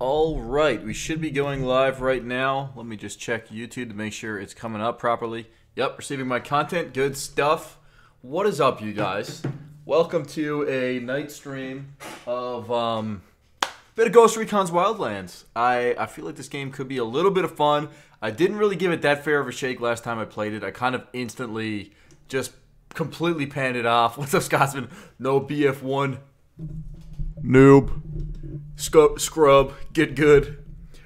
All right, we should be going live right now. Let me just check YouTube to make sure it's coming up properly. Yep, receiving my content. Good stuff. What is up, you guys? Welcome to a night stream of um, bit of Ghost Recon's Wildlands. I, I feel like this game could be a little bit of fun. I didn't really give it that fair of a shake last time I played it. I kind of instantly just completely panned it off. What's up, Scotsman? No BF1. Noob. Scrub, scrub, get good.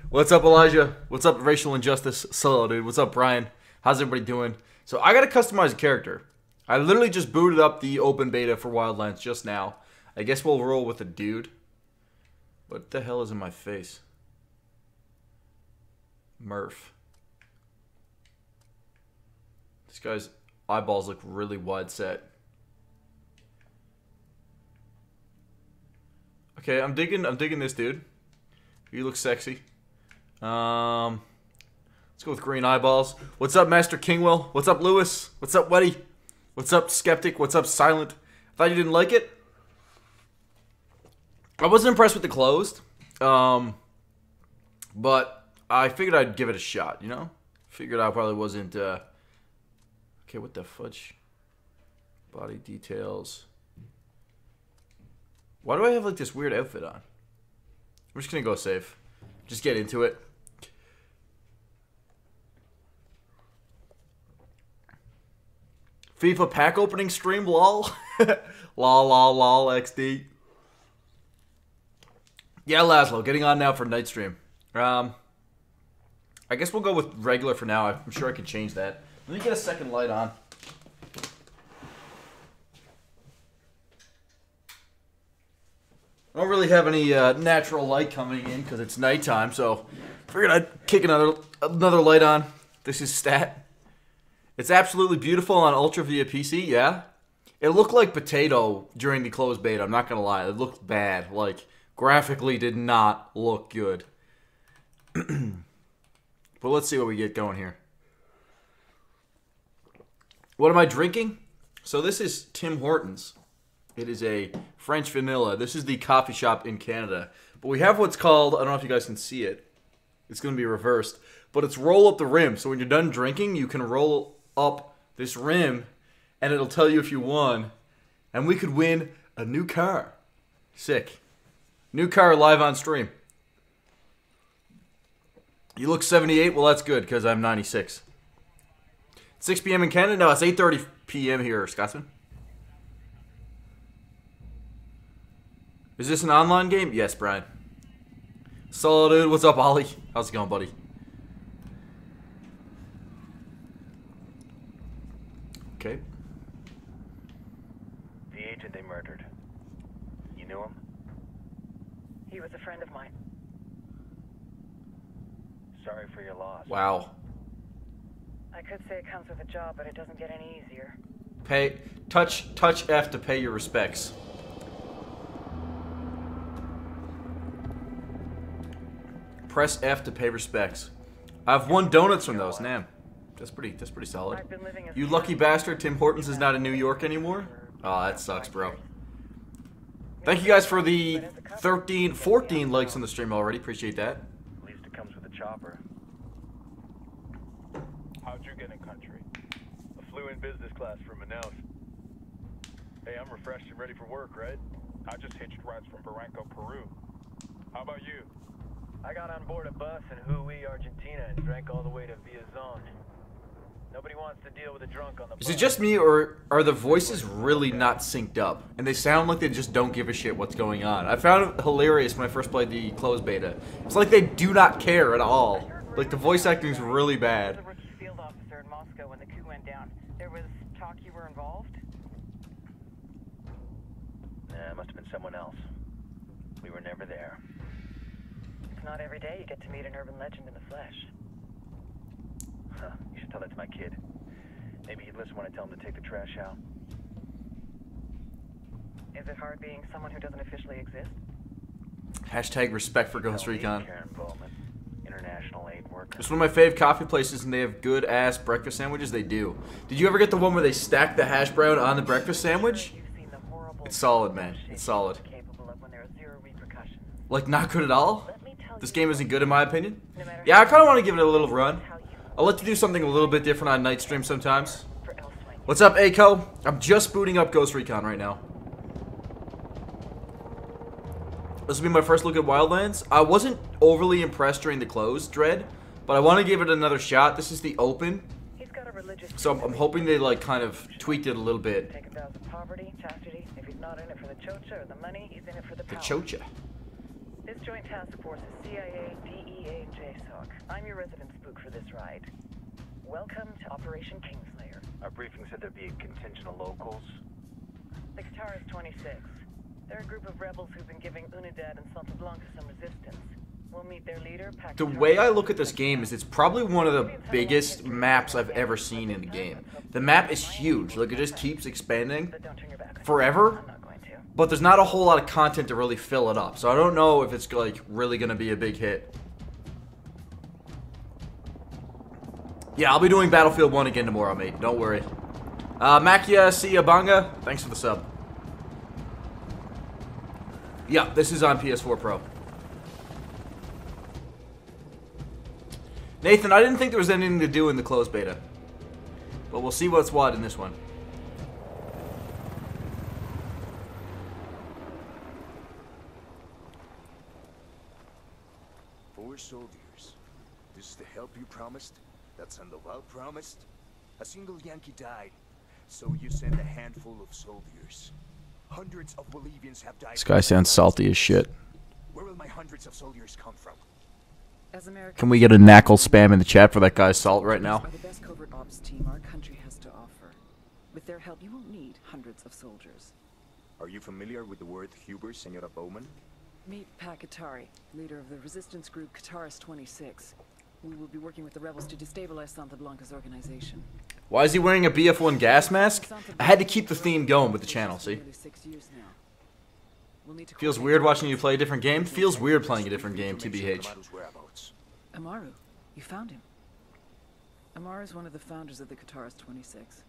What's up, Elijah? What's up, Racial Injustice? Solo, dude. What's up, Brian? How's everybody doing? So I gotta customize a character. I literally just booted up the open beta for Wildlands just now. I guess we'll roll with a dude. What the hell is in my face? Murph. This guy's eyeballs look really wide set. Okay, I'm digging. I'm digging this dude. He looks sexy. Um, let's go with green eyeballs. What's up, Master Kingwell? What's up, Lewis? What's up, Weddy? What's up, Skeptic? What's up, Silent? I Thought you didn't like it. I wasn't impressed with the closed, um, but I figured I'd give it a shot. You know, figured I probably wasn't. Uh, okay, what the fudge? Body details. Why do I have like this weird outfit on? I'm just gonna go safe. Just get into it. FIFA pack opening stream, lol. lol, lol, lol, XD. Yeah, Laszlo, getting on now for night stream. Um, I guess we'll go with regular for now. I'm sure I can change that. Let me get a second light on. Don't really have any uh, natural light coming in because it's nighttime, so figured I'd kick another another light on. This is stat. It's absolutely beautiful on Ultra via PC, yeah. It looked like potato during the closed beta, I'm not gonna lie. It looked bad. Like graphically did not look good. but let's see what we get going here. What am I drinking? So this is Tim Hortons. It is a French vanilla. This is the coffee shop in Canada. But we have what's called, I don't know if you guys can see it. It's going to be reversed. But it's roll up the rim. So when you're done drinking, you can roll up this rim and it'll tell you if you won. And we could win a new car. Sick. New car live on stream. You look 78? Well, that's good because I'm 96. 6 p.m. in Canada? No, it's 8.30 p.m. here, Scotsman. Is this an online game? Yes, Brian. Solo dude, what's up, Ollie? How's it going, buddy? Okay. The agent they murdered. You knew him? He was a friend of mine. Sorry for your loss. Wow. I could say it comes with a job, but it doesn't get any easier. Pay touch touch F to pay your respects. Press F to pay respects. I've won donuts from those. Damn, that's pretty. That's pretty solid. I've been living as You lucky bastard. Tim Hortons is not in New York anymore. Oh, that sucks, bro. Thank you guys for the 13, 14 likes on the stream already. Appreciate that. At least it comes with a chopper. How'd you get in country? I flew in business class from Manaus. Hey, I'm refreshed and ready for work, right? I just hitched rides from Barranco, Peru. How about you? I got on board a bus in Jujuy, Argentina, and drank all the way to Villazon. Nobody wants to deal with a drunk on the Is bus. it just me, or are the voices really not synced up? And they sound like they just don't give a shit what's going on. I found it hilarious when I first played the closed beta. It's like they do not care at all. Like, the voice acting's really bad. was a rookie field officer in Moscow when the coup went down. There was talk you were involved. Nah, it must have been someone else. We were never there. Not every day you get to meet an urban legend in the flesh. Huh, you should tell that to my kid. Maybe he'd listen when I tell him to take the trash out. Is it hard being someone who doesn't officially exist? Hashtag respect for Ghost Recon. Karen Bowman, international aid worker. It's one of my fave coffee places, and they have good ass breakfast sandwiches. They do. Did you ever get the one where they stack the hash brown on the breakfast sandwich? You've seen the horrible It's solid, man. It's solid. you're Capable of when there are zero repercussions. Like, not good at all? Let me tell this game isn't good in my opinion. Yeah, I kind of want to give it a little run. I'll let you do something a little bit different on night stream sometimes. What's up, Aiko? I'm just booting up Ghost Recon right now. This will be my first look at Wildlands. I wasn't overly impressed during the close, Dread, but I want to give it another shot. This is the open, He's got a religious. so I'm, I'm hoping they like kind of tweaked it a little bit. Poverty, chastity. If he's not in it for the chocha or the money, he's in it for the The power. chocha. This joint task force CIA, DEA, and JSOC. I'm your resident spook for this ride. Welcome to Operation Kingslayer. Our briefing said there'd be a contingent of locals. The Kataris 26. They're a group of rebels who've been giving Unidad and Santa Blanca some resistance. We'll meet their leader, Pac- The way I look at this game is it's probably one of the biggest maps I've ever seen in the game. The map is huge. Like, it just keeps expanding But don't turn your back on me. forever. But there's not a whole lot of content to really fill it up. So I don't know if it's like really gonna be a big hit. Yeah, I'll be doing Battlefield 1 again tomorrow, mate. Don't worry. Uh, Makia Siabanga, thanks for the sub. Yeah, this is on PS4 Pro. Nathan, I didn't think there was anything to do in the closed beta. But we'll see what's what in this one. Soldiers. This is the help you promised? That Sandoval promised? A single Yankee died, so you sent a handful of soldiers. Hundreds of Bolivians have died. This guy sounds salty as shit. Where will my hundreds of soldiers come from? As Americans, Can we get a knackle spam in the chat for that guy's salt right now? are the best covert ops team our country has to offer. With their help, you won't need hundreds of soldiers. Are you familiar with the word Huber, Senora Bowman? Meet Pac Katari, leader of the resistance group Kataris 26. We will be working with the rebels to destabilize Santa Blanca's organization. Why is he wearing a BF1 gas mask? I had to keep the theme going with the channel, see? Nearly six years now. We'll need to Feels weird watching you play a different game. Feels weird playing a different game, TBH. on Amaru's whereabouts. Amaru, you found him. Amaru is one of the founders of the Kataris 26.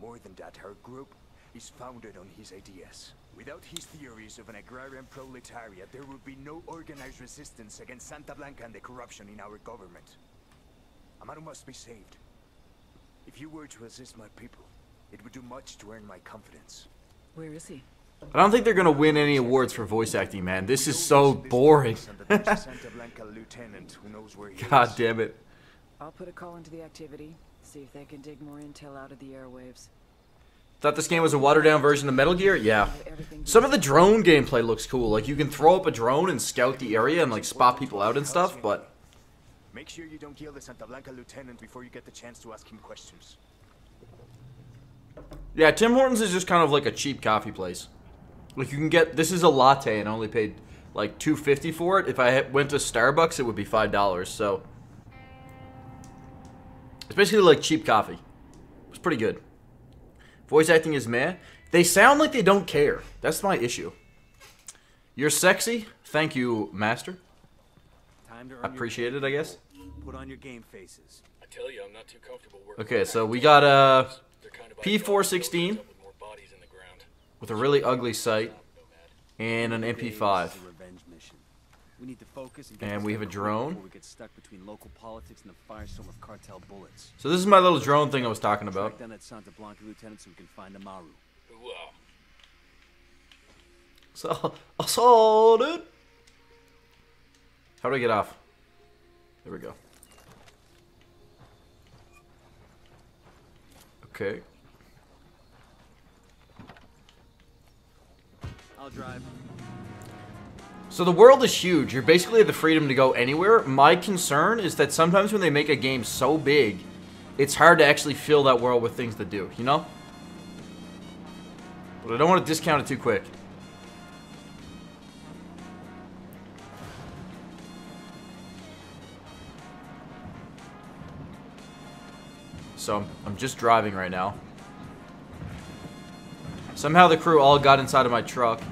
More than that, her group is founded on his ideas. Without his theories of an agrarian proletariat, there would be no organized resistance against Santa Blanca and the corruption in our government. Amaru must be saved. If you were to assist my people, it would do much to earn my confidence. Where is he? I don't think they're gonna win any awards for voice acting, man. This is so boring. And that there's a Santa Blanca lieutenant who knows where he God is. damn it. I'll put a call into the activity, see if they can dig more intel out of the airwaves. Thought this game was a watered down version of Metal Gear? Yeah. Some of the drone gameplay looks cool. Like you can throw up a drone and scout the area and like spot people out and stuff, but Make sure you don't kill the Santa Blanca lieutenant before you get the chance to ask him questions. yeah, Tim Hortons is just kind of like a cheap coffee place. Like you can get this is a latte and I only paid like 250 for it. If I went to Starbucks, it would be $5. So it's basically like cheap coffee. It's pretty good. Voice acting is meh. They sound like they don't care. That's my issue. You're sexy. Thank you, master. Time to earn I appreciate it, I guess. put on your game faces. I tell you, I'm not too comfortable working. Okay, so we got uh They're kind of P416 with more bodies in the ground. with a really ugly sight and an MP5. This is a revenge mission. We need to focus and, get And we have a drone. We get stuck between local politics and the firestorm of cartel bullets. So this is my little drone thing I was talking about. Track down that Santa Blanca lieutenant so we can find Amaru. Wow. So dude. How do I get off? There we go. Okay. I'll drive. So the world is huge. You're basically the freedom to go anywhere. My concern is that sometimes when they make a game so big, it's hard to actually fill that world with things to do, you know? But I don't want to discount it too quick. So I'm, I'm just driving right now. Somehow the crew all got inside of my truck.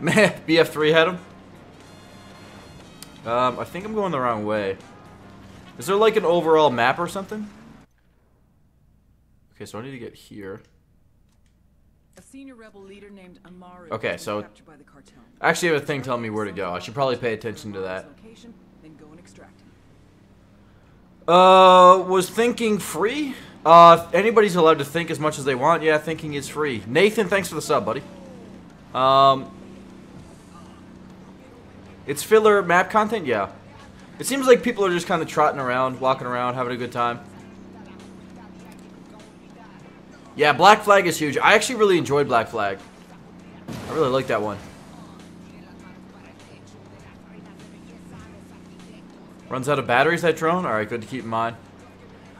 Man, BF3 had him. Um, I think I'm going the wrong way. Is there like an overall map or something? Okay, so I need to get here. A senior rebel leader named Amaru. Okay, so- by the cartel. I actually have a thing telling me where to go. I should probably pay attention to that. Location, then go and extract him. Uh, was thinking free? Uh, anybody's allowed to think as much as they want. Yeah, thinking is free. Nathan, thanks for the sub, buddy. Um, it's filler map content. Yeah, it seems like people are just kind of trotting around, walking around, having a good time. Yeah, Black Flag is huge. I actually really enjoyed Black Flag. I really like that one. Runs out of batteries, that drone? Alright, good to keep in mind.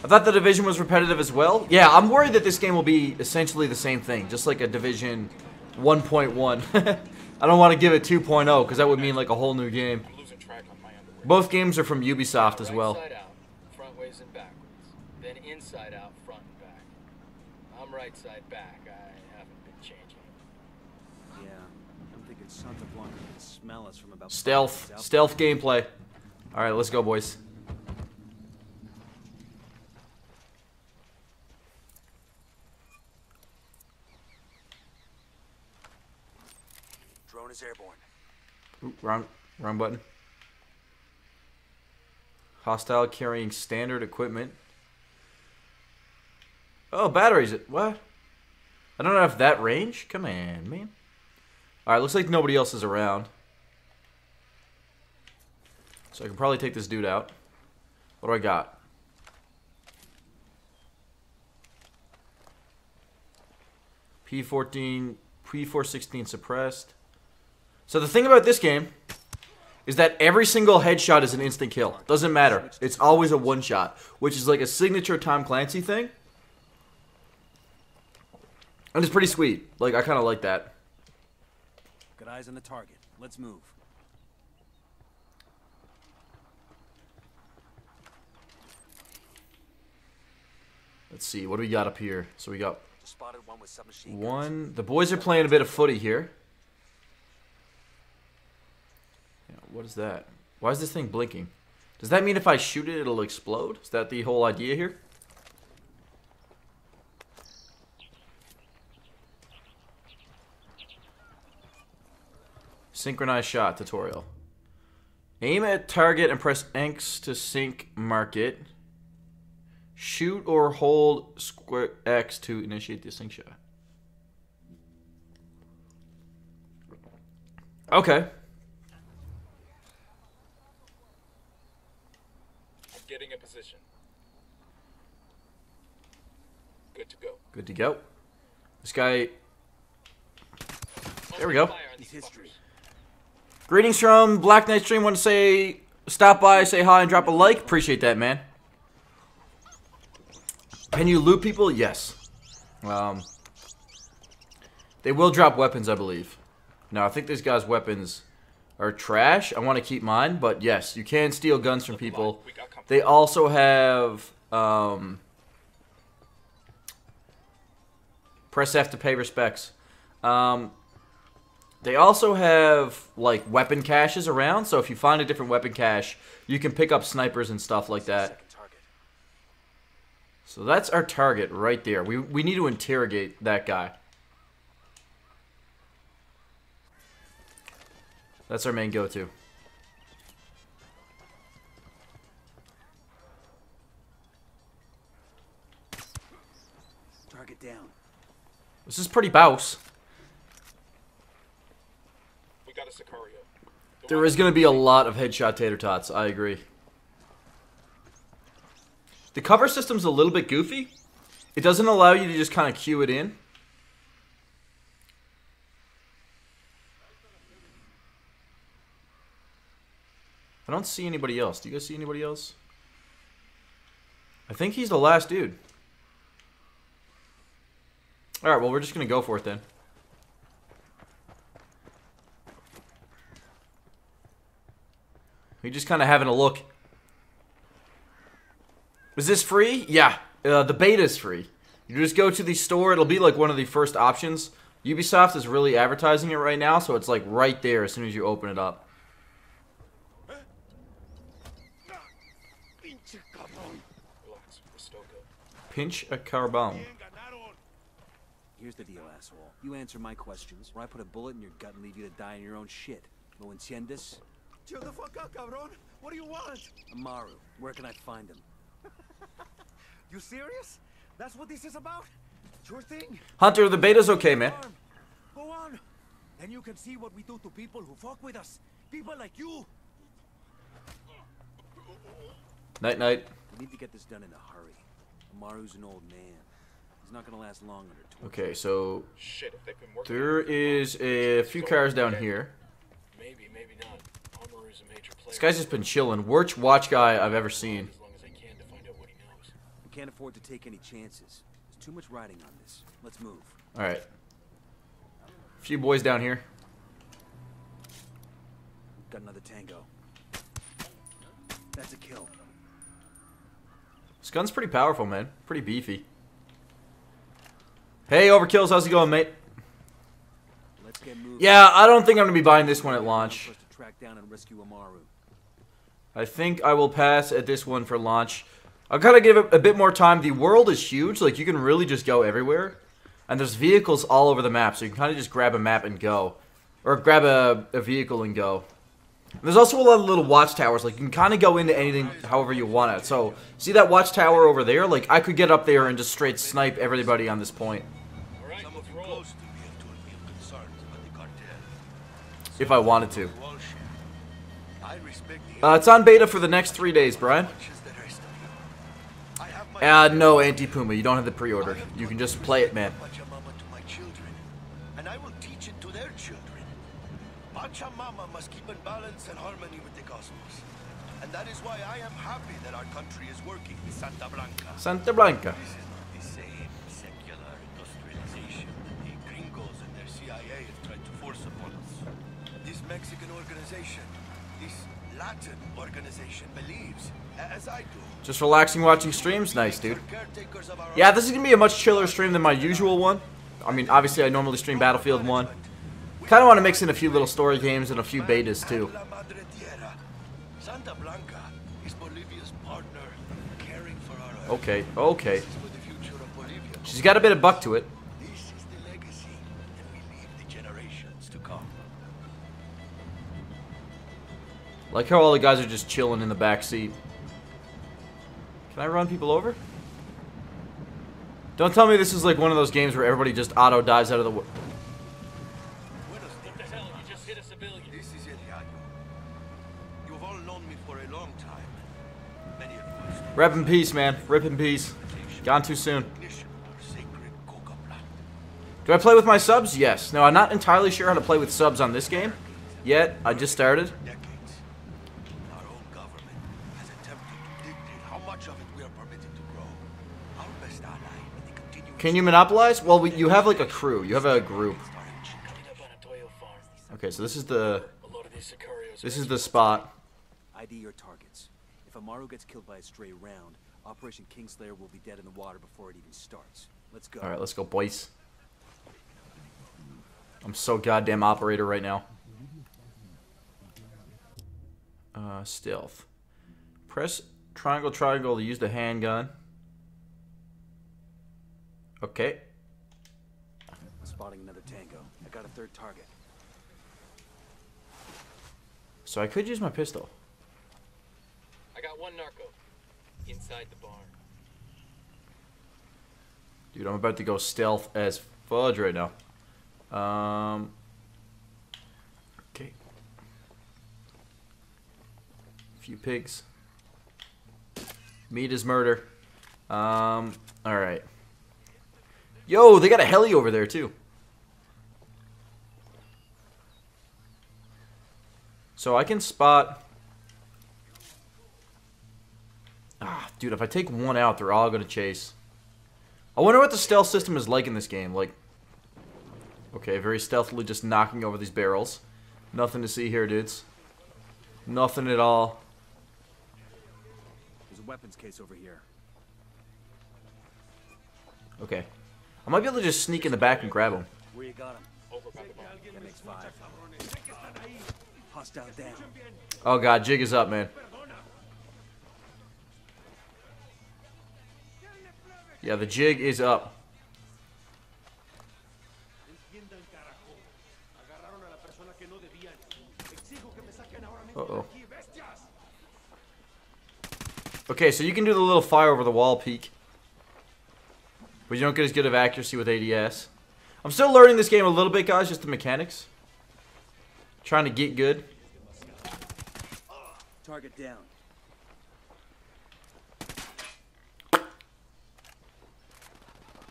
I thought the Division was repetitive as well. Yeah, I'm worried that this game will be essentially the same thing, just like a Division 1.1. I don't want to give it 2.0, because that would mean like a whole new game. I'm losing track on my underwear. Both games are from Ubisoft as well. side out, front ways and backwards. Then inside out, front and back. I'm right side back. I haven't been changing. Yeah, I'm thinking Santa Blanca can smell us from about Stealth. five miles out. Stealth gameplay. Alright, let's go, boys. Ooh, wrong, wrong button. Hostile carrying standard equipment. Oh, batteries. What? I don't have that range. Come on, man. Alright, looks like nobody else is around. So I can probably take this dude out. What do I got? P14, P416 suppressed. So the thing about this game is that every single headshot is an instant kill. Doesn't matter. It's always a one shot, which is like a signature Tom Clancy thing. And it's pretty sweet. Like I kind of like that. Good eyes on the target. Let's move. Let's see. What do we got up here? So we got Spotted one with submachine one. The boys are playing a bit of footy here. Yeah, what is that? Why is this thing blinking? Does that mean if I shoot it, it'll explode? Is that the whole idea here? Synchronized shot tutorial. Aim at target and press X to sync market. Shoot or hold square X to initiate the sync shot. Okay. Getting a position. Good to go. Good to go. This guy. There we go. Fire history. Greetings from Black Knight Stream. Want to say, stop by, say hi, and drop a like. Appreciate that, man. Can you loot people? Yes. Um, they will drop weapons, I believe. Now, I think these guys' weapons are trash. I want to keep mine, but yes, you can steal guns from people. They also have um, press F to pay respects. Um, they also have like weapon caches around, so if you find a different weapon cache, you can pick up snipers and stuff like that. So that's our target right there. We we need to interrogate that guy. That's our main go-to. This is pretty bouse. We got a Sicario. The There going to be a lot of headshot tater tots. I agree. The cover system's a little bit goofy. It doesn't allow you to just kind of cue it in. I don't see anybody else. Do you guys see anybody else? I think he's the last dude. Alright, well, we're just going to go for it then. We just kind of having a look. Is this free? Yeah, uh, the beta is free. You just go to the store. It'll be like one of the first options. Ubisoft is really advertising it right now, so it's like right there as soon as you open it up. Pinch a carbone. Here's the deal, asshole. You answer my questions, or I put a bullet in your gut and leave you to die in your own shit. ¿Lo entiendes? Chill the fuck out, cabron. What do you want? Amaru, where can I find him? You serious? That's what this is about? Sure thing. Hunter, the beta's okay, man. Go on. Then you can see what we do to people who fuck with us. People like you. Night, night. We need to get this done in a hurry. Amaru's an old man. He's not gonna last long under torture. Okay, so Shit, if been there is a few cars down here. Maybe, maybe not. Amaru's a major player. This guy's just been chilling. Worst watch guy I've ever seen. As long as I can to find out what he knows. We can't afford to take any chances. There's too much riding on this. Let's move. All right. A Few boys down here. Got another tango. That's a kill. This gun's pretty powerful, man. Pretty beefy. Hey, Overkills, how's it going, mate? Let's get moving. Yeah, I don't think I'm gonna be buying this one at launch. For us to track down and rescue Amaru. I think I will pass at this one for launch. I'll kind of give it a bit more time. The world is huge. Like, you can really just go everywhere. And there's vehicles all over the map, so you can kind of just grab a map and go. Or grab a, a vehicle and go. And there's also a lot of little watchtowers. Like, you can kind of go into anything however you want it. So, see that watchtower over there? Like, I could get up there and just straight snipe everybody on this point. If I wanted to. Walsh. I respect the Uh, it's on beta for the next three days, Brian. much as the rest of you. I have my Uh, no, Anti-Puma. You don't have the pre-order. You can just play it, man. Pachamama to my children, and I will teach it to their children. Pachamama must keep in balance and harmony with the cosmos. And that is why I am happy that our country is working with Santa Blanca. Santa Blanca. Latin organization believes, as I do, Just relaxing watching streams? Nice, dude. we're caretakers of our Yeah, this is gonna be a much chiller stream than my usual one. I mean, obviously, I normally stream Battlefield 1. Kind of want to mix in a few little story games and a few betas, too. La Madre Tierra. Santa Blanca is Bolivia's partner, caring for our earth. Okay, okay. This is where the future of Bolivia She's got a bit of buck to it. Like how all the guys are just chilling in the back seat. Can I run people over? Don't tell me this is like one of those games where everybody just auto dives out of the way. Buenos What the hell? You just hit a civilian. This is Eliano. You've all known me for a long time. Many of you Rep in peace, man. Rip in peace. Gone too soon. recognition of our sacred coca plant. Do I play with my subs? Yes. No, I'm not entirely sure how to play with subs on this game. Yet, I just started. Decades. Our own government has attempted to dictate how much of it we are permitted to grow. Our best ally in the continuous Can you monopolize? Well, we, you have like a crew. You have a group. Coming up on a Toyo farm. Okay, so this is the A lot of these Sicarios. this is the spot. ID your targets. If Amaru gets killed by a stray round, Operation Kingslayer will be dead in the water before it even starts. Let's go. All right, let's go, boys. I'm so goddamn operator right now. Uh, stealth. Press triangle, triangle to use the handgun. Okay. Spotting another tango. I got a third target. So I could use my pistol. I got one narco. Inside the barn. Dude, I'm about to go stealth as fudge right now. Um. Okay. Few pigs. Meat is murder. Um. All right. Yo, they got a heli over there too. So I can spot. Ah, dude, if I take one out, they're all gonna chase. I wonder what the stealth system is like in this game. Like, okay, very stealthily just knocking over these barrels. Nothing to see here, dudes. Nothing at all. There's a weapons case over here. Okay. I might be able to just sneak in the back and grab him. Got him? Oh god, Jig is up, man. Yeah, the jig is up. Uh-oh. Okay, so you can do the little fire over the wall peak. But you don't get as good of accuracy with ADS. I'm still learning this game a little bit, guys, just the mechanics. Trying to get good. Target down. But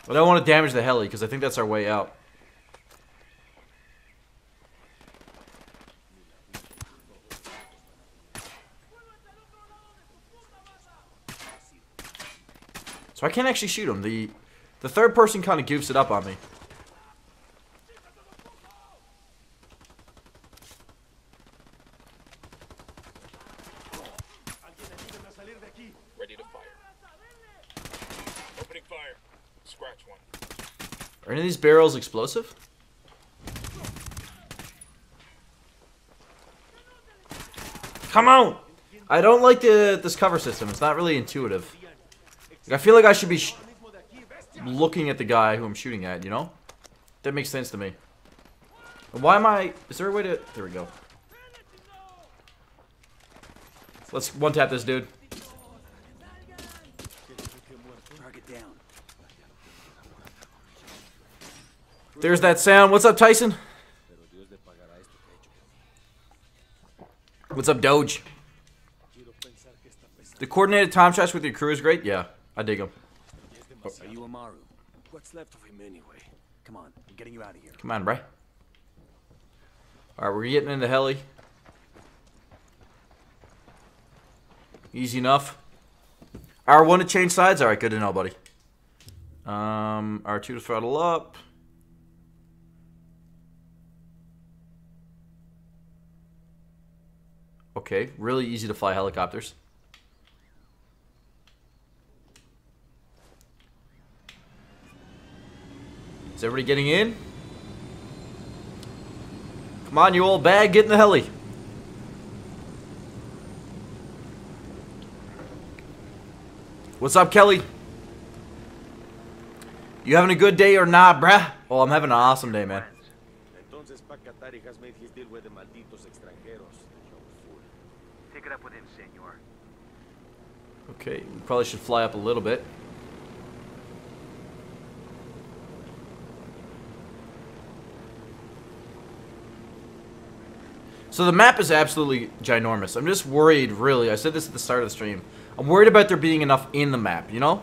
I don't want to damage the heli, because I think that's our way out. So I can't actually shoot him. The the third person kind of goofs it up on me. Ready to fire. Opening fire. Scratch one. Are any of these barrels explosive? Come on! I don't like the this cover system. It's not really intuitive. Like, I feel like I should be looking at the guy who I'm shooting at, you know? That makes sense to me. Why am I... Is there a way to... There we go. Let's one-tap this dude. There's that sound. What's up, Tyson? What's up, Doge? The coordinated time shots with your crew is great. Yeah, I dig them. Are you Amaru? What's left of him anyway? Come on, I'm getting you out of here. Come on, bruh. Alright, we're getting in the heli. Easy enough. R1 to change sides? Alright, good to know, buddy. Um, R2 to throttle up. Okay, really easy to fly helicopters. Is everybody getting in? Come on, you old bag, get in the heli. What's up, Kelly? You having a good day or not, bruh? Oh, I'm having an awesome day, man. Entonces Pac Katari has made his deal with the malditos extranjeros. The young fool. Take it up with him, senor. Okay, we probably should fly up a little bit. So the map is absolutely ginormous. I'm just worried, really. I said this at the start of the stream. I'm worried about there being enough in the map, you know?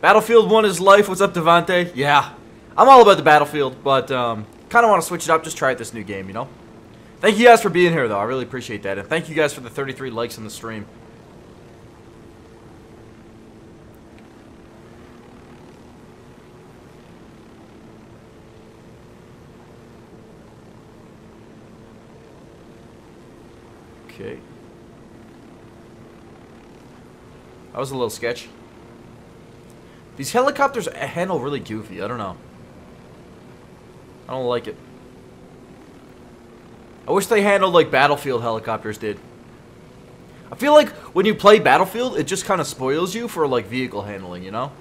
Battlefield 1 is life. What's up, Devante? Yeah. I'm all about the Battlefield, but um, kind of want to switch it up. Just try this new game, you know? Thank you guys for being here, though. I really appreciate that. And thank you guys for the 33 likes on the stream. Okay. That was a little sketch. These helicopters handle really goofy. I don't know. I don't like it. I wish they handled like Battlefield helicopters did. I feel like when you play Battlefield, it just kind of spoils you for like vehicle handling, you know?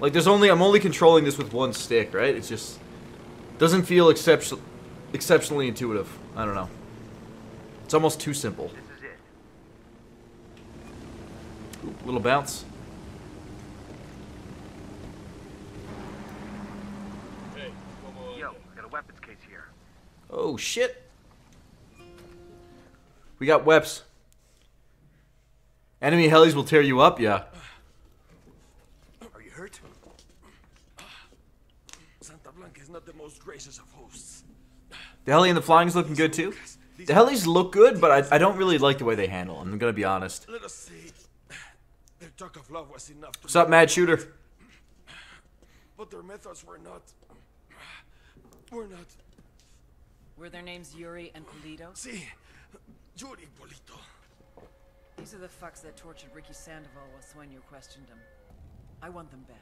Like there's only I'm only controlling this with one stick, right? It's just doesn't feel exception exceptionally intuitive. I don't know. It's almost too simple. This is it. Ooh, little bounce. Hey, Yo, I got a weapons case here. Oh shit. We got weps. Enemy helis will tear you up, yeah. Are you hurt? Santa Blanca is not the most gracious of hosts. The heli and the flying's looking good too. The helis look good, but I, I don't really like the way they handle them. I'm gonna be honest. Let us say their talk of love was enough to What's up, Mad Shooter? but their methods were not were not Were their names Yuri and Polito? see Yuri Polito. These are the fucks that tortured Ricky Sandoval while Sueño questioned him. I want them bad.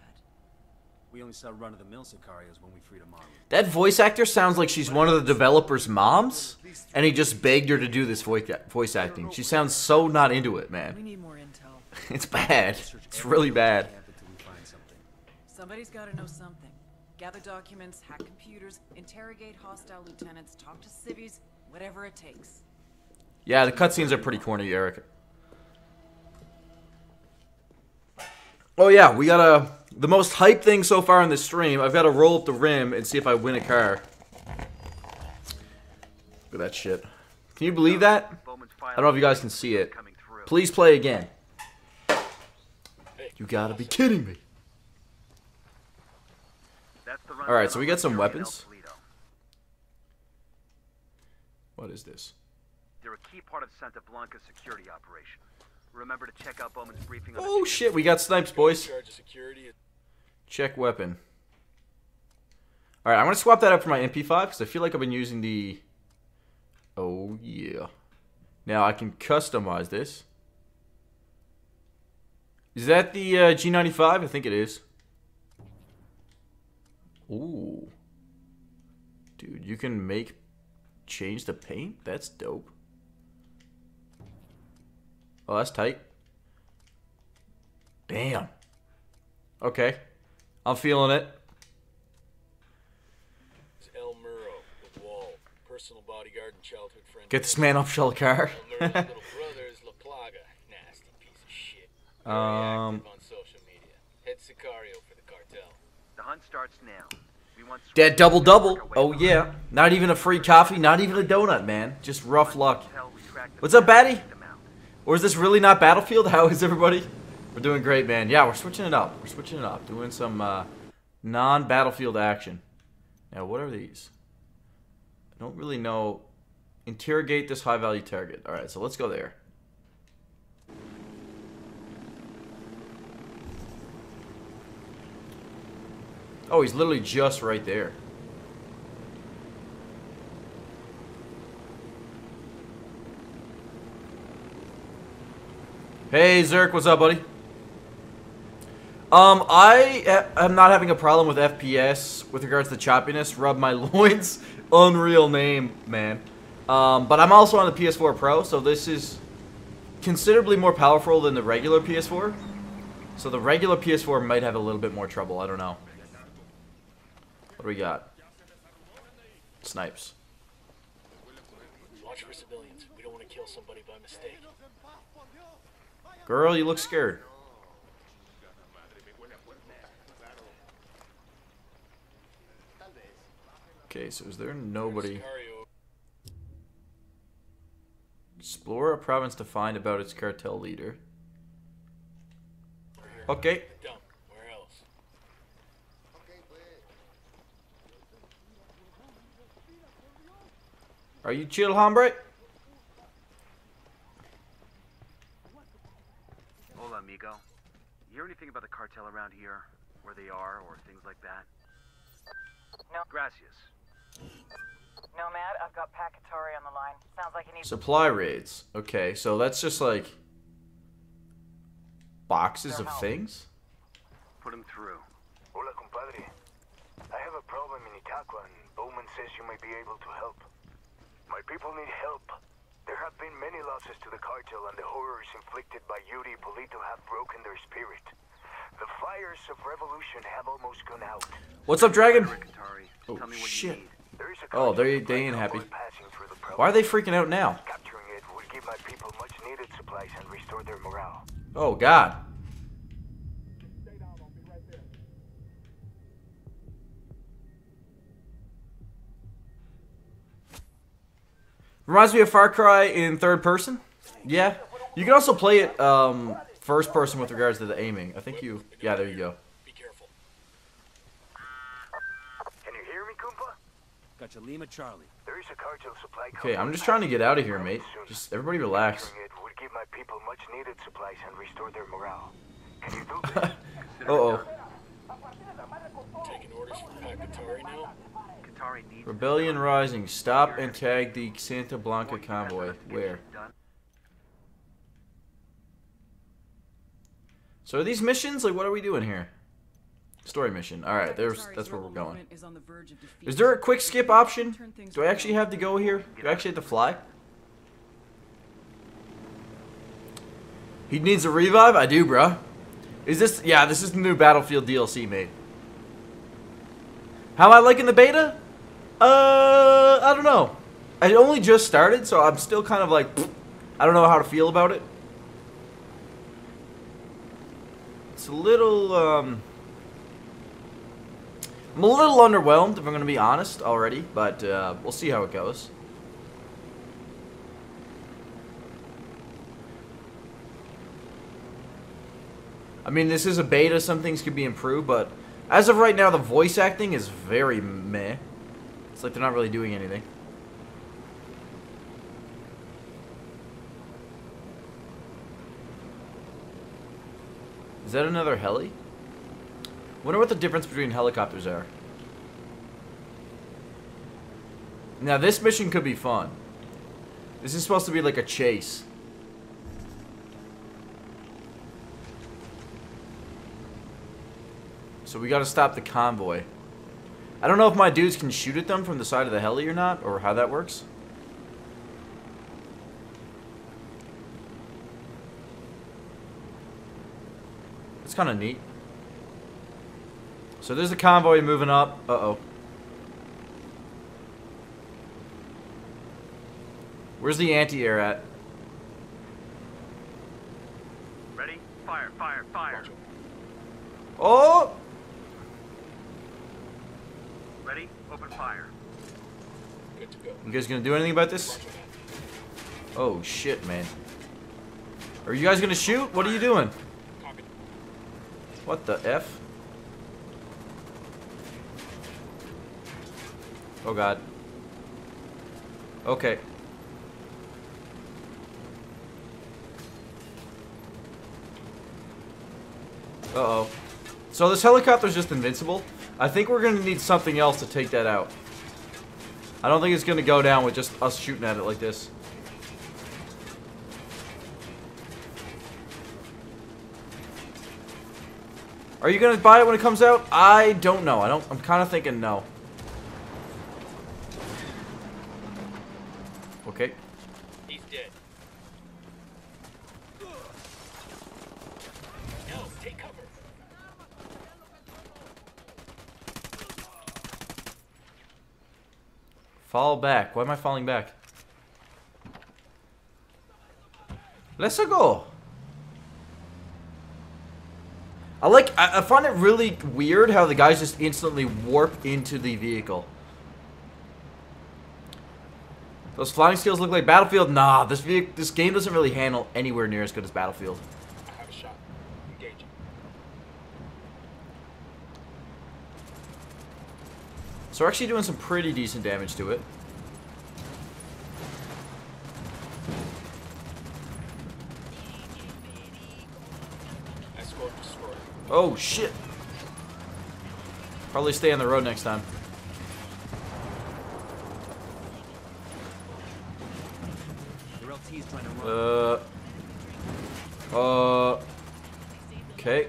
We only saw run-of-the-mill Sicarios when we freed Amaru. That voice actor sounds like she's one of the developers' moms, and he just begged her to do this voice voice acting. She sounds so not into it, man. We need more intel. It's bad. It's really bad. Camp until we find something. Somebody's gotta know something. Gather documents, hack computers, interrogate hostile lieutenants, talk to civvies, whatever it takes. Yeah, the cutscenes are pretty corny, Eric. Oh yeah, we got a the most hype thing so far in this stream. I've got to roll up the rim and see if I win a car. Look at that shit. Can you believe that? I don't know if you guys can see it. Please play again. You gotta be kidding me. All right, so we got some weapons. What is this? They're a key part of Santa Blanca's security operation. Remember to check out Bowman's briefing on Oh shit, we got snipes, boys. Charge of security. Check weapon. Alright, I'm gonna swap that up for my MP5 because I feel like I've been using the. Oh, yeah. Now I can customize this. Is that the uh, G95? I think it is. Ooh. Dude, you can make. Change the paint? That's dope. Oh, that's tight. Damn. Okay. I'm feeling it. It's El Muro with Wall, personal bodyguard and childhood friend. Get this man off shell car. El Muro's little brother is La Plaga, nasty piece of shit. Very um, active on social media. Head Sicario for the cartel. The hunt starts now. We want dead double double. Oh yeah. Not even a free coffee. Not even a donut, man. Just rough luck. What's up, Batty? Or is this really not Battlefield? How is everybody? We're doing great, man. Yeah, we're switching it up. We're switching it up. Doing some uh, non-Battlefield action. Now, what are these? I don't really know. Interrogate this high-value target. All right, so let's go there. Oh, he's literally just right there. Hey, Zerk, what's up, buddy? Um, I am not having a problem with FPS with regards to choppiness. Rub my loins. Unreal name, man. Um, but I'm also on the PS4 Pro, so this is considerably more powerful than the regular PS4. So the regular PS4 might have a little bit more trouble. I don't know. What do we got? Snipes. Watch for civilians. We don't want to kill somebody by mistake. Girl, you look scared. Okay, so is there nobody... Explore a province to find about its cartel leader. Okay. Where else? Are you chill, hombre? Hola, amigo. You hear anything about the cartel around here? Where they are, or things like that? No. Gracias. Nomad, I've got Pac Katari on the line. Sounds like he needs Supply raids. Okay, so that's just like boxes of things. Put him through. Hola, compadre. I have a problem in Itacua, and Bowman says you may be able to help. My people need help. There have been many losses to the cartel, and the horrors inflicted by Yuri Polito have broken their spirit. The fires of revolution have almost gone out. What's up, Dragon? Oh, Tell me oh, what you shit. need. There is a Oh, they, cartel they ain't supply happy. convoy passing through the Why are they province. freaking out now? Capturing it will give my people much needed supplies and restore their morale. Oh, God. Reminds me of Far Cry in third person. Yeah. You can also play it um, first person with regards to the aiming. I think you... Yeah, there you go. Can you hear me, Kumpa? Got Lima Charlie. There is a cartel supply Okay, I'm just trying to get out of here, mate. Just everybody relax. Capturing it would give my people much needed supplies and restore their morale. Can you do this? Uh-oh. Taking orders from Pac Katari now? Katari needs Rebellion Rising. Stop and tag the Santa Blanca convoy. Where? So are these missions? Like, what are we doing here? Story mission. All right, there's that's where we're going. Is there a quick skip option? Do I actually have to go here? Do I actually have to fly? He needs a revive? I do, bruh. Is this... Yeah, this is the new Battlefield DLC, mate. How am I liking the beta? Uh, I don't know. I only just started, so I'm still kind of like... I don't know how to feel about it. It's a little, um... I'm a little underwhelmed, if I'm going to be honest, already. But uh, we'll see how it goes. I mean, this is a beta. Some things could be improved, but as of right now, the voice acting is very meh. It's like they're not really doing anything. Is that another heli? Wonder what the difference between helicopters are. Now, this mission could be fun. This is supposed to be like a chase. So we gotta stop the convoy. I don't know if my dudes can shoot at them from the side of the heli or not, or how that works. It's kind of neat. So there's the convoy moving up. Uh-oh. Where's the anti-air at? Ready? Fire, fire, fire. Oh! Ready? Open fire. Good to go. You guys gonna do anything about this? Oh shit, man. Are you guys gonna shoot? What are you doing? What the F? Oh god. Okay. Uh-oh. So this helicopter's just invincible. I think we're gonna need something else to take that out. I don't think it's gonna go down with just us shooting at it like this. Are you gonna buy it when it comes out? I don't know. I don't. I'm kind of thinking no. Okay. He's dead. Fall back. Why am I falling back? Let's go. I like. I, I find it really weird how the guys just instantly warp into the vehicle. Those flying skills look like Battlefield. Nah, this this game doesn't really handle anywhere near as good as Battlefield. I have a shot. Engaging. So we're actually doing some pretty decent damage to it. Oh shit. Probably stay on the road next time. Uh. Uh. Okay.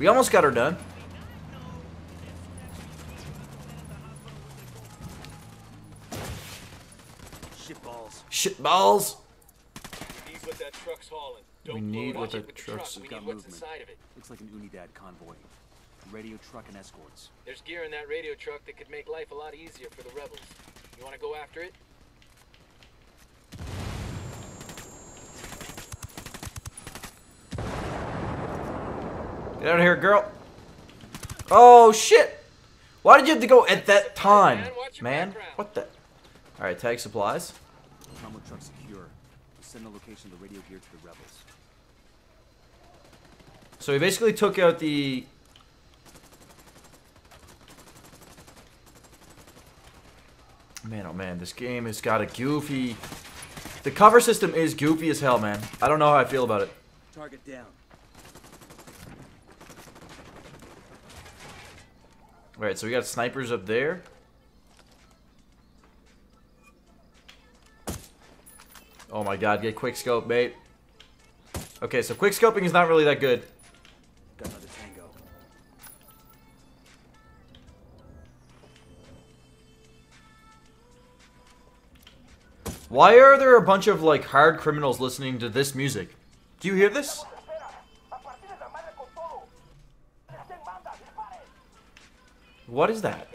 We almost got her done. Balls. We need what that truck's hauling. Don't We blow need it what up the with truck's- truck. We Got need what's movement. inside of it. Looks like an Unidad convoy. Radio truck and escorts. There's gear in that radio truck that could make life a lot easier for the rebels. You want to go after it? Get out of here, girl. Oh shit. Why did you have to go at that time? man. Watch your Man, background. what the? Alright, tag supplies. Combo truck secure. Send the location of the radio gear to the rebels. So he basically took out the... Man, oh man, this game has got a goofy... The cover system is goofy as hell, man. I don't know how I feel about it. Target down. Alright, so we got snipers up there. Oh my god, get quick scope, mate. Okay, so quick scoping is not really that good. Got another tango. Why are there a bunch of like hard criminals listening to this music? Do you hear this? What is that?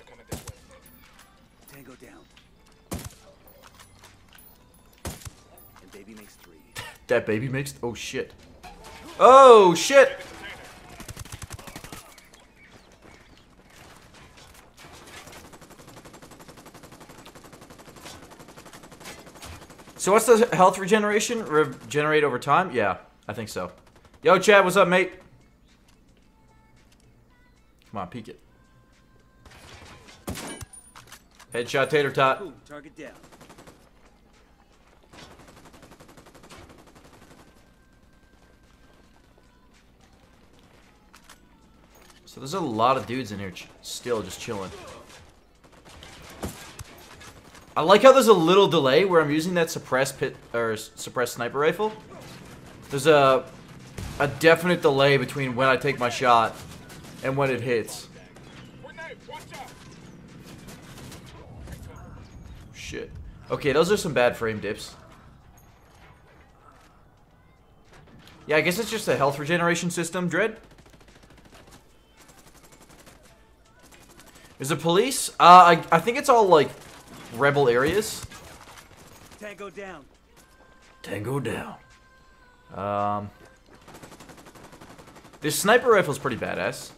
That baby makes... Oh, shit. Oh, shit! So what's the health regeneration? Regenerate over time? Yeah, I think so. Yo, Chad, what's up, mate? Come on, peek it. Headshot tater tot. Target down. So there's a lot of dudes in here still just chilling. I like how there's a little delay where I'm using that suppressed pit or suppressed sniper rifle. There's a a definite delay between when I take my shot and when it hits. Shit. Okay, those are some bad frame dips. Yeah, I guess it's just a health regeneration system, Dread. Is it police? Uh, I, I think it's all, like, rebel areas. Tango down. Tango down. Um... This sniper rifle's pretty badass.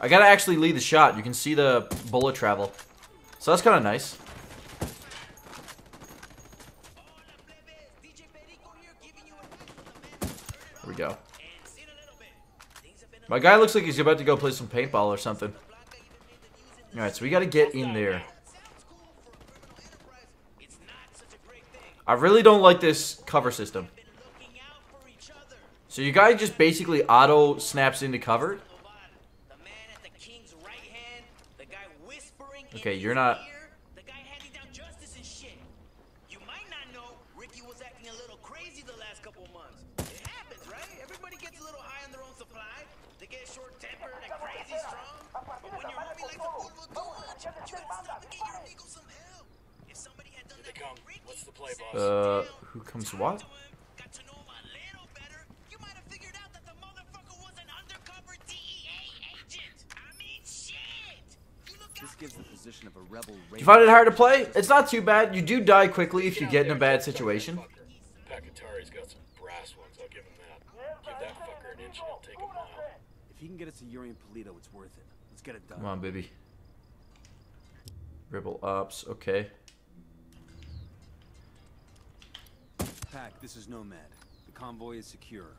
I gotta actually lead the shot. You can see the bullet travel. So that's kind of nice. My guy looks like he's about to go play some paintball or something. Alright, so we gotta get in there. I really don't like this cover system. So you guy just basically auto snaps into cover. Okay, you're not. Uh, who comes what? This gives the position of a rebel. You find it hard to play? It's not too bad. You do die quickly if you get in a bad situation. Pac Katari's got some brass ones, I'll give him that. Give that fucker an inch and he'll take a mile. If he can get us to Yuri and Polito, it's worth it. Let's get it done. Come on, baby. Rebel ops, okay. Pac, this is Nomad. The convoy is secure.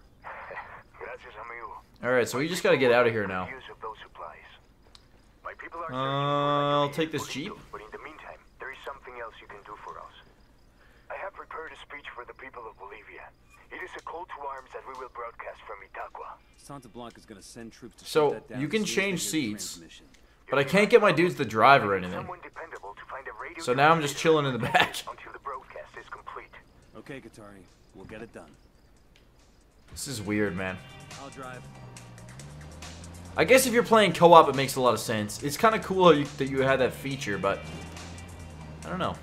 Gracias, amigo. Alright, so we just gotta get out of here now. Use of those supplies. My people are Uh, I'll take this jeep. But in the meantime, there is something else you can do for us. I have prepared a speech for the people of Bolivia. It is a call to arms that we will broadcast from Itacua. Santa Blanca's gonna send troops to So, shut that down you can as soon as change they hear the seats. But I can't get my dudes to drive or anything. So now I'm just chilling in the back. Until the broadcast is complete. Okay, Katari, we'll get it done. This is weird, man. I'll drive. I guess if you're playing co-op, it makes a lot of sense. It's kind of cool you, that you had that feature, but I don't know.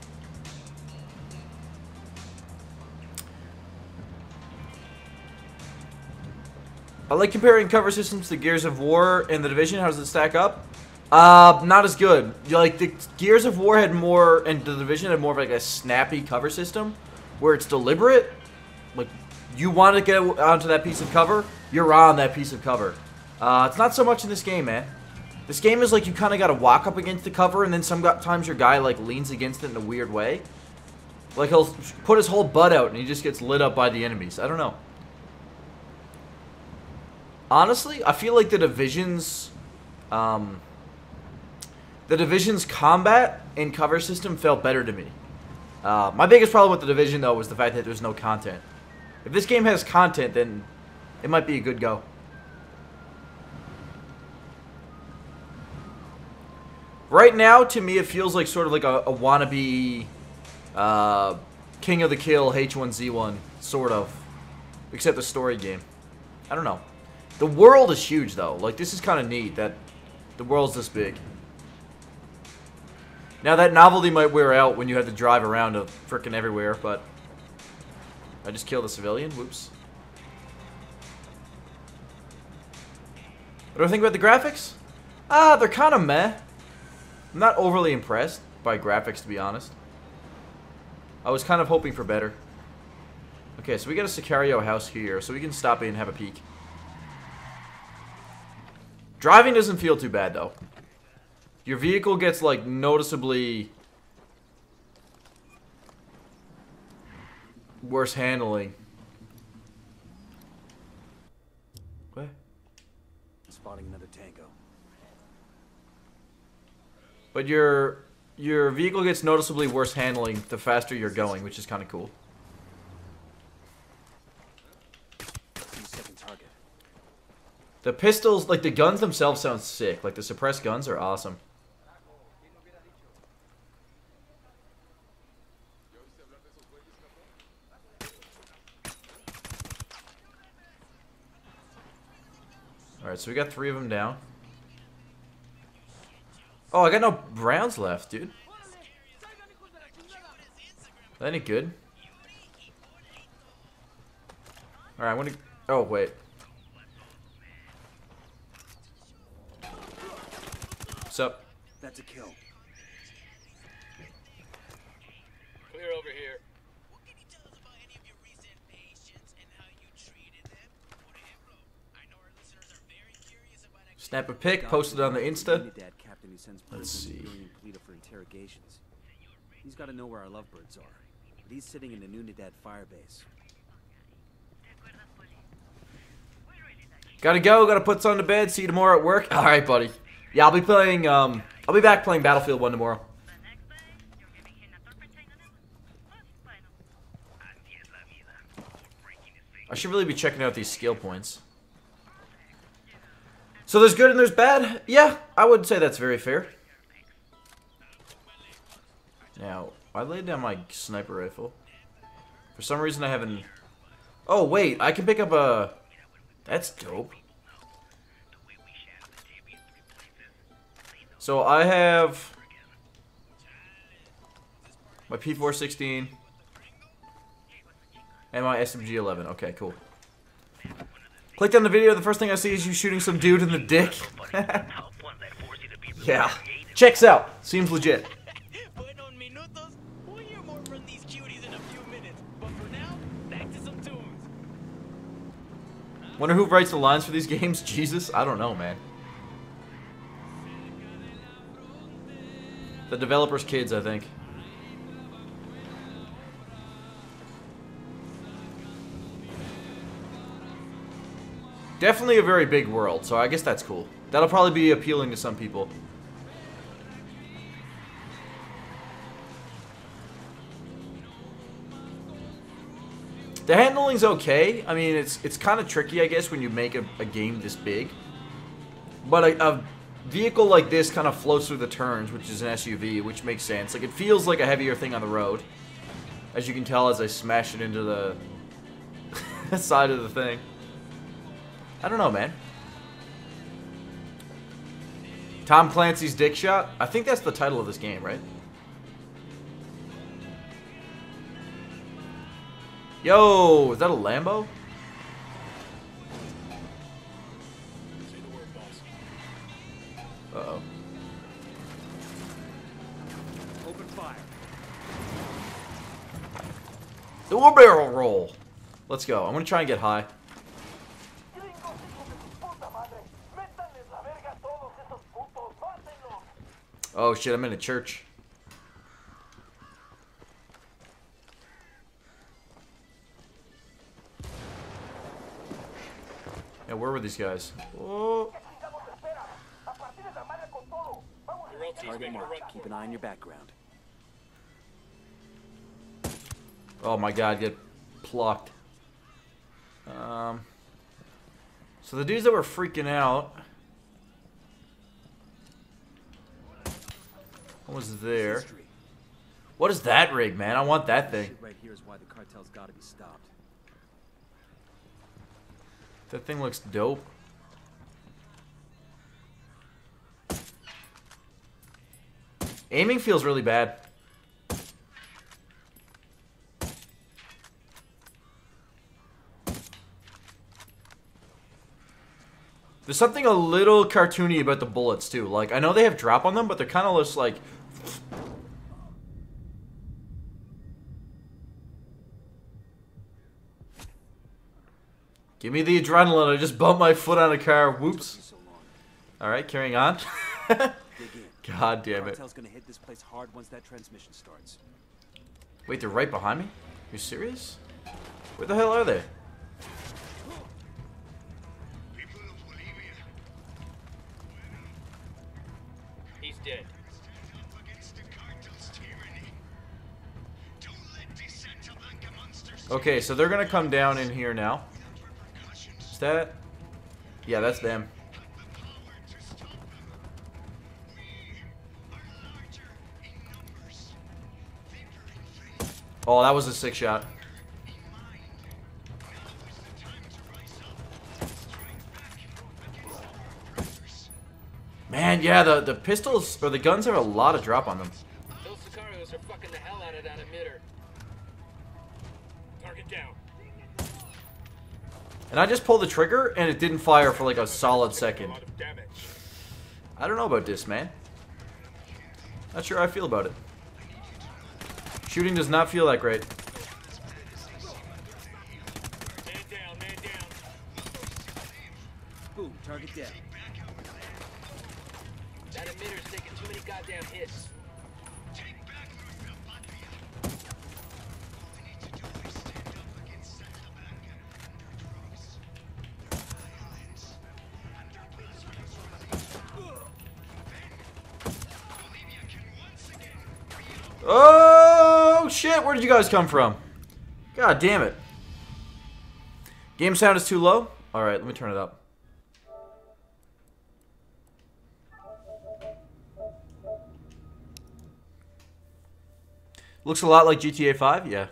I like comparing cover systems to Gears of War and The Division. How does it stack up? Uh, not as good. Like, the Gears of War had more, and The Division had more of like a snappy cover system, where it's deliberate. Like, you want to get onto that piece of cover, you're on that piece of cover. Uh, it's not so much in this game, man. This game is like you kind of got to walk up against the cover, and then sometimes your guy like leans against it in a weird way. Like he'll put his whole butt out, and he just gets lit up by the enemies. I don't know. Honestly, I feel like the divisions, um, the division's combat and cover system felt better to me. Uh, my biggest problem with the division though was the fact that there's no content. If this game has content, then it might be a good go. Right now, to me, it feels like sort of like a, a wannabe uh, King of the Kill H1Z1, sort of. Except the story game. I don't know. The world is huge, though. Like, this is kind of neat that the world's this big. Now, that novelty might wear out when you have to drive around to frickin' everywhere, but... I just killed a civilian? Whoops. What do I think about the graphics? Ah, they're kind of meh. I'm not overly impressed by graphics, to be honest. I was kind of hoping for better. Okay, so we got a Sicario house here, so we can stop in and have a peek. Driving doesn't feel too bad, though. Your vehicle gets like noticeably worse handling. What? Spotting another tango. But your your vehicle gets noticeably worse handling the faster you're going, which is kind of cool. The pistols, like the guns themselves, sound sick. Like the suppressed guns are awesome. Alright, so we got three of them down. Oh, I got no rounds left, dude. That any good? Alright, I want to... Oh, wait. What's up? That's a kill. Snap a pic, post it on the Insta. Unidad captain who sends Let's see. to Yuri and Polito for interrogations. He's got to know where our lovebirds are. But he's sitting in the Unidad firebase. Gotta go, gotta put some to bed, see you tomorrow at work. Alright, buddy. Yeah, I'll be playing, um, I'll be back playing Battlefield 1 tomorrow. I should really be checking out these skill points. So there's good and there's bad? Yeah, I would say that's very fair. Now, I laid down my sniper rifle. For some reason I haven't... Oh, wait, I can pick up a... That's dope. So I have my P416 and my SMG11. Okay, cool. Clicked on the video, the first thing I see is you shooting some dude in the dick. yeah. Checks out. Seems legit. Wonder who writes the lines for these games? Jesus? I don't know, man. The developers' kids, I think. Definitely a very big world, so I guess that's cool. That'll probably be appealing to some people. The handling's okay. I mean, it's it's kind of tricky, I guess, when you make a, a game this big. But a, a vehicle like this kind of floats through the turns, which is an SUV, which makes sense. Like, it feels like a heavier thing on the road. As you can tell as I smash it into the side of the thing. I don't know, man. Tom Clancy's Dick Shot? I think that's the title of this game, right? Yo, is that a Lambo? Uh-oh. Open fire. A barrel roll. Let's go. I'm gonna try and get high. Oh shit, I'm in a church. Yeah, where were these guys? Oh. Target. Keep an eye on your background. Oh my god, get plucked. Um, so the dudes that were freaking out. Was there? What is that rig, man? I want that thing. Right here is why the cartel's got to be stopped. That thing looks dope. Aiming feels really bad. There's something a little cartoony about the bullets too. Like I know they have drop on them, but they're kind of just like Give me the adrenaline. I just bumped my foot on a car. Whoops. All right, carrying on. God damn it. Gonna hit this place hard once that transmission starts. Wait, they're right behind me? You serious? Where the hell are they? He's dead. Okay, so they're gonna come down in here now. That? Yeah, that's them. Oh, that was a sick shot. Man, yeah, the, the pistols, or the guns have a lot of drop on them. And I just pulled the trigger, and it didn't fire for like a solid second. I don't know about this, man. Not sure how I feel about it. Shooting does not feel that great. Shit! Where did you guys come from? God damn it! Game sound is too low. All right, let me turn it up. Looks a lot like GTA 5. Yeah.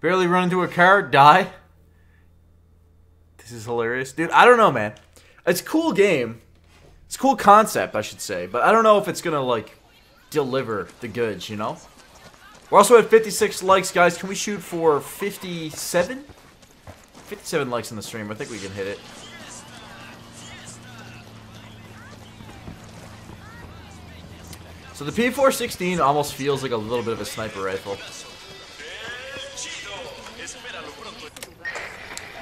Barely run into a car, die. This is hilarious, dude. I don't know, man. It's a cool game. It's a cool concept, I should say, but I don't know if it's gonna like deliver the goods, you know? We're also at 56 likes, guys. Can we shoot for 57? 57 likes in the stream. I think we can hit it. So the P416 almost feels like a little bit of a sniper rifle.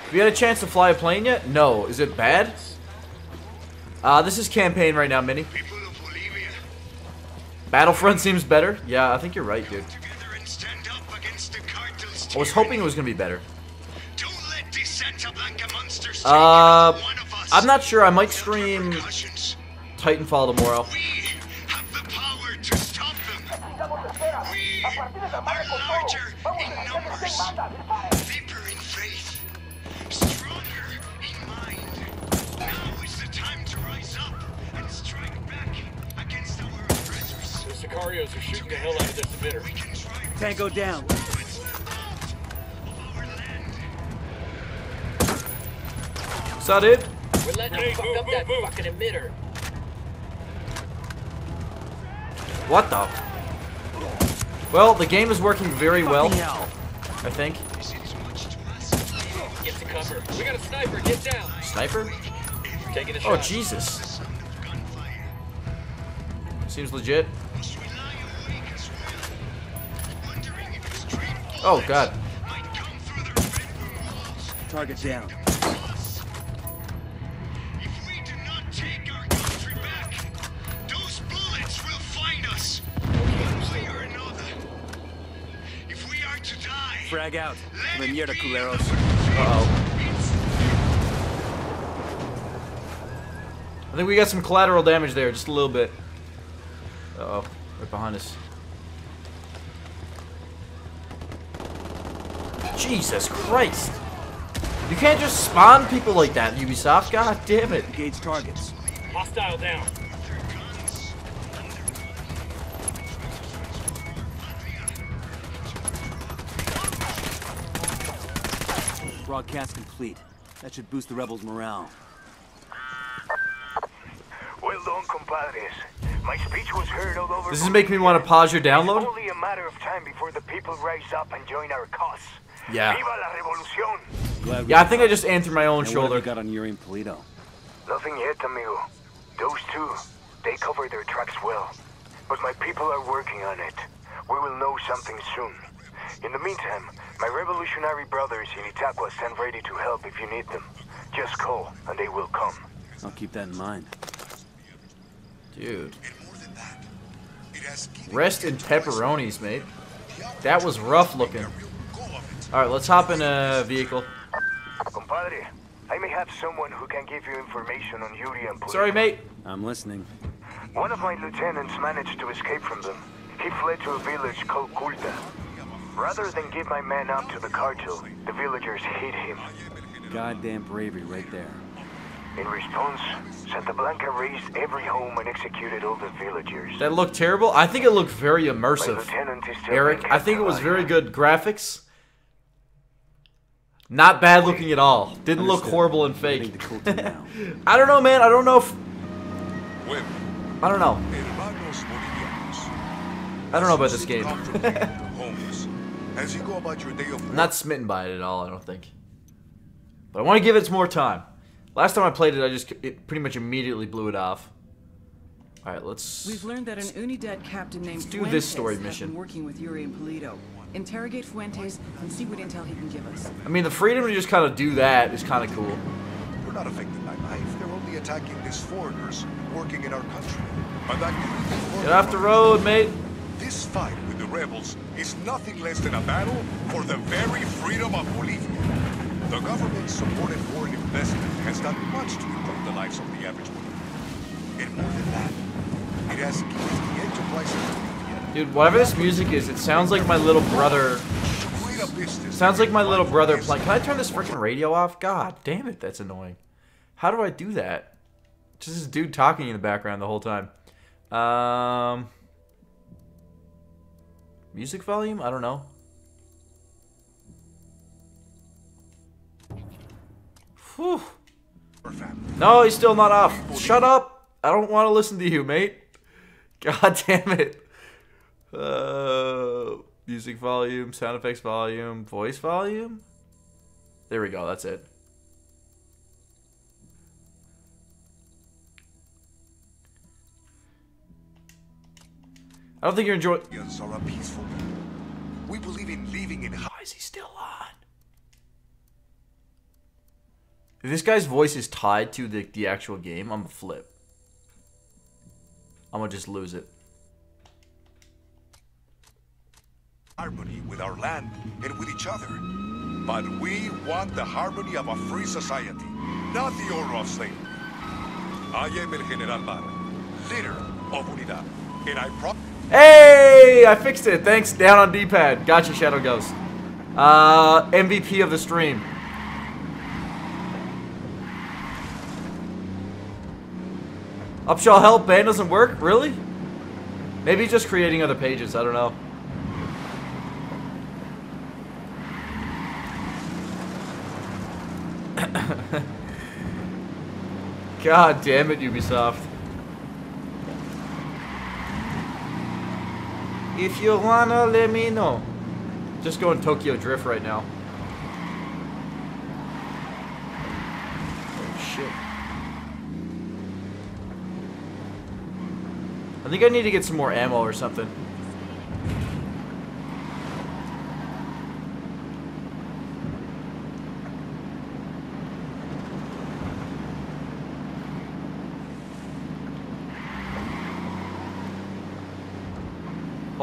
Have you had a chance to fly a plane yet? No. Is it bad? Uh, this is campaign right now, Mini. Battlefront seems better. Yeah, I think you're right, dude. I was hoping it was gonna be better. Uh, I'm not sure. I might stream Titanfall tomorrow. The power to stop! We are larger in numbers! Deeper in faith, stronger in mind. Now is the time to rise up and strike back against our oppressors. The Sicarios are shooting the hell out of this emitter. Tango down. Is that it? We're letting them fuck up that fucking emitter. What the? Well, the game is working very well. I think. Get to cover. We got a sniper. Get down. Sniper? Taking a Oh. Jesus. Seems legit. Oh, God. Target down. Frag out. La mierda, culeros. Uh-oh. I think we got some collateral damage there, just a little bit. Uh-oh. Right behind us. Jesus Christ! You can't just spawn people like that, Ubisoft. God damn it. Engage targets. Hostile down. Broadcast complete. That should boost the rebels' morale. Well done, compadres. My speech was heard all over. This is making me want to pause your download. It's only a matter of time before the people rise up and join our cause. Yeah. Viva la revolución! Yeah, I think I just answered my own And what have shoulder. you got on Yuri and Polito? Nothing yet, amigo. Those two, they cover their tracks well. But my people are working on it. We will know something soon. In the meantime, my revolutionary brothers in Itacua stand ready to help if you need them. Just call, and they will come. I'll keep that in mind. Dude. And more than that, it has Rest in pepperonis, mate. That was rough looking. a real go of it. Alright, let's hop in a vehicle. Compadre, I may have someone who can give you information on Yuri and Polito. Sorry, mate. I'm listening. One of my lieutenants managed to escape from them. He fled to a village called Kulta. Rather than give my man up to the cartel, the villagers hit him. Goddamn bravery right there. In response, Santa Blanca razed every home and executed all the villagers. That looked terrible. I think it looked very immersive. lieutenant is still Eric, I think it was very good graphics. Not bad looking at all. Didn't look horrible and fake. to Kulta now. I don't know, man. I don't know if I don't know. I don't know about this game. As you go about your day of I'm not smitten by it at all. I don't think. But I want to give it some more time. Last time I played it, I just it pretty much immediately blew it off. All right, let's. We've learned that an Unidad captain named do this story mission. working with Yuri and Polito. Interrogate Fuentes and see what intel he can give us. I mean, the freedom to just kind of do that is kind of cool. we're not affected by life. They're only attacking these foreigners working in our country. And that Get off the road, mate. This fight with the rebels is nothing less than a battle for the very freedom of Bolivia. The government-supported foreign investment has done much to improve the lives of the average Bolivian. And more than that, it has given the enterprise of Dude, whatever this music is, it sounds like my little brother. to create a business. Sounds like my little brother playing. Can I turn this freaking radio off? God damn it, that's annoying. How do I do that? Just this dude talking in the background the whole time. Um, music volume? I don't know. Whew. No, he's still not off. Shut up. I don't want to listen to you, mate. God damn it. Uh, music volume, sound effects volume, voice volume. There we go. That's it. I don't think you're enjoying. Bolivians are a peaceful. We believe in living in Why is he still on? If this guy's voice is tied to the, the actual game, I'm gonna flip. I'm gonna just lose it. harmony with our land and with each other. But we want the harmony of a free society, not the order of slavery. I am El General Mara, leader of Unidad, and I promise. Hey, I fixed it. Thanks. Down on D-pad. Gotcha, Shadow Ghost. Uh, MVP of the stream. Upshall help ban doesn't work. Really? Maybe just creating other pages. I don't know. God damn it, Ubisoft. If you wanna, let me know. Just going Tokyo Drift right now. Oh shit. I think I need to get some more ammo or something.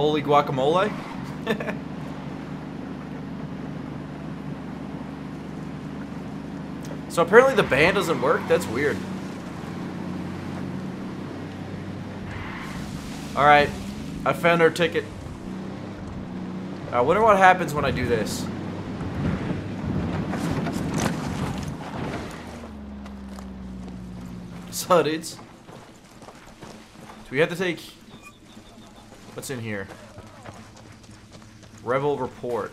Holy guacamole. so apparently the band doesn't work? That's weird. Alright. I found our ticket. I wonder what happens when I do this. So, dudes. Do we have to take... What's in here? Rebel report.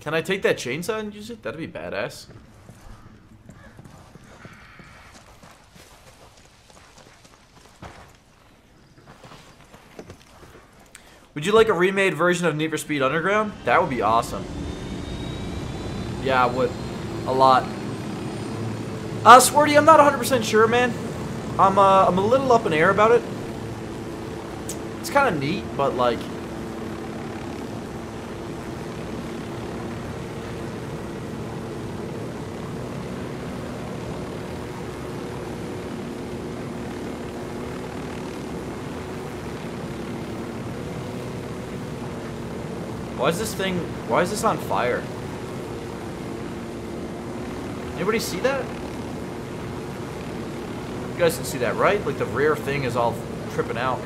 Can I take that chainsaw and use it? That'd be badass. Would you like a remade version of Need for Speed Underground? That would be awesome. Yeah, I would. A lot. Uh, Swarty, I'm not 100% sure, man. I'm, uh, I'm a little up in air about it. It's kind of neat, but like... Why is this thing, why is this on fire? Anybody see that? You guys can see that, right? Like the rear thing is all tripping out.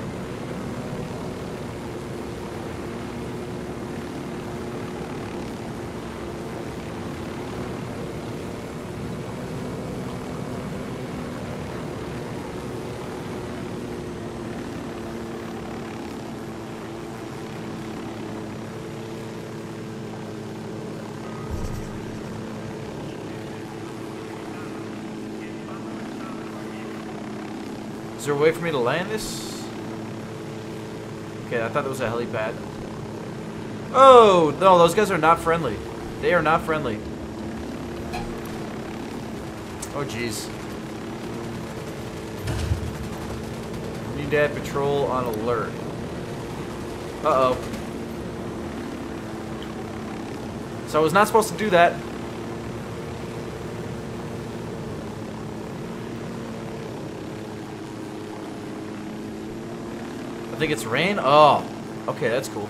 Is there a way for me to land this? Okay, I thought that was a helipad. Oh, no, those guys are not friendly. They are not friendly. Oh, jeez. Need to add patrol on alert. Uh-oh. So I was not supposed to do that. Think it's rain? Oh. Okay, that's cool.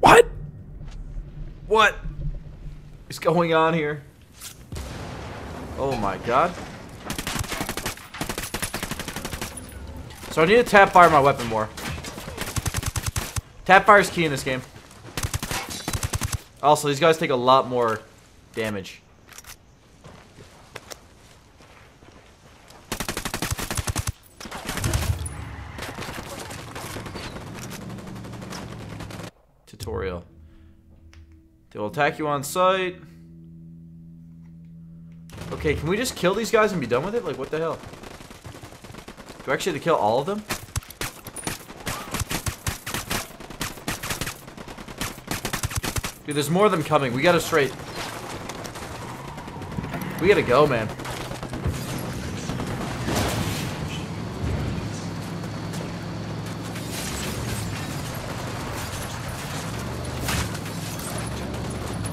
What? What is going on here? Oh my god. So I need to tap fire my weapon more. Tap fire is key in this game. Also, these guys take a lot more damage. Tutorial. They will attack you on sight. Okay, can we just kill these guys and be done with it? Like, what the hell? Do I actually have to kill all of them? Dude, there's more of them coming. We gotta straight. We gotta go, man.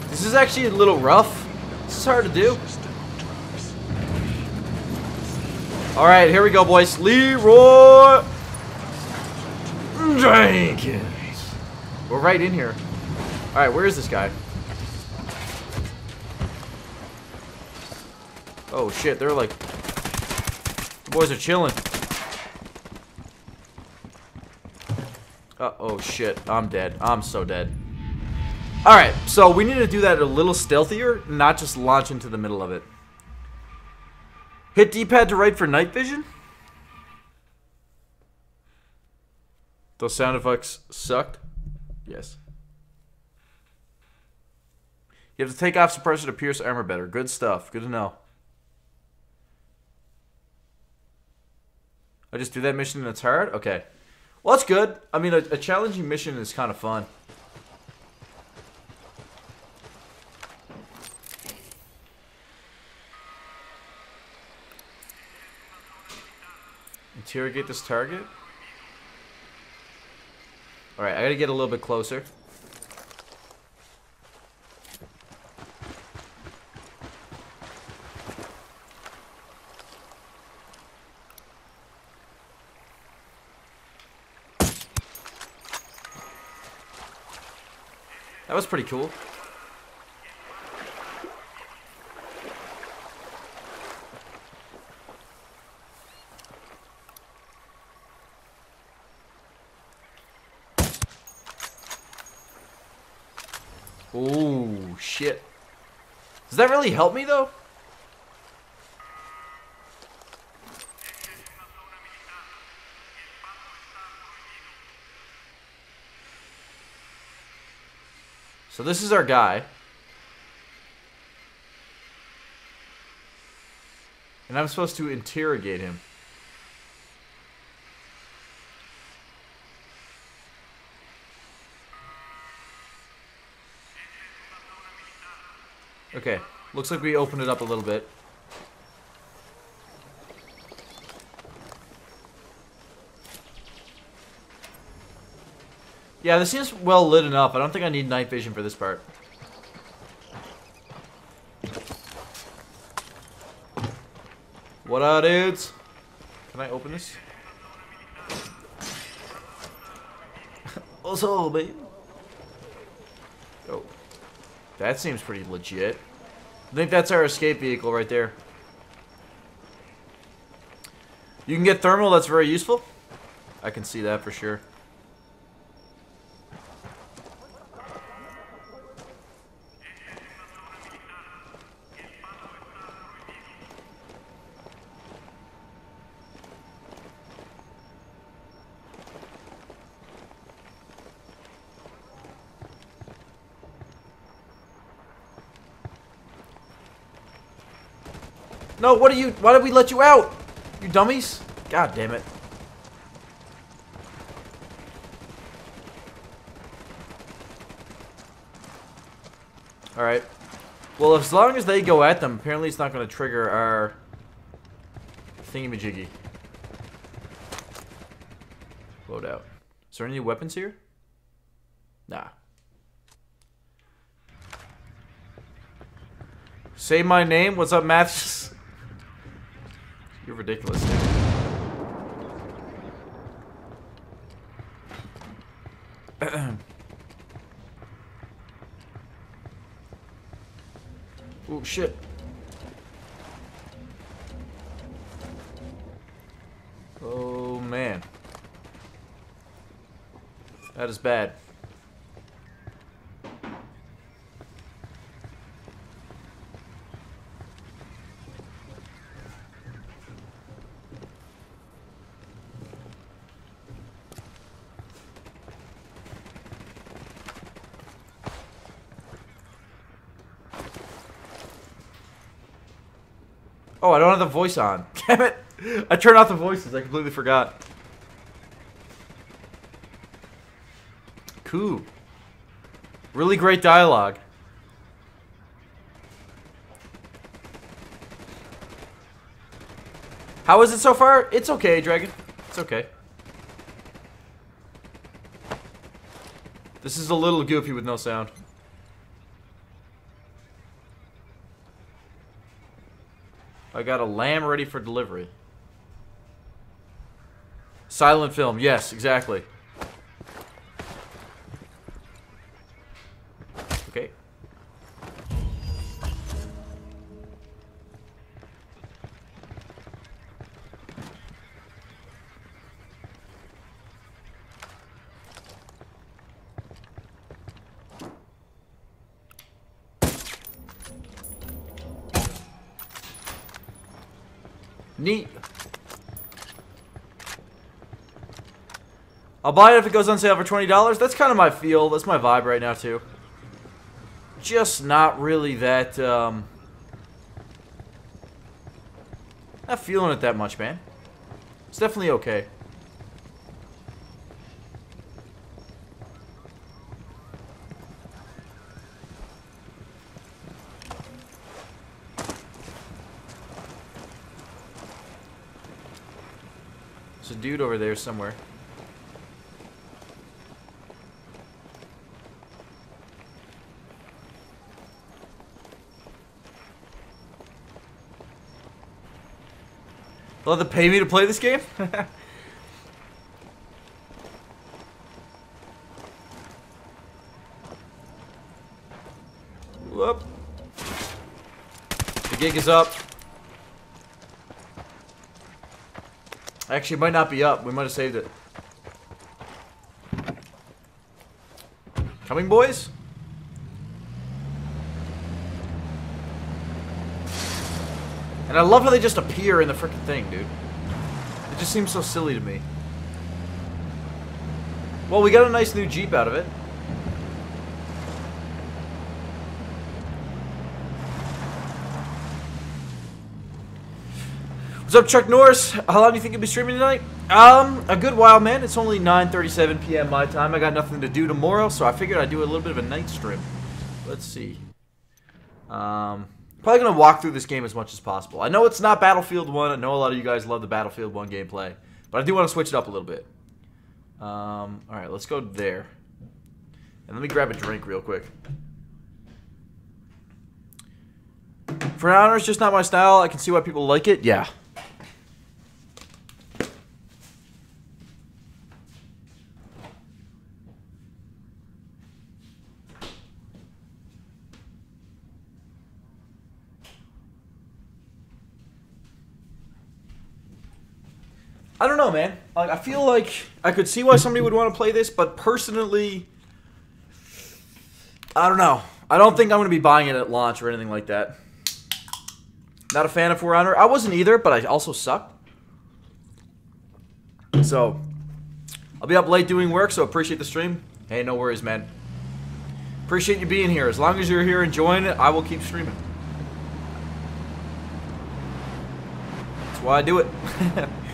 This is actually a little rough. This is hard to do. Alright, here we go, boys. Leroy Jenkins. We're right in here. Alright, where is this guy? Oh shit, they're like... The boys are chilling. Uh oh shit, I'm dead. I'm so dead. Alright, so we need to do that a little stealthier, not just launch into the middle of it. Hit D-pad to right for night vision? Those sound effects sucked? Yes. You have to take off suppressor to pierce armor better. Good stuff. Good to know. I just do that mission and it's hard? Okay. Well, that's good. I mean, a, a challenging mission is kind of fun. Interrogate this target? Alright, I gotta get a little bit closer. That was pretty cool. Oh, shit. Does that really help me, though? So this is our guy. And I'm supposed to interrogate him. Okay. Looks like we opened it up a little bit. Yeah, this seems well lit enough. I don't think I need night vision for this part. What up, dudes? Can I open this? Up, man? Oh. That seems pretty legit. I think that's our escape vehicle right there. You can get thermal, that's very useful. I can see that for sure. No, what are you? Why did we let you out? You dummies! God damn it. Alright. Well, as long as they go at them, apparently it's not going to trigger our thingamajiggy. Load out. Is there any weapons here? Nah. Say my name. What's up, Maths? You're ridiculous, dude. oh, shit. Oh, man. That is bad. The voice on. Damn it! I turned off the voices. I completely forgot. Cool. Really great dialogue. How is it so far? It's okay, Dragon. It's okay. This is a little goofy with no sound. Got a lamb ready for delivery. Silent film. Yes, exactly. Buy it if it goes on sale for $20. That's kind of my feel. That's my vibe right now, too. Just not really that, um... Not feeling it that much, man. It's definitely okay. There's a dude over there somewhere. They'll have to pay me to play this game? Whoop. The gig is up. Actually, it might not be up. We might have saved it. Coming, boys? And I love how they just appear in the freaking thing, dude. It just seems so silly to me. Well, we got a nice new Jeep out of it. What's up, Chuck Norris? How long do you think you'll be streaming tonight? Um, a good while, man. It's only 9.37 p.m. my time. I got nothing to do tomorrow, so I figured I'd do a little bit of a night stream. Let's see. Um, probably gonna walk through this game as much as possible. I know it's not Battlefield One. I know a lot of you guys love the Battlefield One gameplay, but I do want to switch it up a little bit. Um, all right, let's go there, and let me grab a drink real quick. For Honor, it's just not my style. I can see why people like it. Yeah. I don't know, man. Like, I feel like I could see why somebody would want to play this, but personally, I don't know. I don't think I'm going to be buying it at launch or anything like that. Not a fan of For Honor. I wasn't either, but I also suck. So, I'll be up late doing work, so appreciate the stream. Hey, no worries, man. Appreciate you being here. As long as you're here enjoying it, I will keep streaming. That's why I do it.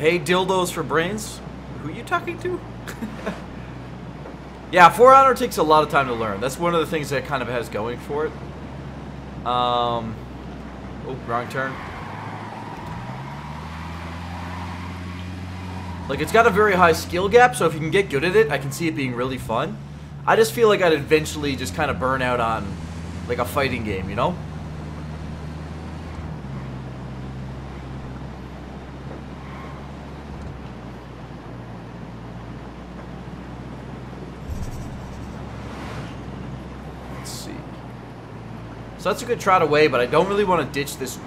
hey, dildos for brains. Who are you talking to? yeah, For Honor takes a lot of time to learn. That's one of the things that kind of has going for it. Um, oh, wrong turn. Like, it's got a very high skill gap, so if you can get good at it, I can see it being really fun. I just feel like I'd eventually just kind of burn out on, like, a fighting game, you know? Let's see. So that's a good trot away, but I don't really want to ditch this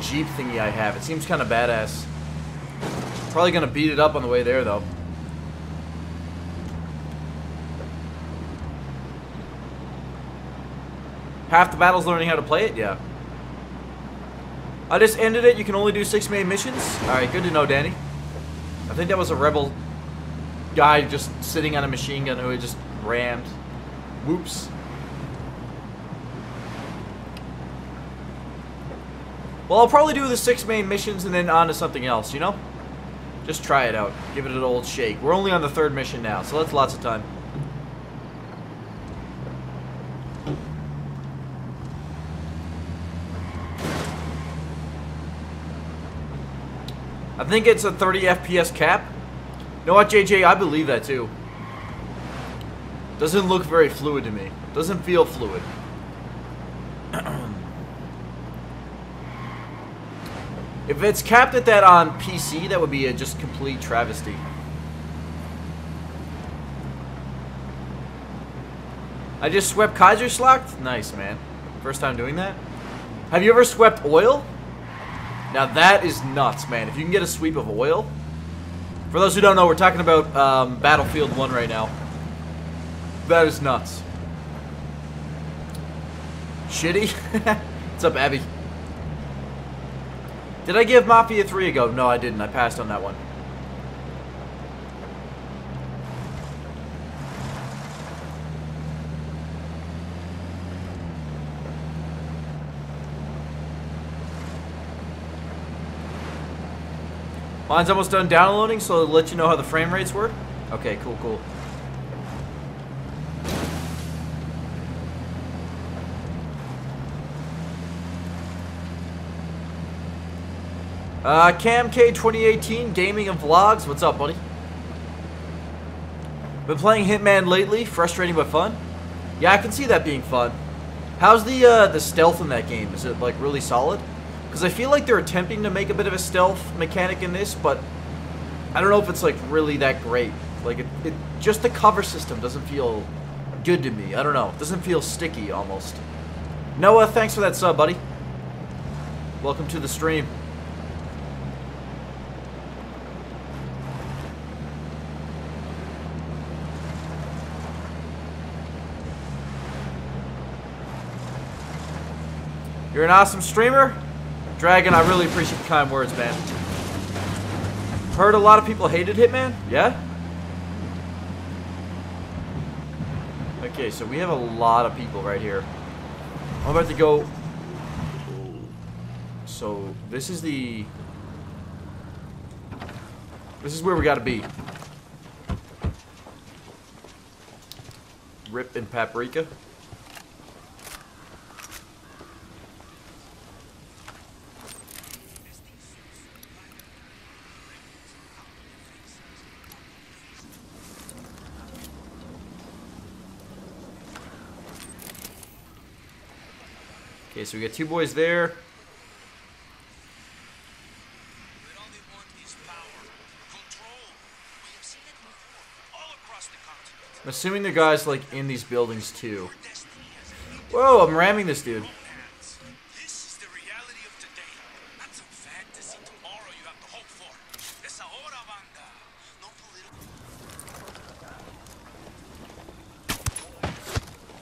Jeep thingy I have. It seems kind of badass. Probably gonna beat it up on the way there, though. Half the battle's learning how to play it? Yeah. I just ended it. You can only do six main missions? Alright, good to know, Danny. I think that was a rebel guy just sitting on a machine gun who had just rammed. Whoops. Well, I'll probably do the six main missions and then on to something else, you know? Just try it out. Give it an old shake. We're only on the third mission now, so that's lots of time. I think it's a 30 FPS cap. You know what, JJ? I believe that too. Doesn't look very fluid to me. Doesn't feel fluid. if it's capped at that on PC, that would be a just complete travesty. I just swept Kaiserschlacht? Nice, man. First time doing that. Have you ever swept oil? Now that is nuts, man. If you can get a sweep of oil. For those who don't know, we're talking about um, Battlefield 1 right now. That is nuts. Shitty? What's up, Abby? Did I give Mafia 3 a go? No, I didn't. I passed on that one. Mine's almost done downloading, so I'll let you know how the frame rates work. Okay, cool, cool. Uh, Cam K 2018 Gaming and Vlogs. What's up, buddy? Been playing Hitman lately. Frustrating but fun. Yeah, I can see that being fun. How's the uh, the stealth in that game? Is it like really solid? Because I feel like they're attempting to make a bit of a stealth mechanic in this, but I don't know if it's like really that great. Like it, it just the cover system doesn't feel good to me. I don't know. It doesn't feel sticky almost. Noah, thanks for that sub, buddy. Welcome to the stream. You're an awesome streamer. Dragon, I really appreciate the kind words, man. Heard a lot of people hated Hitman? Yeah? Okay, so we have a lot of people right here. I'm about to go... So, this is the... This is where we gotta be. Rip and Paprika. Okay, so we got two boys there. I'm assuming the guys like in these buildings too. Whoa, I'm ramming this dude.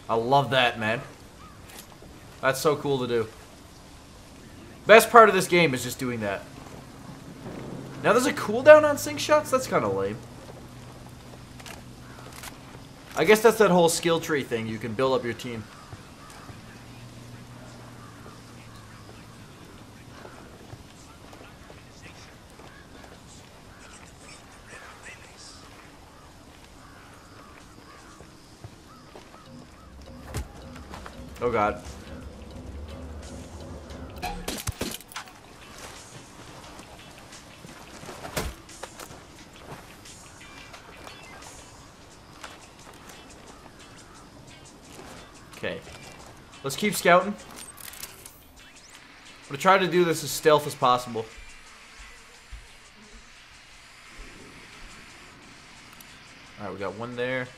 I love that, man. That's so cool to do. Best part of this game is just doing that. Now there's a cooldown on sync shots? That's kind of lame. I guess that's that whole skill tree thing. You can build up your team. Oh god. Let's keep scouting. I'm gonna try to do this as stealth as possible. Alright, we got one there.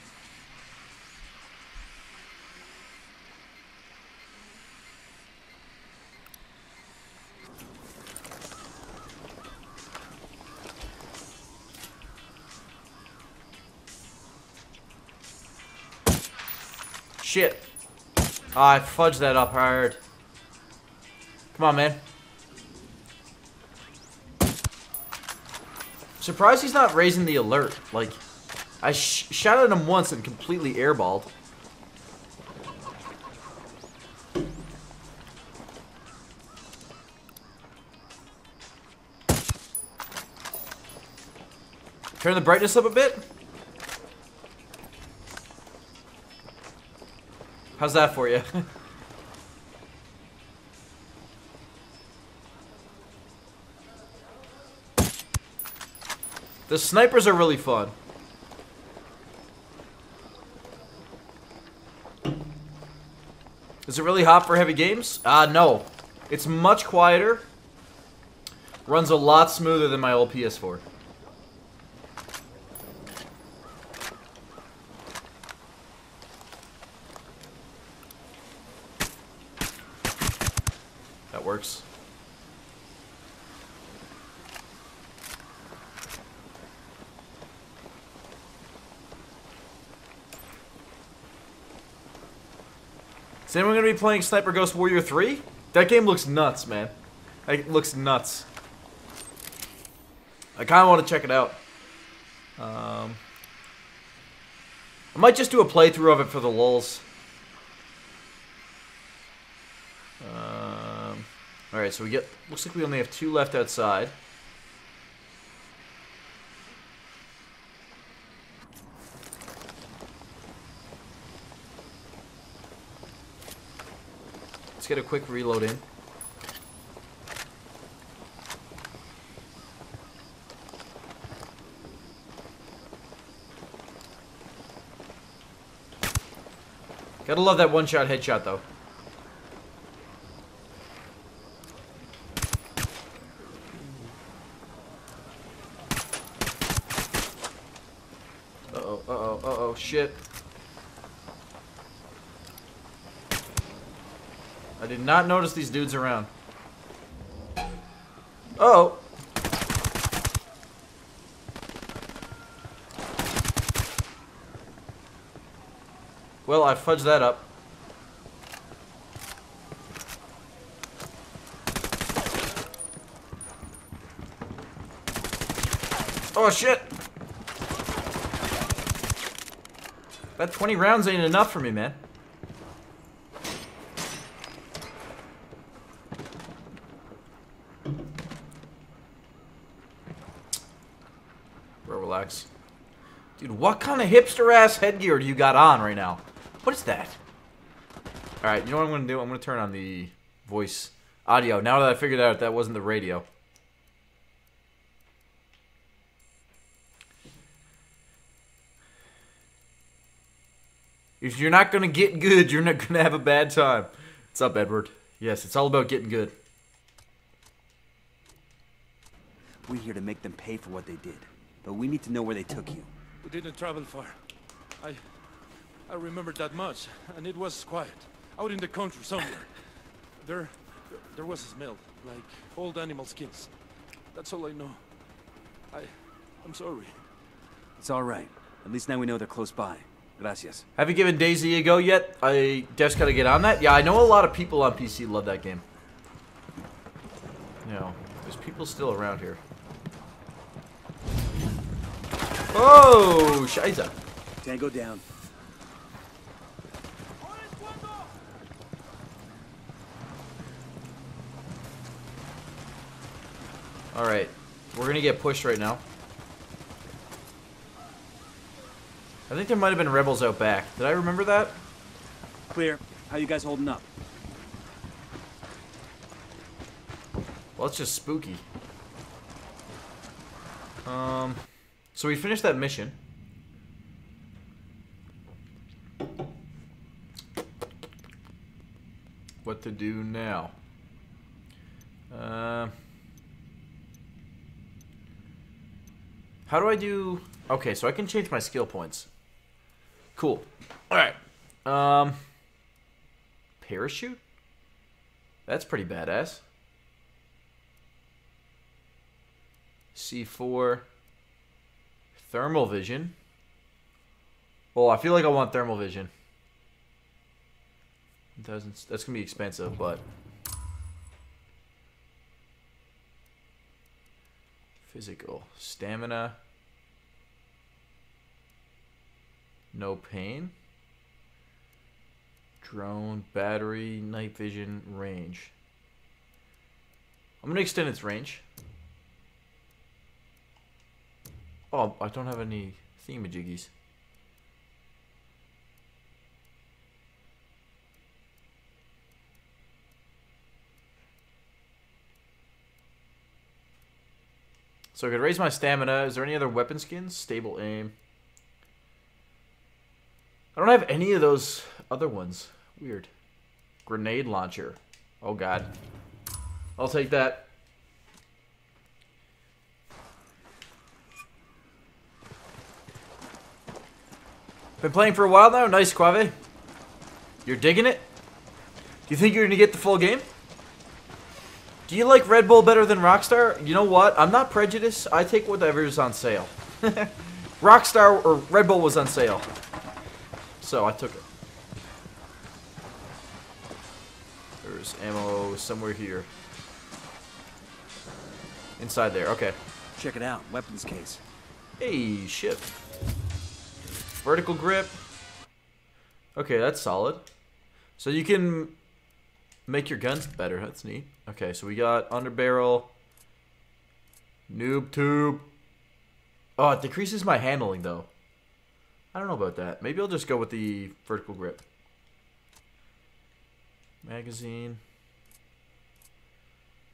Shit. I fudged that up hard. Come on, man. Surprised he's not raising the alert. Like, I sh shot at him once and completely airballed. Turn the brightness up a bit. How's that for you? the snipers are really fun. Is it really hot for heavy games? Uh, no. It's much quieter. Runs a lot smoother than my old PS4. That works. Is anyone going to be playing Sniper Ghost Warrior 3? That game looks nuts, man. It looks nuts. I kind of want to check it out. Um, I might just do a playthrough of it for the lulz. Um, Alright, so we get... Looks like we only have two left outside. Let's get a quick reload in. Gotta love that one-shot headshot, though. Uh-oh, uh-oh, uh-oh, shit. I did not notice these dudes around. Oh. Well, I fudged that up. Oh shit! That 20 rounds ain't enough for me, man. Bro, relax. Dude, what kind of hipster-ass headgear do you got on right now? What is that? Alright, you know what I'm going to do? I'm going to turn on the voice audio. Now that I figured out that wasn't the radio. If you're not going to get good, you're not going to have a bad time. What's up, Edward? Yes, it's all about getting good. We're here to make them pay for what they did. But we need to know where they took you. We didn't travel far. I... I remember that much, and it was quiet. Out in the country somewhere. There... There was a smell, like old animal skins. That's all I know. I... I'm sorry. It's all right. At least now we know they're close by. Gracias. Have you given DayZ a go yet? I just gotta get on that. Yeah, I know a lot of people on PC love that game. You know, there's people still around here. Oh, Shiza. Tango down. Alright. We're gonna get pushed right now. I think there might have been rebels out back. Did I remember that? Clear. How you guys holding up? Well, it's just spooky. Um, so we finished that mission. What to do now? Uh, how do I do... Okay, so I can change my skill points. Cool. Alright. Um, parachute? That's pretty badass. C4. Thermal vision. Well, I feel like I want thermal vision. Doesn't. That's gonna be expensive, but physical stamina. No pain. Drone, battery, night vision, range. I'm gonna extend its range. Oh, I don't have any thingamajiggies. So I could raise my stamina. Is there any other weapon skins? Stable aim. I don't have any of those other ones. Weird. Grenade launcher. Oh god. I'll take that. Been playing for a while now? Nice, Quave. You're digging it? Do you think you're going to get the full game? Do you like Red Bull better than Rockstar? You know what? I'm not prejudiced. I take whatever's on sale. Rockstar or Red Bull was on sale. So I took it. There's ammo somewhere here. Inside there, okay. Check it out. Weapons case. Hey, shit. Vertical grip. Okay, that's solid. So you can make your guns better. That's neat. Okay, so we got underbarrel. Noob tube. Oh, it decreases my handling, though. I don't know about that. Maybe I'll just go with the vertical grip. Magazine.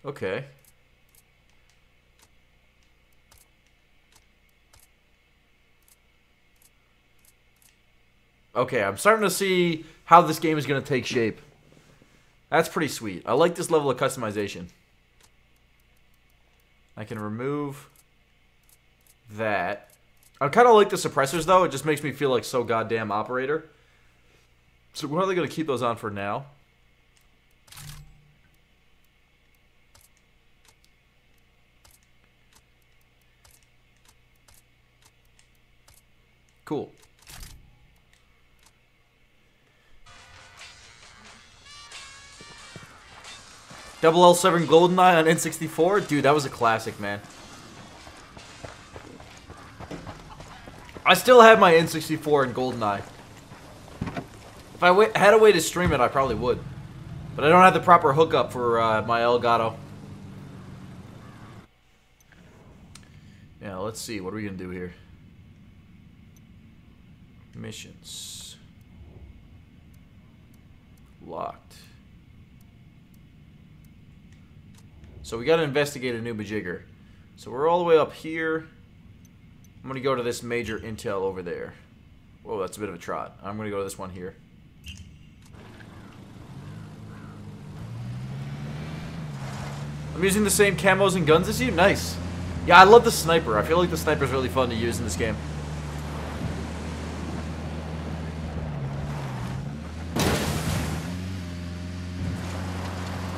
Okay. Okay, I'm starting to see how this game is going to take shape. That's pretty sweet. I like this level of customization. I can remove that. I kind of like the suppressors, though. It just makes me feel like so goddamn operator. So what are they going to keep those on for now? Cool. Double L7 GoldenEye on N64? Dude, that was a classic, man. I still have my N64 and GoldenEye. If I had a way to stream it, I probably would. But I don't have the proper hookup for uh, my Elgato. Yeah, let's see. What are we going to do here? Missions. Locked. So we got to investigate a new Bajigger. So we're all the way up here. I'm going to go to this major intel over there. Whoa, that's a bit of a trot. I'm going to go to this one here. I'm using the same camos and guns as you? Nice. Yeah, I love the sniper. I feel like the sniper's really fun to use in this game.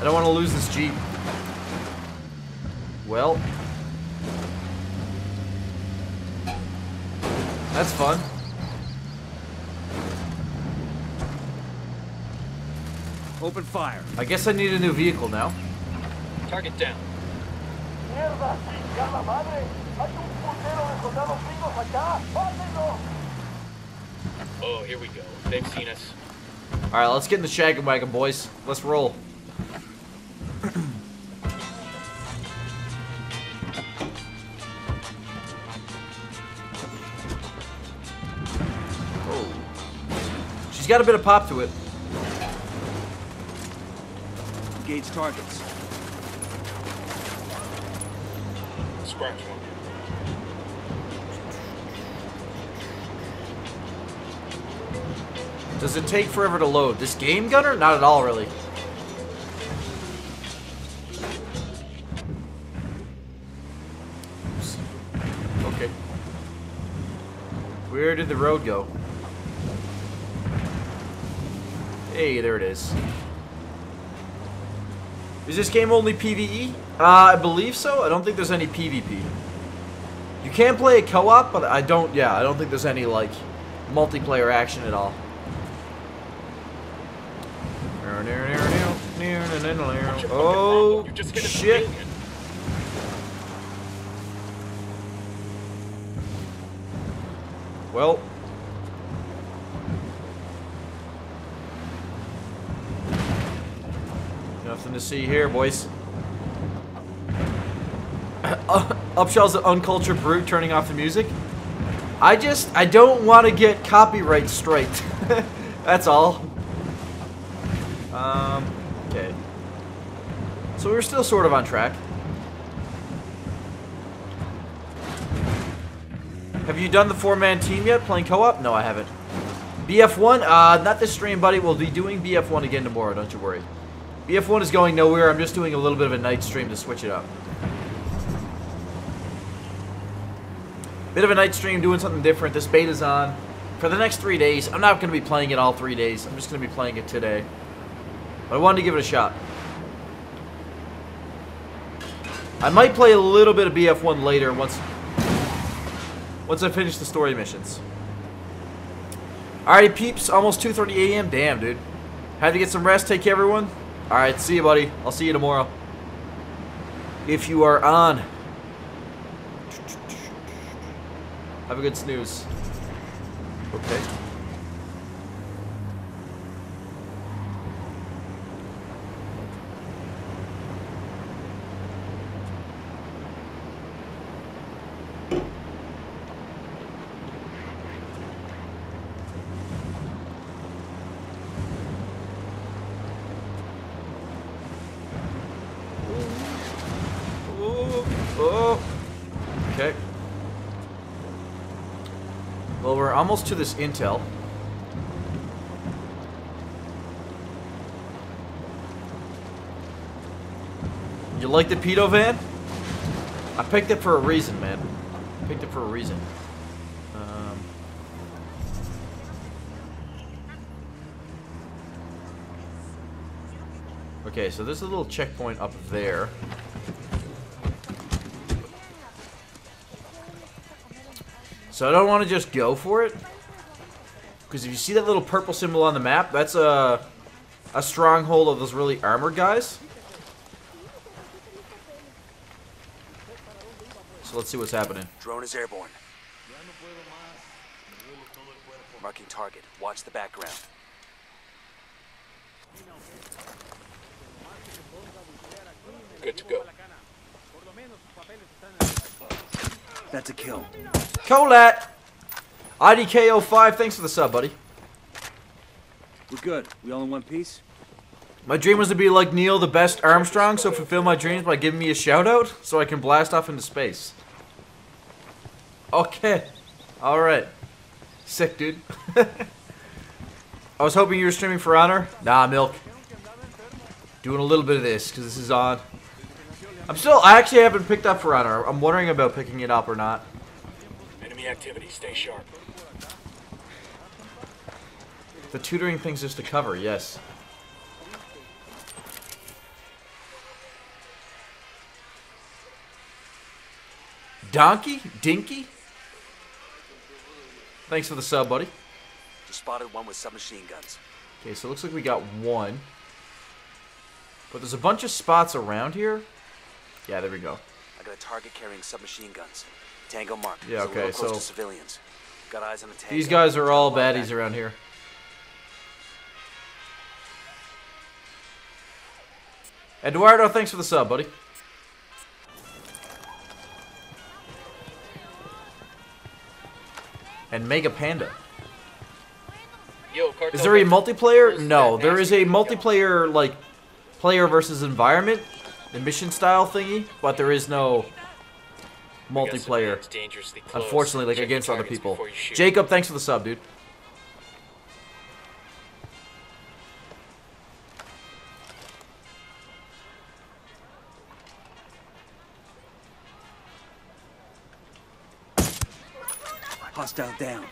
I don't want to lose this Jeep. Well. That's fun. Open fire. I guess I need a new vehicle now. Target down. ¡Mierda! ¡Ya la madre! ¡Hay un putero de soldados gringos acá! ¡Pásenlo! Oh, here we go. They've seen us. Alright, let's get in the shaggin' wagon, boys. Let's roll. She's got a bit of pop to it. Engage targets. Scratch one. Does it take forever to load? This game gunner? Not at all, really. Oops. Okay. Where did the road go? Hey, there it is. Is this game only PvE? Uh, I believe so. I don't think there's any PvP. You can play a co-op, but I don't, yeah, I don't think there's any, like, multiplayer action at all. Oh, You just hit a shit. Well. Nothing to see here, boys. Upshall's an uncultured brute turning off the music. I just, I don't want to get copyright striked. That's all. Um, okay. So we're still sort of on track. Have you done the four-man team yet, playing co-op? No, I haven't. BF1? Uh, not this stream, buddy. We'll be doing BF1 again tomorrow, don't you worry. BF1 is going nowhere. I'm just doing a little bit of a night stream to switch it up. Bit of a night stream, doing something different. This beta's on for the next three days. I'm not going to be playing it all three days. I'm just going to be playing it today. But I wanted to give it a shot. I might play a little bit of BF1 later once once I finish the story missions. Alright, peeps. Almost 2.30 a.m. Damn, dude. Had to get some rest. Take care, everyone. Alright, see you, buddy. I'll see you tomorrow. If you are on. Have a good snooze. Okay. Oh, oh. Okay. Well, we're almost to this intel. You like the pedo van? I picked it for a reason, man. I picked it for a reason. Um, okay, so there's a little checkpoint up there. So I don't want to just go for it. Because if you see that little purple symbol on the map, that's a, a stronghold of those really armored guys. So let's see what's happening. Drone is airborne. Marking target. Watch the background. Good to go. That's a kill. Colat! IDK05, thanks for the sub, buddy. We're good. We all in one piece? My dream was to be like Neil the best Armstrong, so fulfill my dreams by giving me a shout out so I can blast off into space. Okay. Alright. Sick, dude. I was hoping you were streaming for Honor. Nah, Milk. Doing a little bit of this, because this is on. I'm still. I actually haven't picked up For Honor. I'm wondering about picking it up or not. Enemy activity. Stay sharp. The tutoring thing's just to cover. Yes. Donkey? Dinky? Thanks for the sub, buddy. Just spotted one with submachine guns. Okay, so it looks like we got one. But there's a bunch of spots around here. Yeah, there we go. I got a target carrying submachine guns. Tango marked. Yeah, He's a little okay, close so- to civilians. Got eyes on the tango. These guys are all baddies around here. Eduardo, thanks for the sub, buddy. And Mega Panda. Yo, Is there a multiplayer? No, there is a multiplayer, like, player versus environment, the mission style thingy, but there is no multiplayer. It's dangerously close. Unfortunately, like Check against other people. before you shoot. Jacob, thanks for the sub, dude. Hostile down.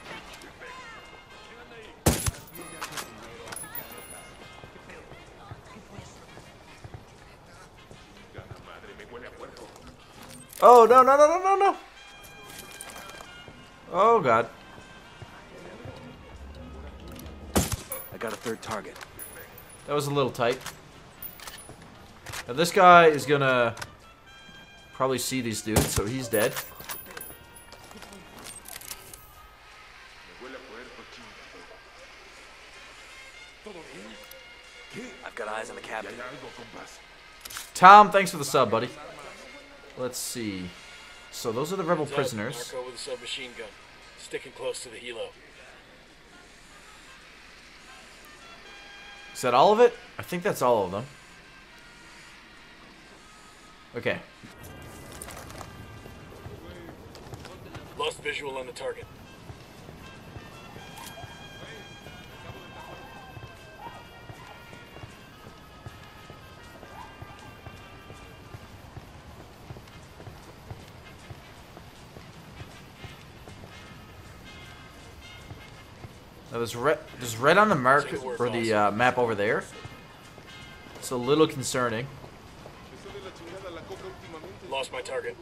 Oh, no, no, no, no, no, no. Oh, God. I got a third target. That was a little tight. Now, this guy is gonna probably see these dudes, so he's dead. I've got eyes the captain. Tom, thanks for the sub, buddy. Let's see. So those are the rebel Heads prisoners. Marco with a submachine gun. Sticking close to the helo. Is that all of it? I think that's all of them. Okay. Lost visual on the target. Now there's red. There's red on the mark or the uh, map over there. It's a little concerning. Lost my target.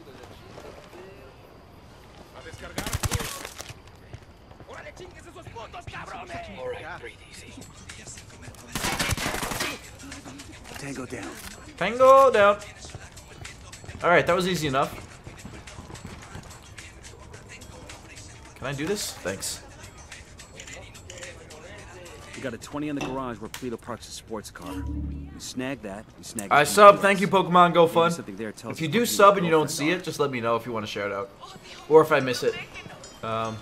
Alright, breathe easy. Tango down. Tango down. Alright, that was easy enough. Can I do this? Thanks. We got a 20 in the garage where Polito parks his sports car. You snag that, you snag I the sub. Thank you, Pokemon Go Maybe Fun. something there tells If you do sub and you don't see it, just let me know if you want to shout out, or if I miss it. Um,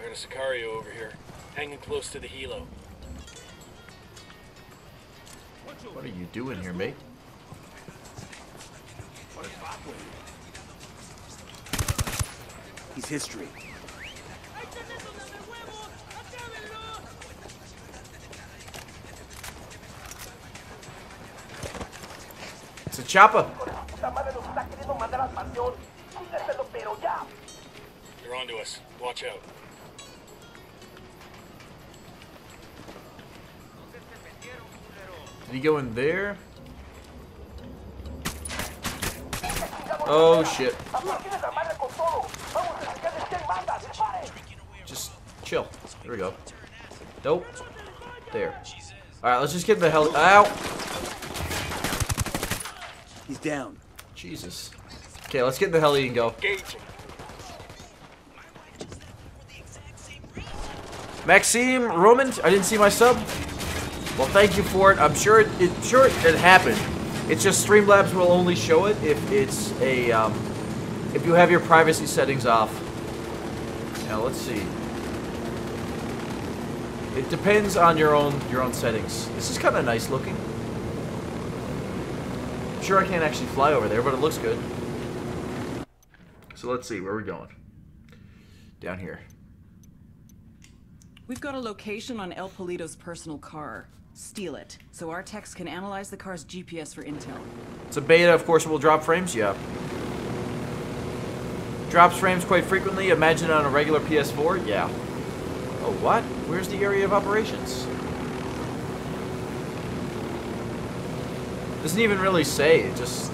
I got a Sicario over here. Hanging close to the helo. what are you doing here, mate? He's history. A chopper. They're onto us. Watch out. Did he go in there? Oh shit. Just chill. There we go. Nope. There. Alright, let's just get the hell out. He's down. Jesus. Okay, let's get the heli and go. Maxime Roman, I didn't see my sub. Well, thank you for it. I'm sure it, it sure it happened. It's just Streamlabs will only show it if it's a um, if you have your privacy settings off. Now let's see. It depends on your own your own settings. This is kind of nice looking. I'm sure I can't actually fly over there, but it looks good. So let's see where are we going. Down here. We've got a location on El Polito's personal car. Steal it, so our techs can analyze the car's GPS for intel. It's a beta, of course, it will drop frames, yeah. Drops frames quite frequently, imagine on a regular PS4, yeah. Oh, what? Where's the area of operations? Doesn't even really say, it just...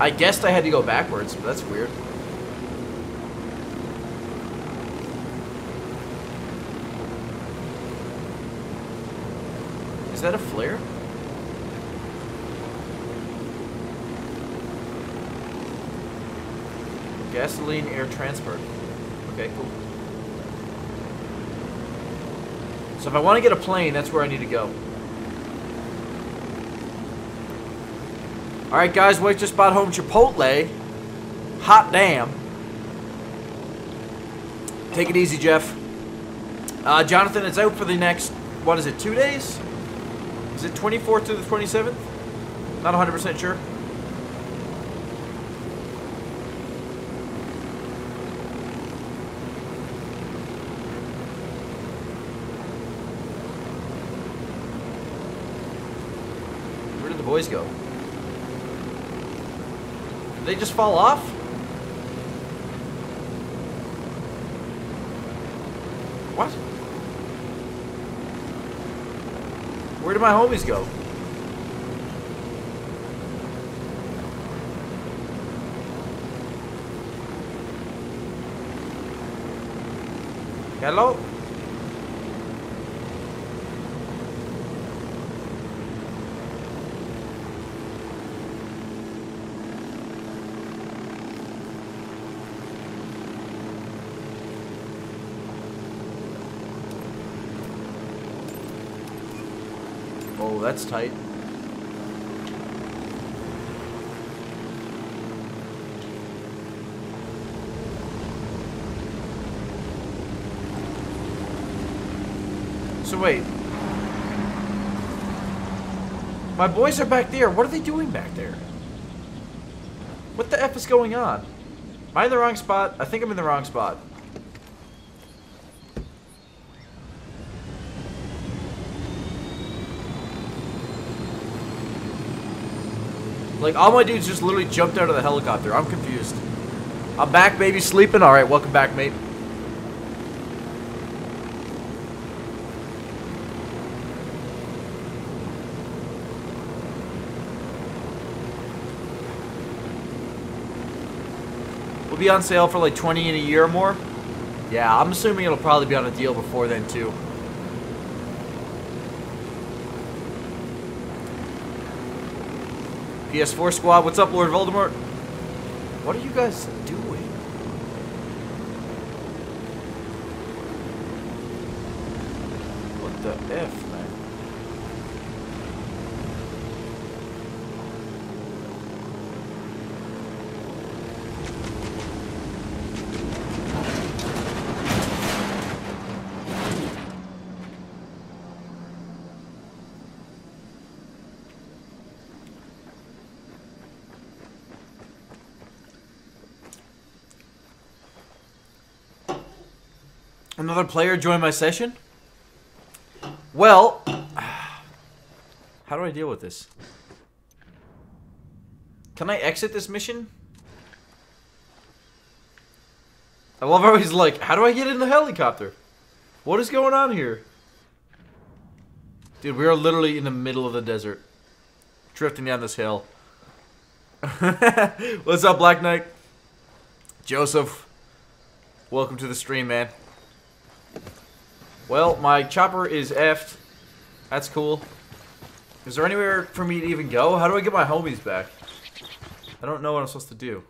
I guessed I had to go backwards, but that's weird. Is that a flare? Gasoline air transport. Okay, cool. So if I want to get a plane, that's where I need to go. Alright guys, we just bought home Chipotle. Hot damn. Take it easy, Jeff. Uh, Jonathan, it's out for the next, what is it, two days? Is it 24th to the 27th? Not 100% sure. Where did the boys go? They just fall off? What? Where did my homies go? Hello? Oh, that's tight. So wait. My boys are back there. What are they doing back there? What the F is going on? Am I in the wrong spot? I think I'm in the wrong spot. Like, all my dudes just literally jumped out of the helicopter. I'm confused. I'm back, baby, sleeping. Alright, welcome back, mate. We'll be on sale for like 20 in a year or more. Yeah, I'm assuming it'll probably be on a deal before then, too. PS4 squad, what's up, Lord Voldemort? What are you guys doing? What the F, man? Another player joined my session? Well, how do I deal with this? Can I exit this mission? I love how he's like, how do I get in the helicopter? What is going on here? Dude, we are literally in the middle of the desert. Drifting down this hill. What's up, Black Knight? Joseph. Welcome to the stream, man. Well, my chopper is effed. That's cool. Is there anywhere for me to even go? How do I get my homies back? I don't know what I'm supposed to do.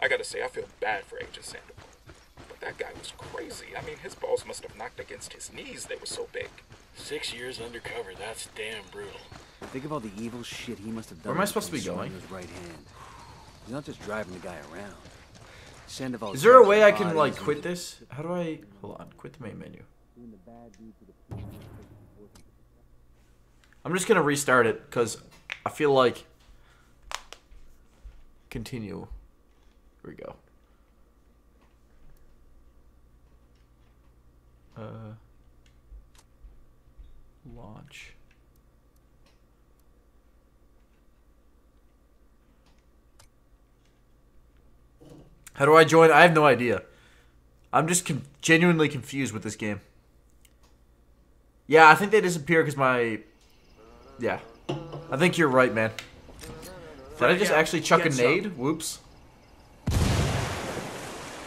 I gotta say, I feel bad for Agent Sandoval. But that guy was crazy. I mean, his balls must have knocked against his knees. They were so big. Six years undercover, that's damn brutal. Think of all the evil shit he must have done. Where am I supposed to be Prince going? Solomon's right hand. He's not just driving the guy around. Sandoval. Is there a way I can, like, quit this? How do I... Hold on. Quit the main menu. I'm just gonna restart it, because I feel like... Continue. Here we go. Uh, launch. How do I join? I have no idea. I'm just genuinely confused with this game. Yeah, I think they disappear because my. Yeah. I think you're right, man. Did I just actually chuck a nade? Whoops.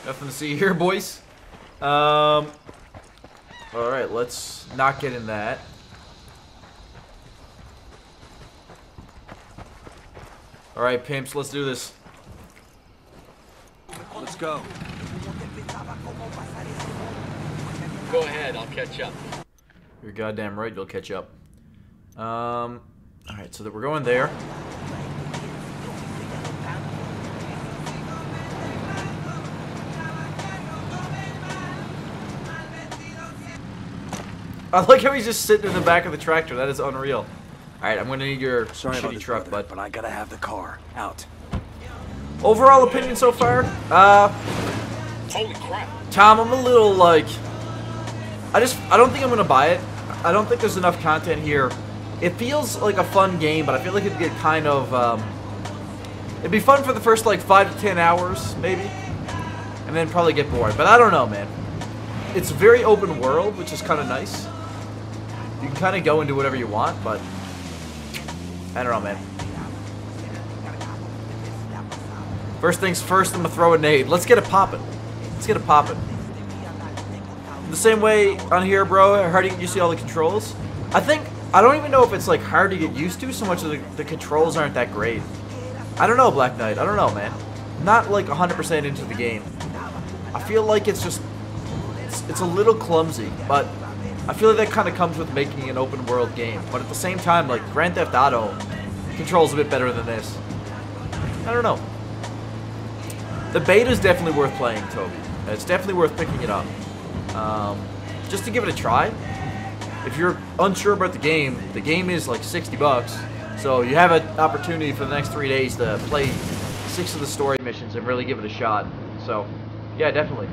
Nothing to see here, boys. Um. Alright, let's not get in that. Alright, pimps, let's do this. Let's go. Go ahead, I'll catch up. You're goddamn right, you'll catch up. Um, alright, so that we're going there. I like how he's just sitting in the back of the tractor. That is unreal. Alright, I'm gonna need your Sorry shitty truck, brother, bud. but I gotta have the car. Out. Overall opinion so far? Uh, Holy crap. Tom, I'm a little like. I just. I don't think I'm gonna buy it. I don't think there's enough content here. It feels like a fun game, but I feel like it'd get kind of. Um, it'd be fun for the first like five to ten hours, maybe, and then probably get bored. But I don't know, man. It's very open world, which is kind of nice. You can kind of go and do whatever you want, but I don't know, man. First things first, I'm gonna throw a nade. Let's get it popping. Let's get it popping. The same way on here, bro. How do you, see all the controls? I think I don't even know if it's like hard to get used to so much of the, the controls aren't that great. I don't know, Black Knight. I don't know, man. Not like 100% into the game. I feel like it's just it's, it's a little clumsy, but I feel like that kind of comes with making an open world game. But at the same time, like Grand Theft Auto controls a bit better than this. I don't know. The beta is definitely worth playing, Toby. It's definitely worth picking it up. Um, just to give it a try. If you're unsure about the game, the game is like 60 bucks. So you have an opportunity for the next three days to play six of the story missions and really give it a shot. So, yeah, definitely.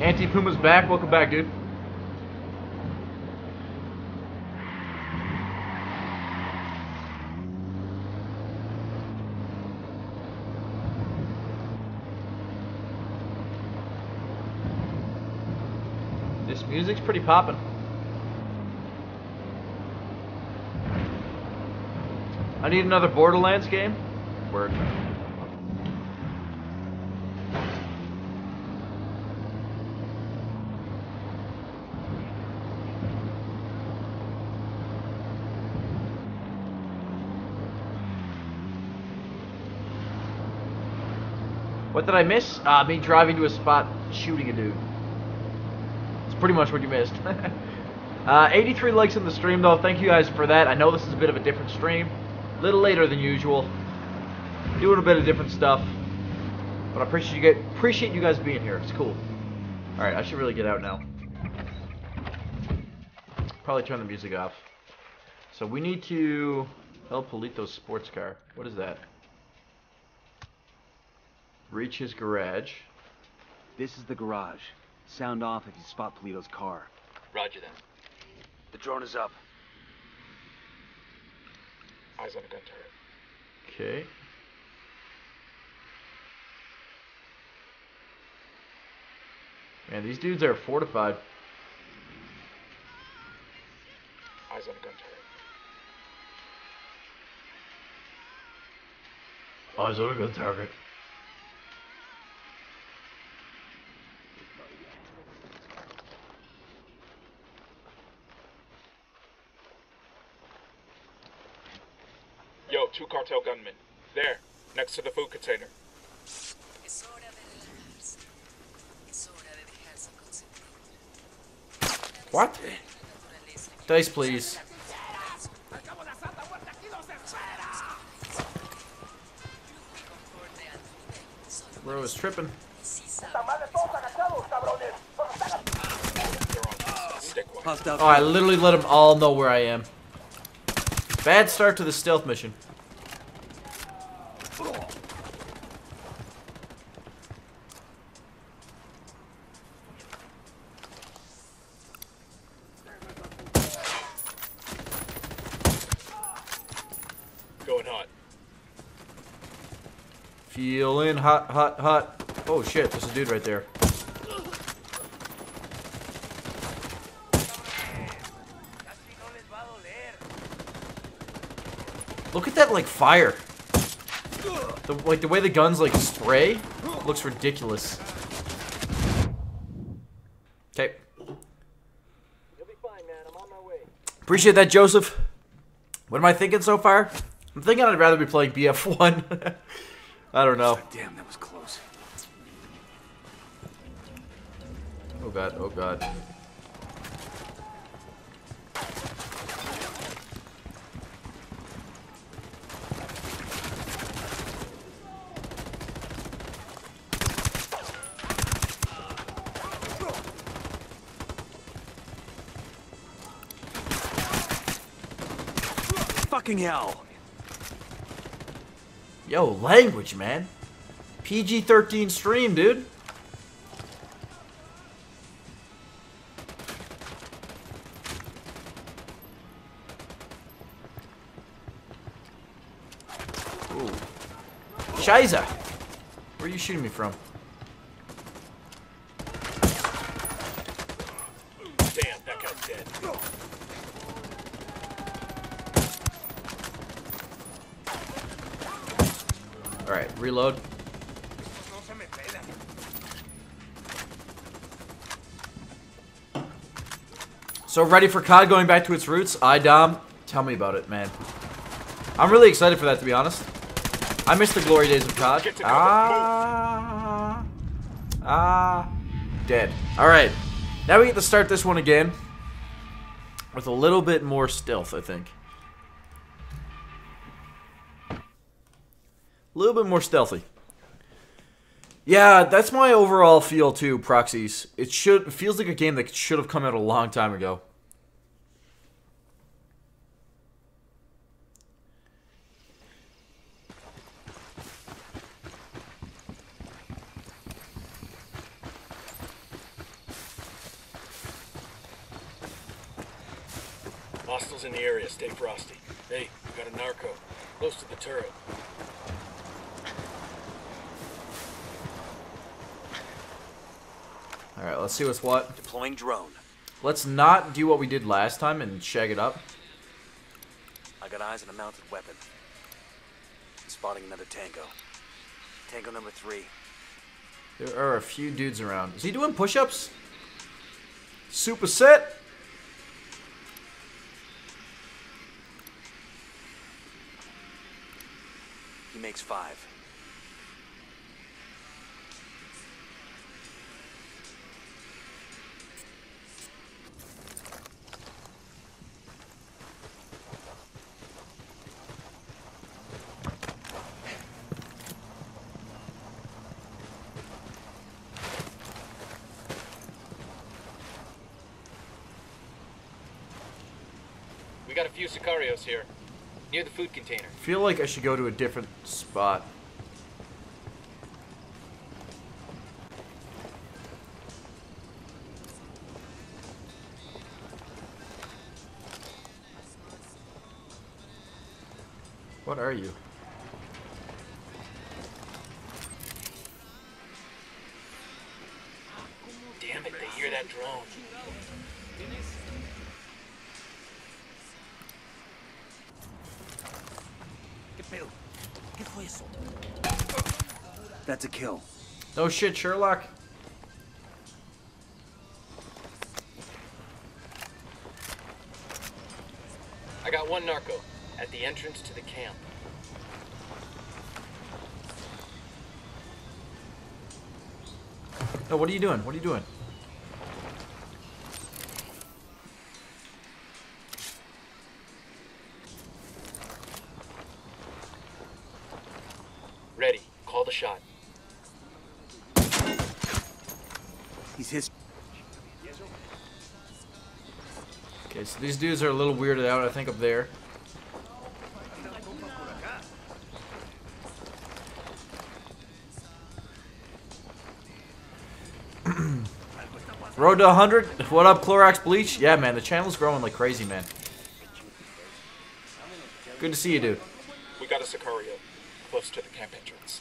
Anti Puma's back. Welcome back, dude. Music's pretty poppin'. I need another Borderlands game. Word. What did I miss? Uh, me driving to a spot, shooting a dude. Pretty much what you missed. uh, 83 likes in the stream, though. Thank you guys for that. I know this is a bit of a different stream. A little later than usual. Doing a bit of different stuff. But I appreciate you, get, appreciate you guys being here. It's cool. Alright, I should really get out now. Probably turn the music off. So we need to... El Polito's sports car. What is that? Reach his garage. This is the garage. Sound off if you spot Polito's car. Roger that. The drone is up. Eyes on a gun turret. Okay. Man, these dudes are fortified. Eyes on a gun turret. Eyes on a good target. Cartel gunmen. There, next to the food container. What? Dice, please. Bro is tripping. Oh, I literally let them all know where I am. Bad start to the stealth mission. Going hot. Feeling hot, hot, hot. Oh shit, there's a dude right there. Look at that like fire. The, like the way the guns like spray looks ridiculous. Okay. Appreciate that, Joseph. What am I thinking so far? I'm thinking I'd rather be playing BF1. I don't know. Damn, that was close. Oh god, oh god. Fucking hell. Yo, language, man. PG-13 stream, dude. Ooh. Shiza! Where are you shooting me from? Damn, that guy's dead. Alright, reload. So ready for COD going back to its roots? IDOM, tell me about it, man. I'm really excited for that, to be honest. I miss the glory days of COD. Ah, ah, dead. All right, now we get to start this one again with a little bit more stealth, I think. Little bit more stealthy. Yeah, that's my overall feel too, Proxies. It should it feels like a game that should have come out a long time ago. Hostiles in the area. Stay frosty. Hey, we got a narco. Close to the turret. Alright, let's see what's what. Deploying drone. Let's not do what we did last time and shag it up. I got eyes on a mounted weapon. I'm Spotting another tango. Tango number three. There are a few dudes around. Is he doing push-ups? Super set? He makes five. Few Sicarios here. Near the food container. feel like I should go to a different spot. No shit, Sherlock. I got one narco at the entrance to the camp. No, what are you doing? What are you doing? These dudes are a little weirded out, I think, up there. Road to 100. What up, Clorox Bleach? Yeah, man, the channel's growing like crazy, man. Good to see you, dude. We got a Sicario close to the camp entrance.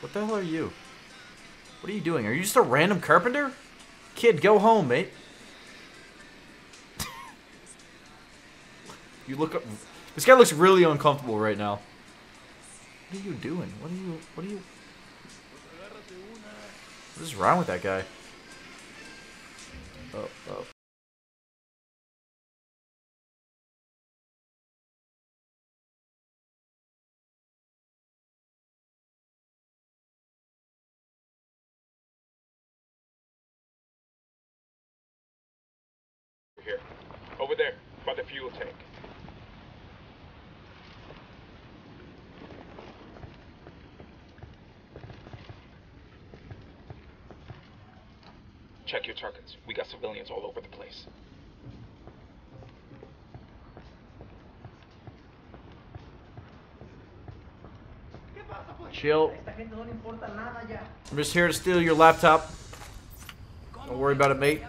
What the hell are you? What are you doing? Are you just a random carpenter? Kid, go home, mate. You look up. This guy looks really uncomfortable right now. What are you doing? What are you. What are you. What is wrong with that guy? I'm just here to steal your laptop. Don't worry about it, mate.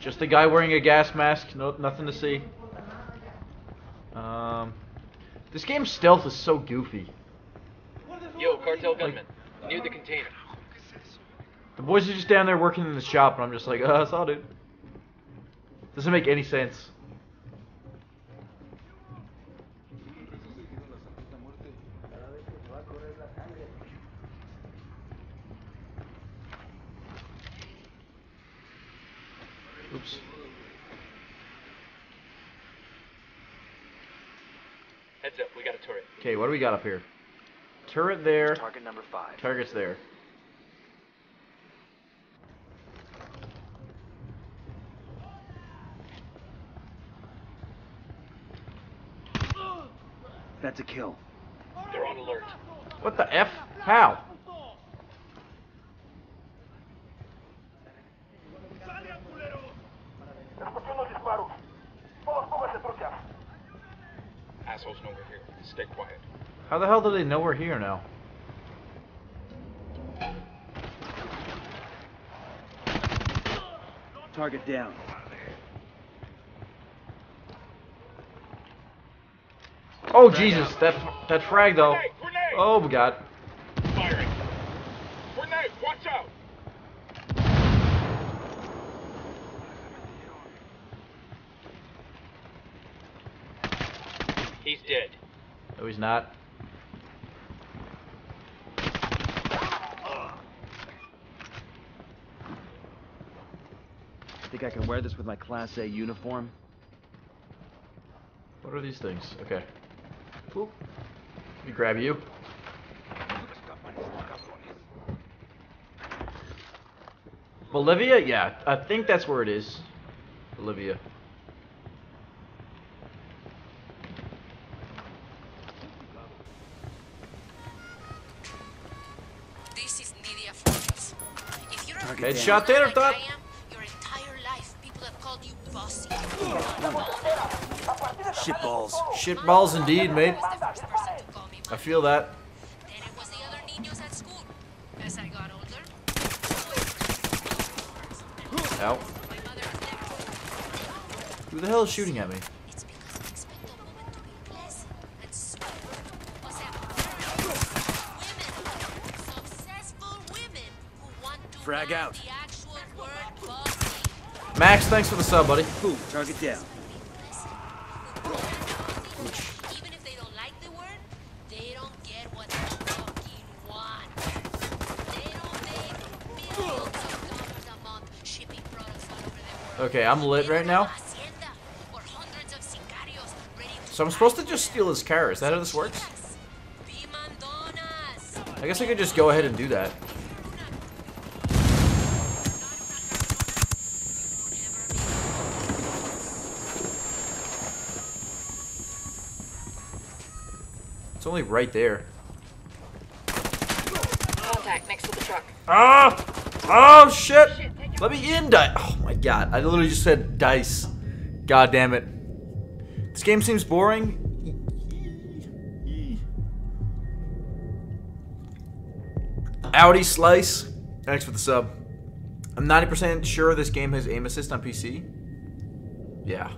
Just a guy wearing a gas mask. No, nothing to see. Um, this game's stealth is so goofy. Yo, cartel gunman. Near the container. The boys are just down there working in the shop, and I'm just like, uh, I saw it. Doesn't make any sense. Oops. Heads up, we got a turret. Okay, what do we got up here? Turret there. Target number five. Target's there. That's a kill. They're on alert. What the F? How? Assholes know we're here. Stay quiet. How the hell do they know we're here now? Target down. Oh Jesus, that that frag though. Oh my God. Firing. Grenade, watch out! He's dead. No, he's not. Think I can wear this with my Class A uniform? What are these things? Okay. Boop. Let me grab you. Bolivia? Yeah, I think that's where it is. Bolivia. This is Nidia Fortress. If you're a Headshot there, like thought. Shitballs. Shitballs indeed, mate. I feel that. Then it was the other niños at school. As I got older, Ow. Who the hell is shooting at me? and smart. O sea, women, successful women who want to Frag out. the actual word bossy. Max, thanks for the sub, buddy. Boom, target down. Okay, I'm lit right now. Hacienda or hundreds of sicarios ready to So I'm supposed to just steal his car. Is that how this works? I guess I could just go ahead and do that. It's only right there. Contact next to the truck. Ah! Oh shit! Let me in, dice. Oh my god! I literally just said dice. God damn it! This game seems boring. Audi Slice, thanks for the sub. I'm 90% sure this game has aim assist on PC. Yeah.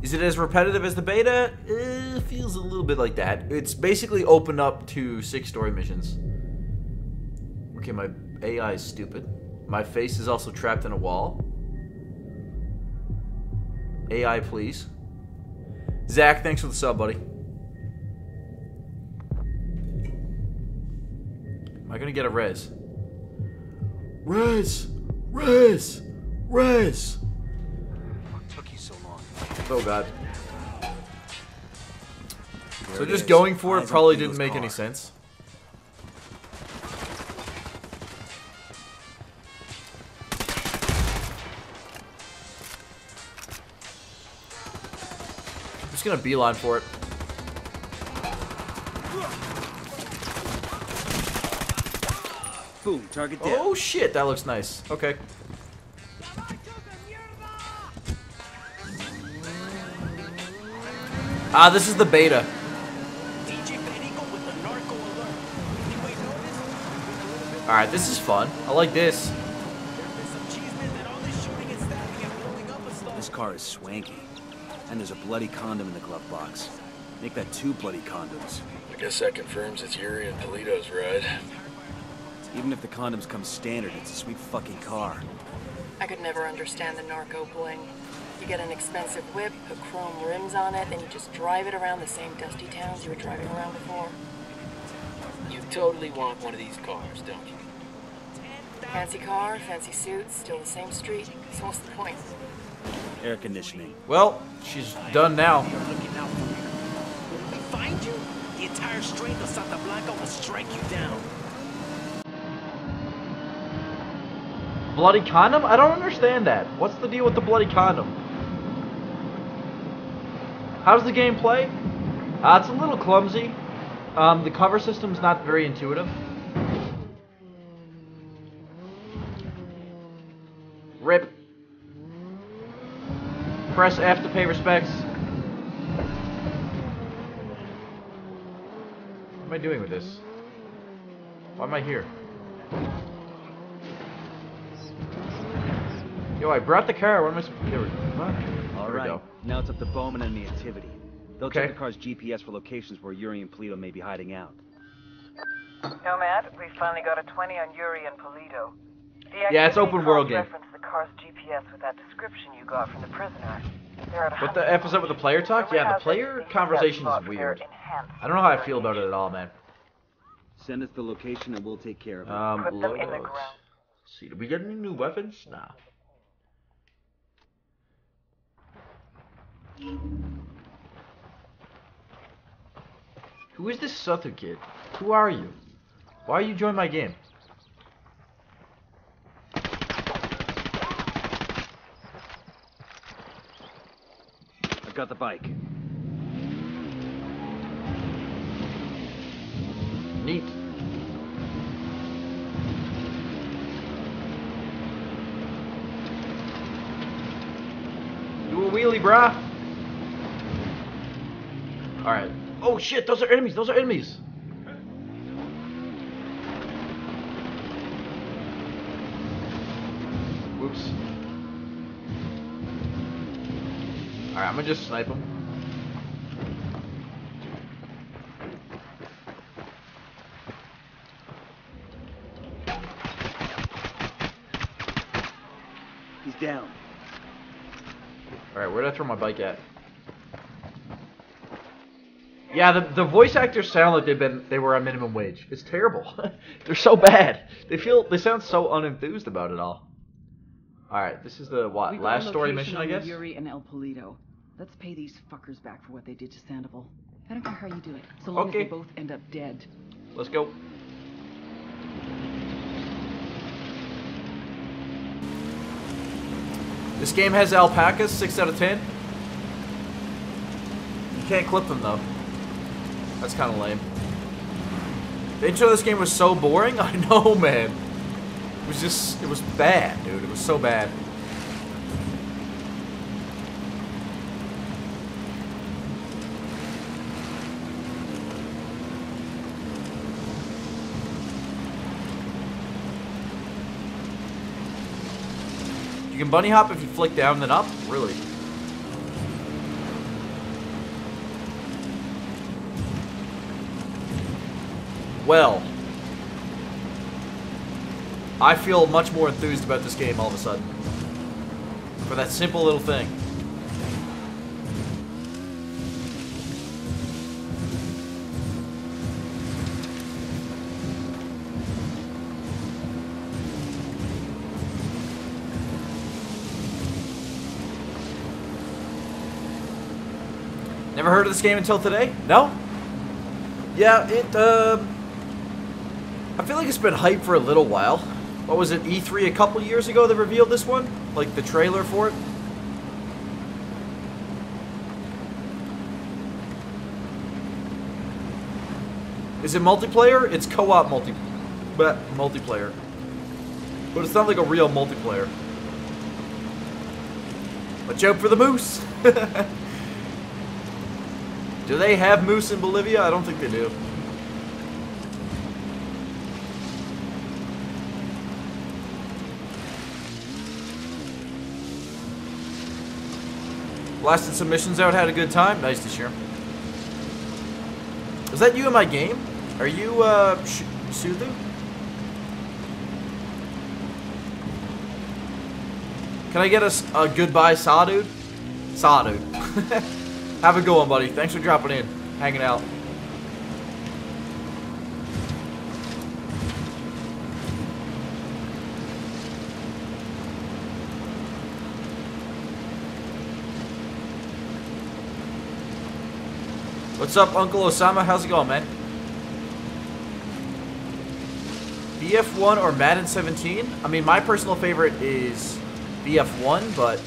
Is it as repetitive as the beta? Eh, it feels a little bit like that. It's basically opened up to six story missions. Okay, my AI is stupid. My face is also trapped in a wall. AI, please. Zach, thanks for the sub, buddy. Am I gonna get a res? Res! Res! Res! Long? Oh god. There So just is. going for it Eyes probably didn't make any sense. I'm just gonna beeline for it. Boom, target down. Oh shit, that looks nice. Okay. Ah, this is the beta. Alright, this is fun. I like this. This car is swanky. And there's a bloody condom in the glove box. Make that two bloody condoms. I guess that confirms it's Yuri and Polito's ride. Even if the condoms come standard, it's a sweet fucking car. I could never understand the narco bling. You get an expensive whip, put chrome rims on it, and you just drive it around the same dusty towns you were driving around before. You totally want one of these cars, don't you? Fancy car, fancy suits, still the same street. So what's the point? Air conditioning. Well, she's done now. Find you? The entire strength of Santa Blanca will strike you down. Bloody condom? I don't understand that. What's the deal with the bloody condom? How does the game play? Uh, it's a little clumsy. Um, the cover system's not very intuitive. Rip. Press F to pay respects. What am I doing with this? Why am I here? Yo, I brought the car. What am I supposed to do? All There we right. go. Now it's up to Bowman and the activity. They'll Okay. check the car's GPS for locations where Yuri and Polito may be hiding out. Nomad, we finally got a 20 on Yuri and Polito. The Yeah, it's activity open world game. cross-referenced the car's GPS with that description you got from the prisoner. They're at What the F is up with the player talk? Yeah, the player conversation is weird. I don't know how I feel about it at all, man. Send us the location and we'll take care of it. Um, Put them in the loadouts. ground. See, did we get any new weapons? Nah. Who is this Suther kid? Who are you? Why are you joining my game? I've got the bike. Neat. Do a wheelie, brah. Alright. Oh shit, those are enemies, those are enemies. Whoops. Alright, I'm gonna just snipe him. He's down. Alright, where did I throw my bike at? Yeah, the, the voice actors sound like they've been they were on minimum wage. It's terrible. They're so bad. They feel they sound so unenthused about it all. Alright, this is the what We last story mission, I guess? Yuri and El Polito. Let's pay these fuckers back for what they did to Sandoval. I don't care how you do it, so long Okay. as they both end up dead. Let's go. This game has alpacas, 6 out of 10. You can't clip them though. That's kind of lame. The intro of this game was so boring. I know, man. It was just, it was bad, dude. It was so bad. You can bunny hop if you flick down then up? Really? Well. I feel much more enthused about this game all of a sudden. For that simple little thing. Never heard of this game until today? No? Yeah, it, uh... I feel like it's been hyped for a little while. What was it, E3 a couple years ago that revealed this one? Like, the trailer for it? Is it multiplayer? It's co-op multi but multiplayer. But it's not like a real multiplayer. Watch out for the moose! do they have moose in Bolivia? I don't think they do. Blasted some missions out, had a good time. Nice to share. Is that you in my game? Are you, uh, Suthu? Can I get a, a goodbye, saw dude? Saw dude. Have a good one, buddy. Thanks for dropping in, hanging out. What's up, Uncle Osama? How's it going, man? BF1 or Madden 17? I mean, my personal favorite is BF1, but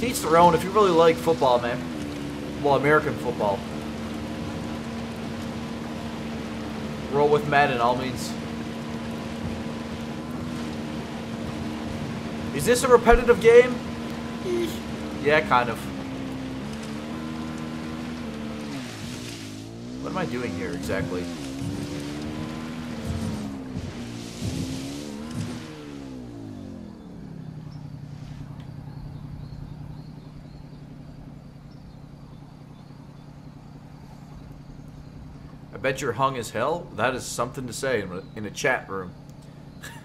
teach their own if you really like football, man. Well, American football. Roll with Madden, all means. Is this a repetitive game? Yeah, kind of. Am I doing here exactly? I bet you're hung as hell. That is something to say in a, in a chat room.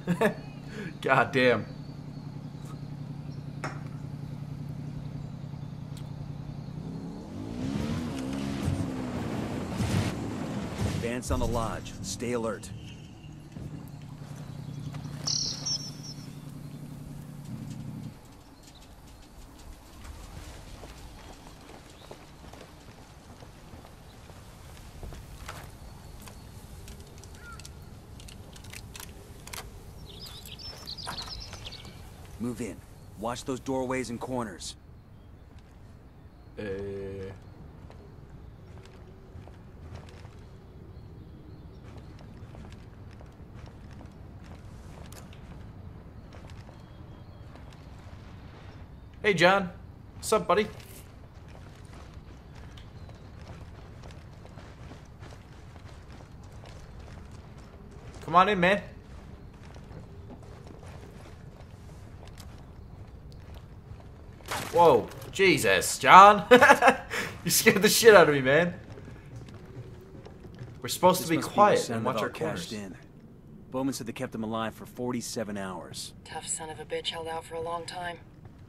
God damn. On the lodge. Stay alert. Move in. Watch those doorways and corners. Uh... Hey, John. What's up, buddy? Come on in, man. Whoa. Jesus, John. you scared the shit out of me, man. We're supposed This to be must the quiet and Sandoval watch our cashed corners. in. Bowman said they kept him alive for 47 hours. Tough son of a bitch held out for a long time.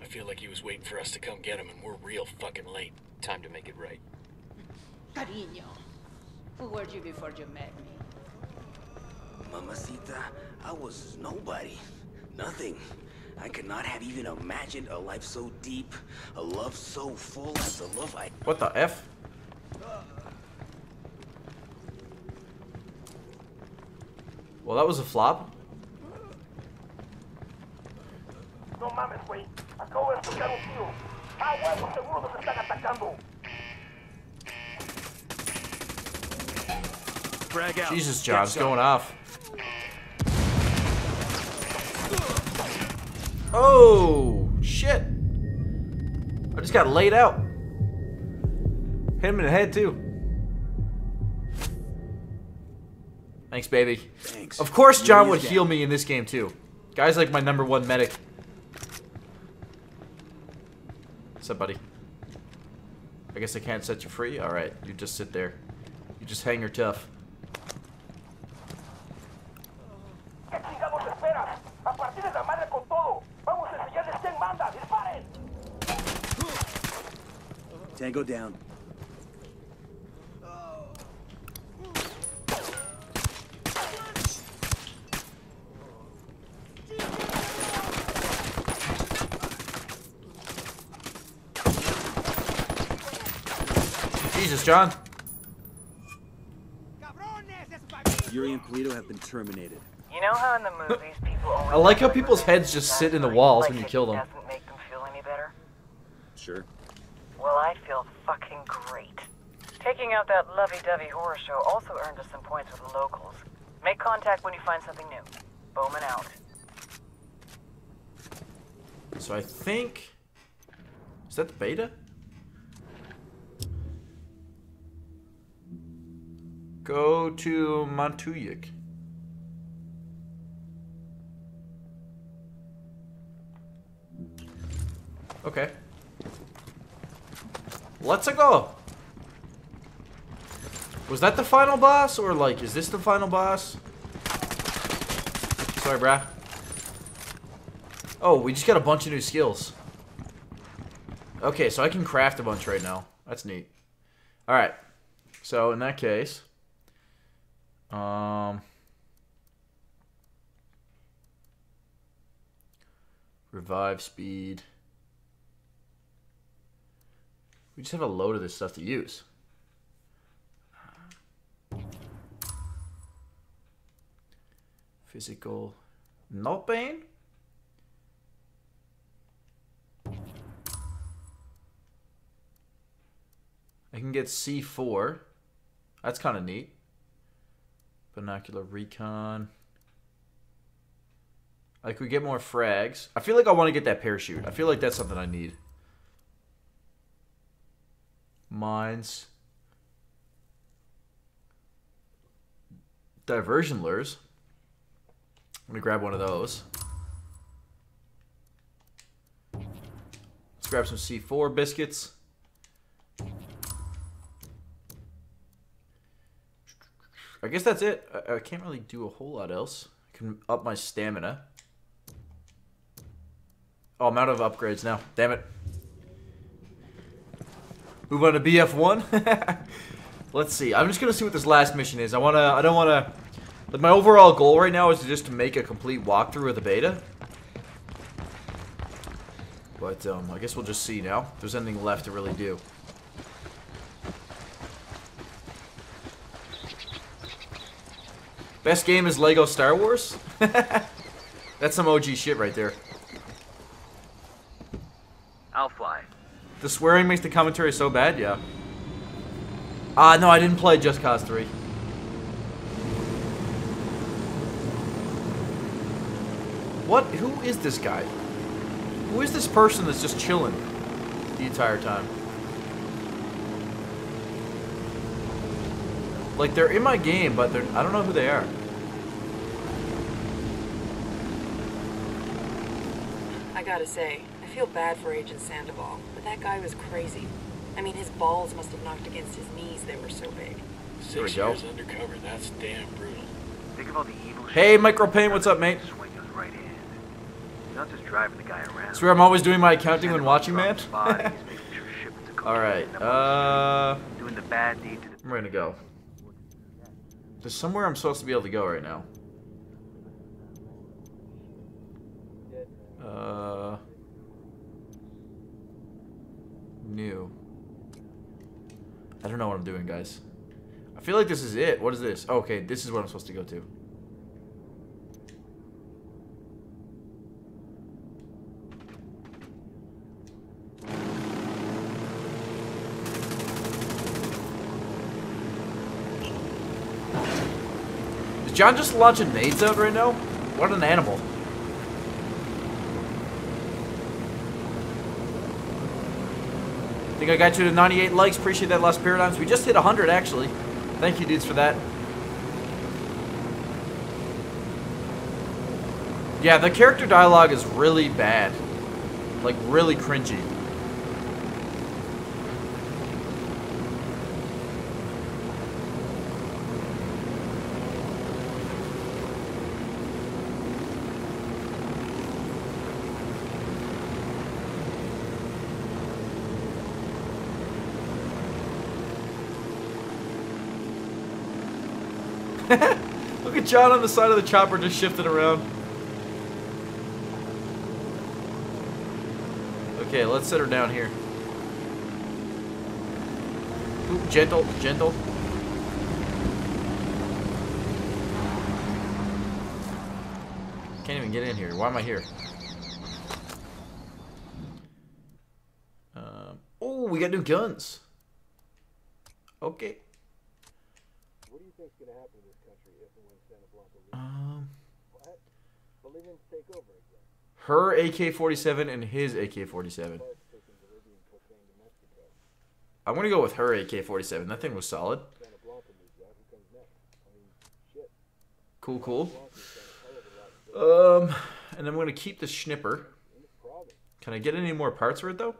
I feel like he was waiting for us to come get him, and we're real fucking late. Time to make it right. Cariño, who were you before you met me? Mamacita, I was nobody. Nothing. I could not have even imagined a life so deep, a love so full as the love I... What the F? Well, that was a flop. No mames, güey. Acabo de escuchar un tiro. Ah, huevo, seguro nos están atacando. Drag out. Jesus, Get John, it's going off. Oh, shit. I just got laid out. Hit him in the head, too. Thanks, baby. Thanks. Of course, John would heal me in this game, too. Guy's like my number one medic. What's up, buddy? I guess I can't set you free? Alright, you just sit there. You just hang your tough. Tango chingados esperas? A partir de la madre con todo. Vamos a enseñarles quién manda. ¡Disparen! Tango down. Jesus, John. Yuri and Polito have been terminated. You know how in the movies people always I like how people's heads just sit in the walls when you kill them. doesn't make them feel any better? Sure. Well, I feel fucking great. Taking out that lovey-dovey horror show also earned us some points with the locals. Make contact when you find something new. Bowman out. So I think... Is that the beta? Go to Montuyoc. Okay. Let's go. Was that the final boss? Or, like, is this the final boss? Sorry, brah. Oh, we just got a bunch of new skills. Okay, so I can craft a bunch right now. That's neat. Alright. So, in that case... Um... Revive speed. We just have a load of this stuff to use. Physical. No pain? I can get C4. That's kind of neat. Binocular recon. Like, we get more frags. I feel like I want to get that parachute. I feel like that's something I need. Mines. Diversion lures. I'm going to grab one of those. Let's grab some C4 biscuits. I guess that's it. I, I can't really do a whole lot else. I can up my stamina. Oh, I'm out of upgrades now. Damn it. Move on to BF1. Let's see. I'm just gonna see what this last mission is. I wanna. I don't wanna. Like my overall goal right now is just to make a complete walkthrough of the beta. But um, I guess we'll just see now. If there's anything left to really do. Best game is Lego Star Wars? That's some OG shit right there. I'll fly. The swearing makes the commentary so bad, yeah. Ah, uh, no, I didn't play Just Cause 3. What? Who is this guy? Who is this person that's just chilling the entire time? Like, they're in my game, but they're, I don't know who they are. I gotta say, I feel bad for Agent Sandoval, but that guy was crazy. I mean, his balls must have knocked against his knees, they were so big. There we Six go. years undercover, that's damn brutal. Think of all the evil Hey, Micropain, what's up, mate? right not just driving the guy around. Swear I'm always doing my accounting when watching, man. Body, he's making sure Alright, uh... doing the bad deed to the Where am I gonna go? There's somewhere I'm supposed to be able to go right now. Uh... New. I don't know what I'm doing, guys. I feel like this is it. What is this? Oh, okay, this is what I'm supposed to go to. John just launching nades out right now? What an animal. I think I got you to 98 likes. Appreciate that, Lost Paradigms. We just hit 100, actually. Thank you, dudes, for that. Yeah, the character dialogue is really bad. Like, really cringy. Look at John on the side of the chopper just shifting around. Okay, let's set her down here. Ooh, gentle, gentle. Can't even get in here. Why am I here? Um, oh, we got new guns. Okay. What do you think's gonna happen in this country if and when Santa Blanca leaves? Um, What? Bolivians take over again. Her AK-47 and his AK-47. Buzz taking Bolivian cocaine to Mexico. I'm gonna go with her AK-47. That thing was solid. Cool, cool. Um, and I'm gonna keep the schnipper. Can I get any more parts for it though?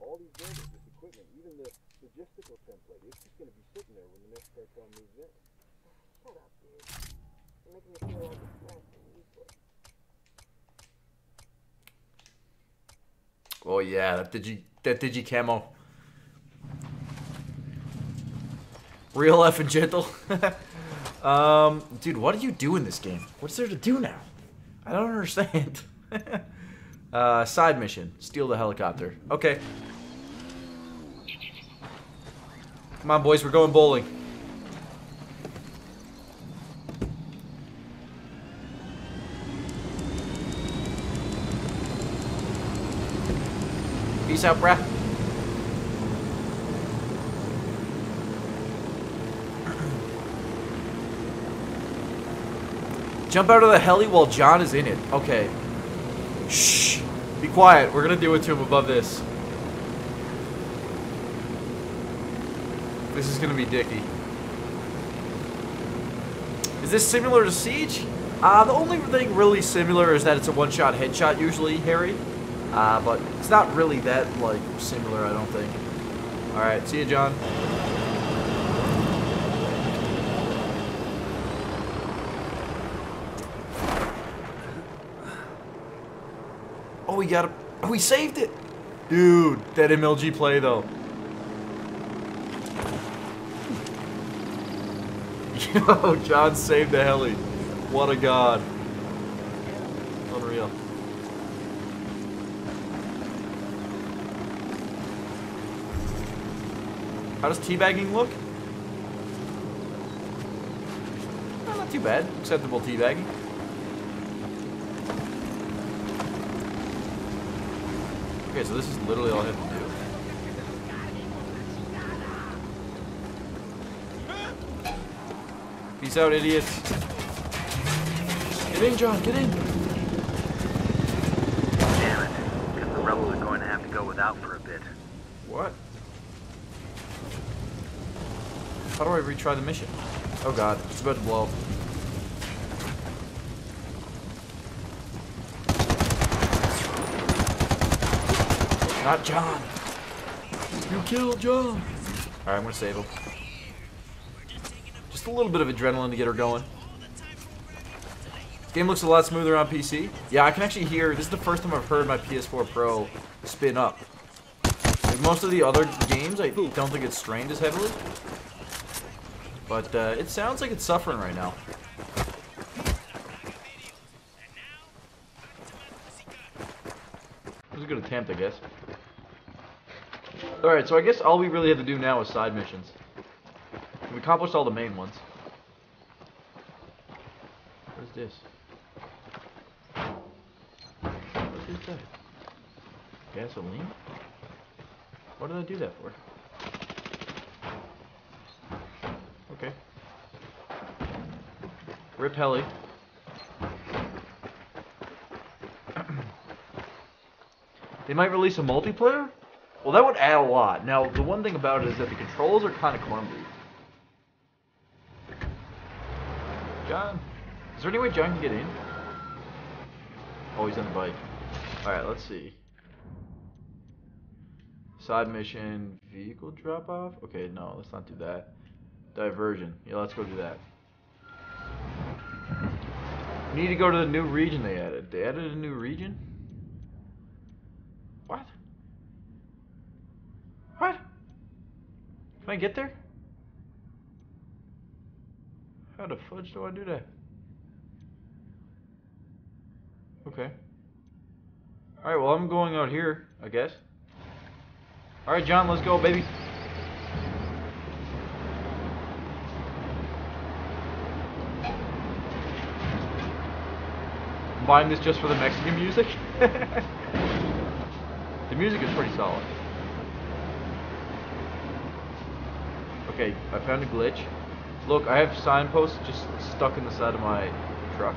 All these buildings, this equipment, even the logistical template, it's just gonna be sitting there when the next cartel moves in. Shut up, dude. You're making me feel like a plant and useless. Oh yeah, that digi that digi camo. Real and gentle. um, dude, what do you do in this game? What's there to do now? I don't understand. uh, side mission: steal the helicopter. Okay. Come on, boys, we're going bowling. Peace out, bruh. Jump out of the heli while John is in it. Okay. Shh. Be quiet. We're gonna do it to him above this. This is gonna be Dicky. Is this similar to Siege? Uh, the only thing really similar is that it's a one-shot headshot usually, Harry. Uh, but it's not really that, like, similar, I don't think. Alright, see you, John. Oh, we got it. Oh, we saved it! Dude, that MLG play, though. Yo, John saved the heli. What a god. Unreal. How does teabagging look? Oh, not too bad. Acceptable teabagging. Okay, so this is literally all I have to do. Peace out, idiots. Get in, John, get in. Damn it. Guess the rebels are going to have to go without for a bit. What? How do I retry the mission? Oh god, it's about to blow up. Not John! You killed John! Alright, I'm gonna save him. Just a little bit of adrenaline to get her going. Game looks a lot smoother on PC. Yeah, I can actually hear, this is the first time I've heard my PS4 Pro spin up. Like most of the other games, I don't think it's strained as heavily. But uh, it sounds like it's suffering right now. It was a good attempt, I guess. Alright, so I guess all we really have to do now is side missions. We accomplished all the main ones. What is this? What is that? Gasoline? What did I do that for? Okay. Rip heli. they might release a multiplayer? Well, that would add a lot. Now, the one thing about it is that the controls are kind of clumsy. John? Is there any way John can get in? Oh, he's on the bike. Alright, let's see. Side mission, vehicle drop off? Okay, no, let's not do that. Diversion. Yeah, let's go do that. We need to go to the new region they added. They added a new region? What? What? Can I get there? How the fudge do I do that? Okay. Alright, well, I'm going out here, I guess. Alright, John, let's go, baby. Buying this just for the Mexican music. the music is pretty solid. Okay, I found a glitch. Look, I have signposts just stuck in the side of my truck.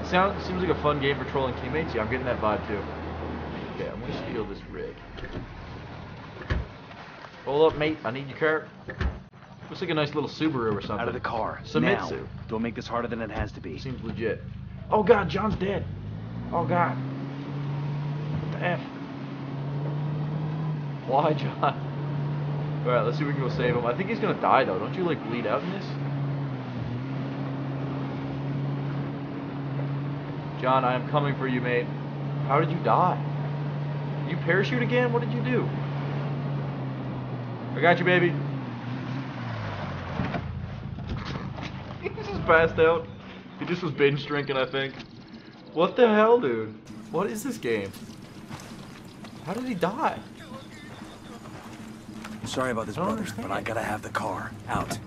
It sounds seems like a fun game for trolling teammates. Yeah, I'm getting that vibe too. Okay, I'm gonna steal this rig. Hold up, mate. I need your car. Looks like a nice little Subaru or something. Out of the car. Samitsu. Now. Don't make this harder than it has to be. Seems legit. Oh god, John's dead. Oh god. What the F? Why, John? Alright, let's see if we can go save him. I think he's gonna die though. Don't you like bleed out in this? John, I am coming for you, mate. How did you die? You parachute again? What did you do? I got you, baby. he just passed out. He just was binge drinking, I think. What the hell, dude? What is this game? How did he die? Sorry about this, I don't brother, but I gotta have the car. Out.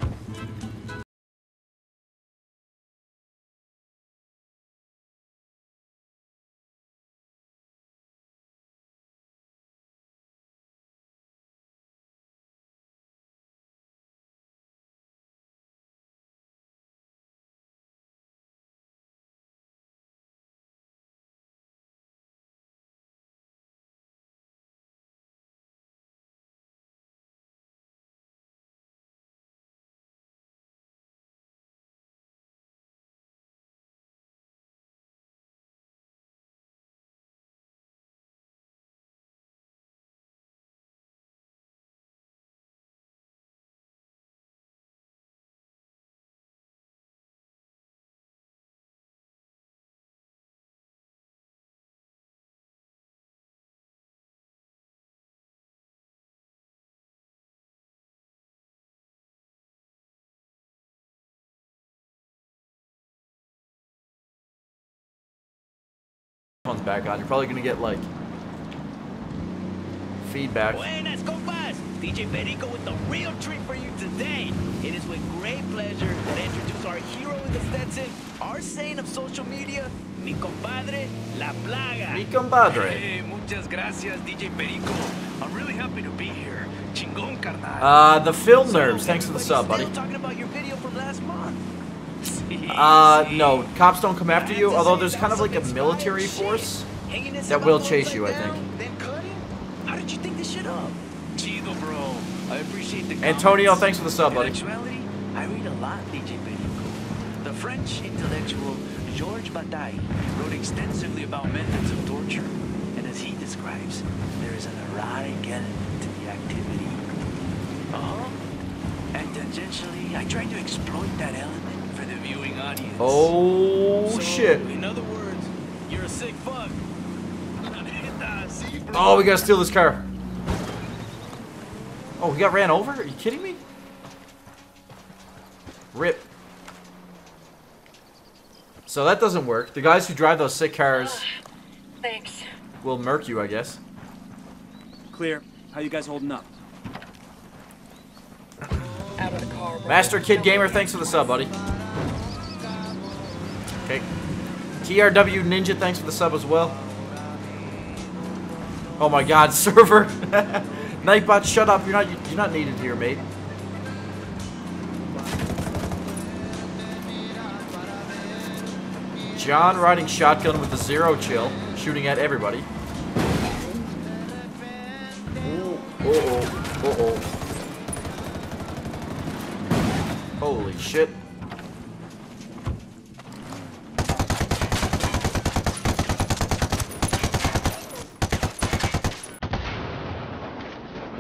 One's back on. You're probably gonna get like feedback. Buenas, compas! DJ Perico with the real treat for you today. It is with great pleasure that I introduce our hero in the Stetson, our saint of social media, mi compadre, La Plaga. Mi compadre. Hey, muchas gracias, DJ Perico. I'm really happy to be here. Chingón, carnal. Uh, the film nerves. Thanks for the sub, buddy. Still talking about your video from last month. Uh, no, cops don't come after you. Although there's kind of like a military force that will chase you, I think. How did you think this shit up? Chido, bro. I appreciate the Antonio, thanks for the sub, buddy. I read a lot, DJ Perico. The French intellectual Georges Bataille wrote extensively about methods of torture. And as he describes, there is an erotic element to the activity. Uh-huh. And tangentially, I try to exploit that element for the viewing audience. Oh So, shit! In other words, you're a sick fuck. Oh, we gotta steal this car. Oh, we got ran over? Are you kidding me? Rip. So that doesn't work. The guys who drive those sick cars Thanks. will murk you, I guess. Clear. How you guys holding up? Out of the car. bro. Master Kid Gamer, thanks for the sub, buddy. Okay. TRW Ninja, thanks for the sub as well. Oh my god, server. Nightbot, shut up. You're not you're not needed here, mate. John riding shotgun with the zero chill, shooting at everybody. Uh-oh. Uh-oh. Holy shit.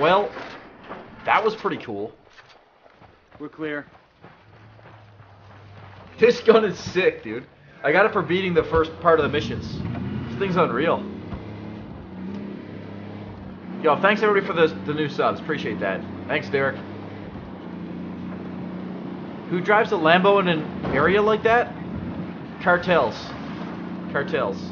Well, that was pretty cool. We're clear. This gun is sick, dude. I got it for beating the first part of the missions. This thing's unreal. Yo, thanks everybody for the, the new subs. Appreciate that. Thanks, Derek. Who drives a Lambo in an area like that? Cartels. Cartels.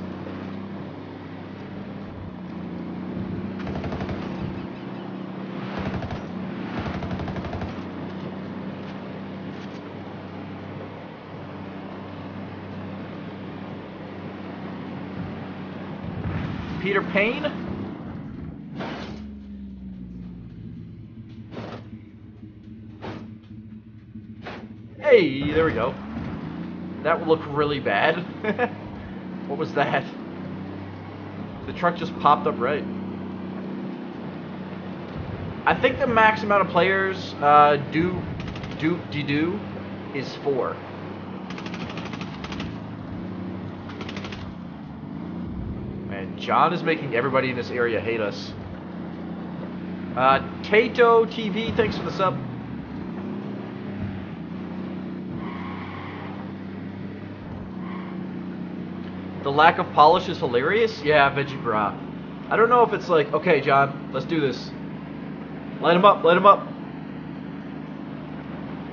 Peter Payne? Hey, there we go. That would look really bad. what was that? The truck just popped up right. I think the max amount of players uh, do do do do is four. Man, John is making everybody in this area hate us. Uh, Tato TV, thanks for the sub. The lack of polish is hilarious? Yeah, Veggie Bra. I don't know if it's like, okay, John, let's do this. Light him up, light him up.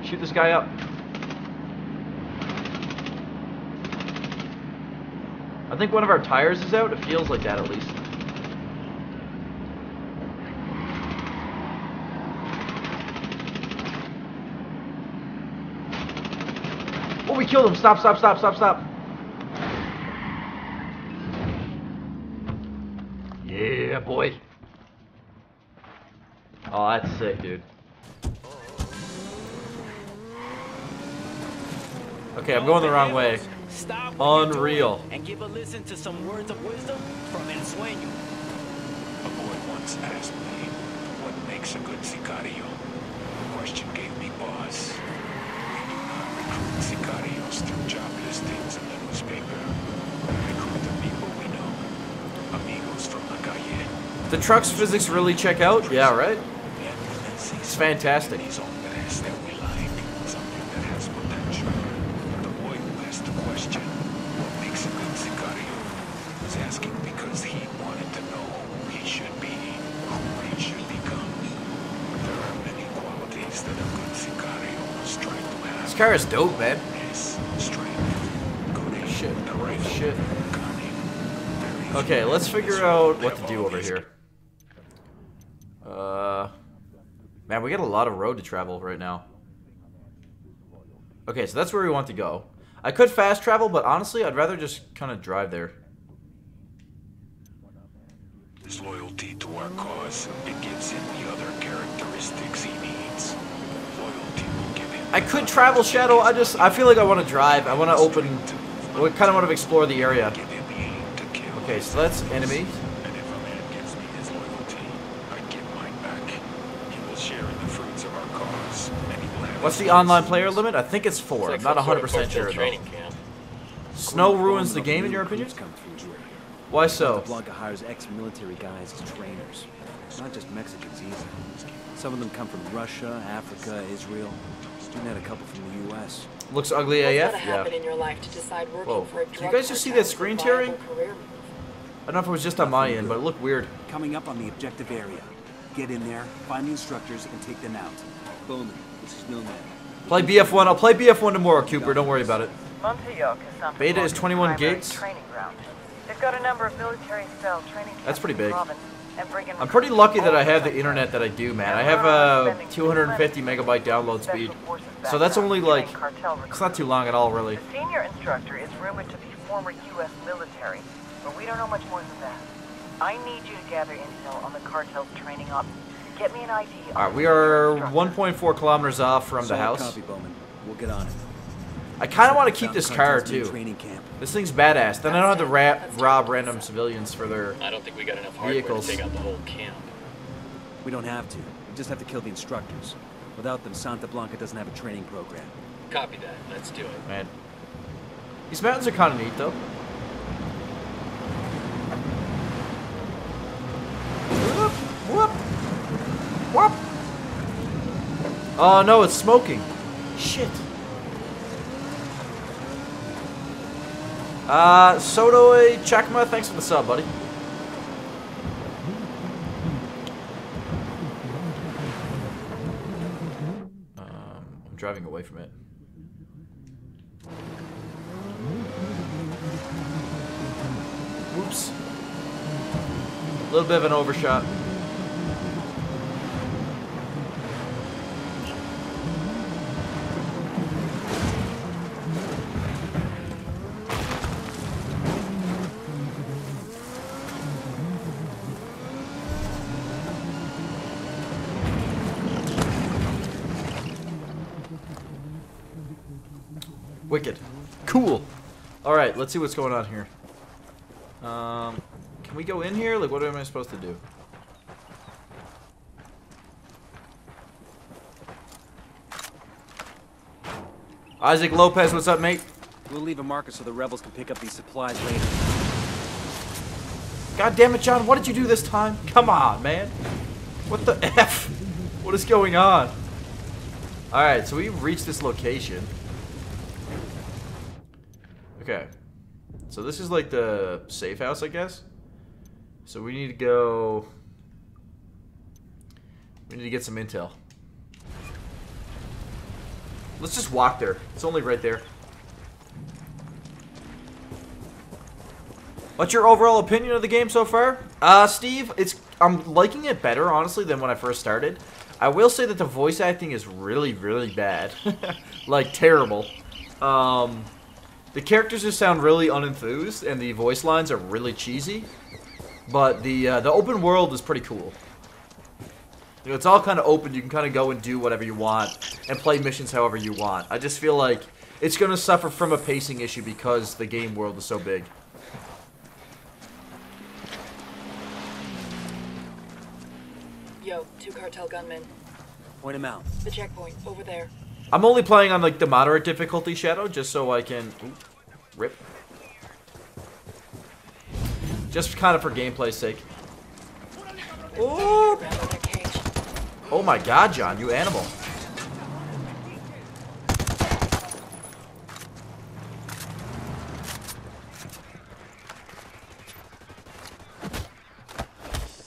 Shoot this guy up. I think one of our tires is out. It feels like that at least. Oh, we killed him. Stop, stop, stop, stop, stop. Yeah, boy. Oh, that's sick, dude. Okay, I'm going the wrong way. Stop Unreal. And give a listen to some words of wisdom from El Sueño. A boy once asked me, what makes a good sicario? The question gave me pause. We do not recruit sicarios through job listings in the newspaper. We recruit the people we know. Amigos from la calle. The truck's physics really check out? Yeah, right? It's fantastic. Hombres that we like. Something that has potential. The boy who asked the question, what makes a good sicario? was asking because he wanted to know who he should be, who he should become. There are many qualities that a good sicario must strive to have. This car is dope, man. Shit, shit. Okay, let's figure out what to do over here. Uh, man, we got a lot of road to travel right now. Okay, so that's where we want to go. I could fast travel, but honestly, I'd rather just kind of drive there. His loyalty to our cause, it gives him the other characteristics he I could travel Shadow. I just I feel like I want to drive. I want to open. I kind of want to explore the area. Okay, so that's have What's the online player limit? I think it's four. I'm not 100 percent sure though. Training. Snow ruins the game, in your opinion? Why so? The Blanca hires ex-military guys as trainers. Not just Mexicans either. Some of them come from Russia, Africa, Israel. We met a couple from the U.S. Looks ugly What's AF. gotta Yeah. happen in your life to decide working Whoa. for a Did drug you guys just see cartel that is a screen tearing? I don't know if it was just on my end, but it looked weird. Coming up on the objective area. Get in there, find the instructors, and take them out. Bowman, this is Nomad. Play BF1. I'll play BF1 tomorrow, Cooper. Don't worry about it. Montuyoc is Santa Beta is 21 gates. Training ground. They've got a number of military-style training That's pretty big. province and bring in I'm pretty lucky that I have the internet that I do, man. I have uh, a 250 megabyte download speed. So that's only like, it's not too long at all, really. The senior instructor is rumored to be former U.S. military, but we don't know much more than that. I need you to gather intel on the cartel's training ops. Get me an ID. Alright, we are 1.4 kilometers off from the house. Copy, Bowman. We'll get on it. I kind of want to keep this car main too. Training camp. This thing's badass. Then I don't have to ra rob random civilians for their I don't think we got enough hardware vehicles. to take out the whole camp. We don't have to. We just have to kill the instructors. Without them, Santa Blanca doesn't have a training program. Copy that. Let's do it. Man, these mountains are kind of neat though. Whoop, whoop, whoop. Oh no, it's smoking. Shit. Uh, I, Chakma, thanks for the sub, buddy. Um, I'm driving away from it. Oops. A little bit of an overshot. All right, let's see what's going on here. Um, can we go in here? Like, what am I supposed to do? Isaac Lopez, what's up, mate? We'll leave a marker so the rebels can pick up these supplies later. God damn it, John, what did you do this time? Come on, man. What the F? What is going on? Alright, so we've reached this location. Okay. So this is like the safe house, I guess. So we need to go... We need to get some intel. Let's just walk there. It's only right there. What's your overall opinion of the game so far? Uh, Steve, it's I'm liking it better, honestly, than when I first started. I will say that the voice acting is really, really bad. like, terrible. Um, the characters just sound really unenthused, and the voice lines are really cheesy. But the, uh, the open world is pretty cool. You know, it's all kind of open. You can kind of go and do whatever you want and play missions however you want. I just feel like it's going to suffer from a pacing issue because the game world is so big. Yo, two cartel gunmen. Point him out. The checkpoint, over there. I'm only playing on like the moderate difficulty Shadow just so I can ooh, rip. Just kind of for gameplay's sake. Oh. oh my god, John, you animal.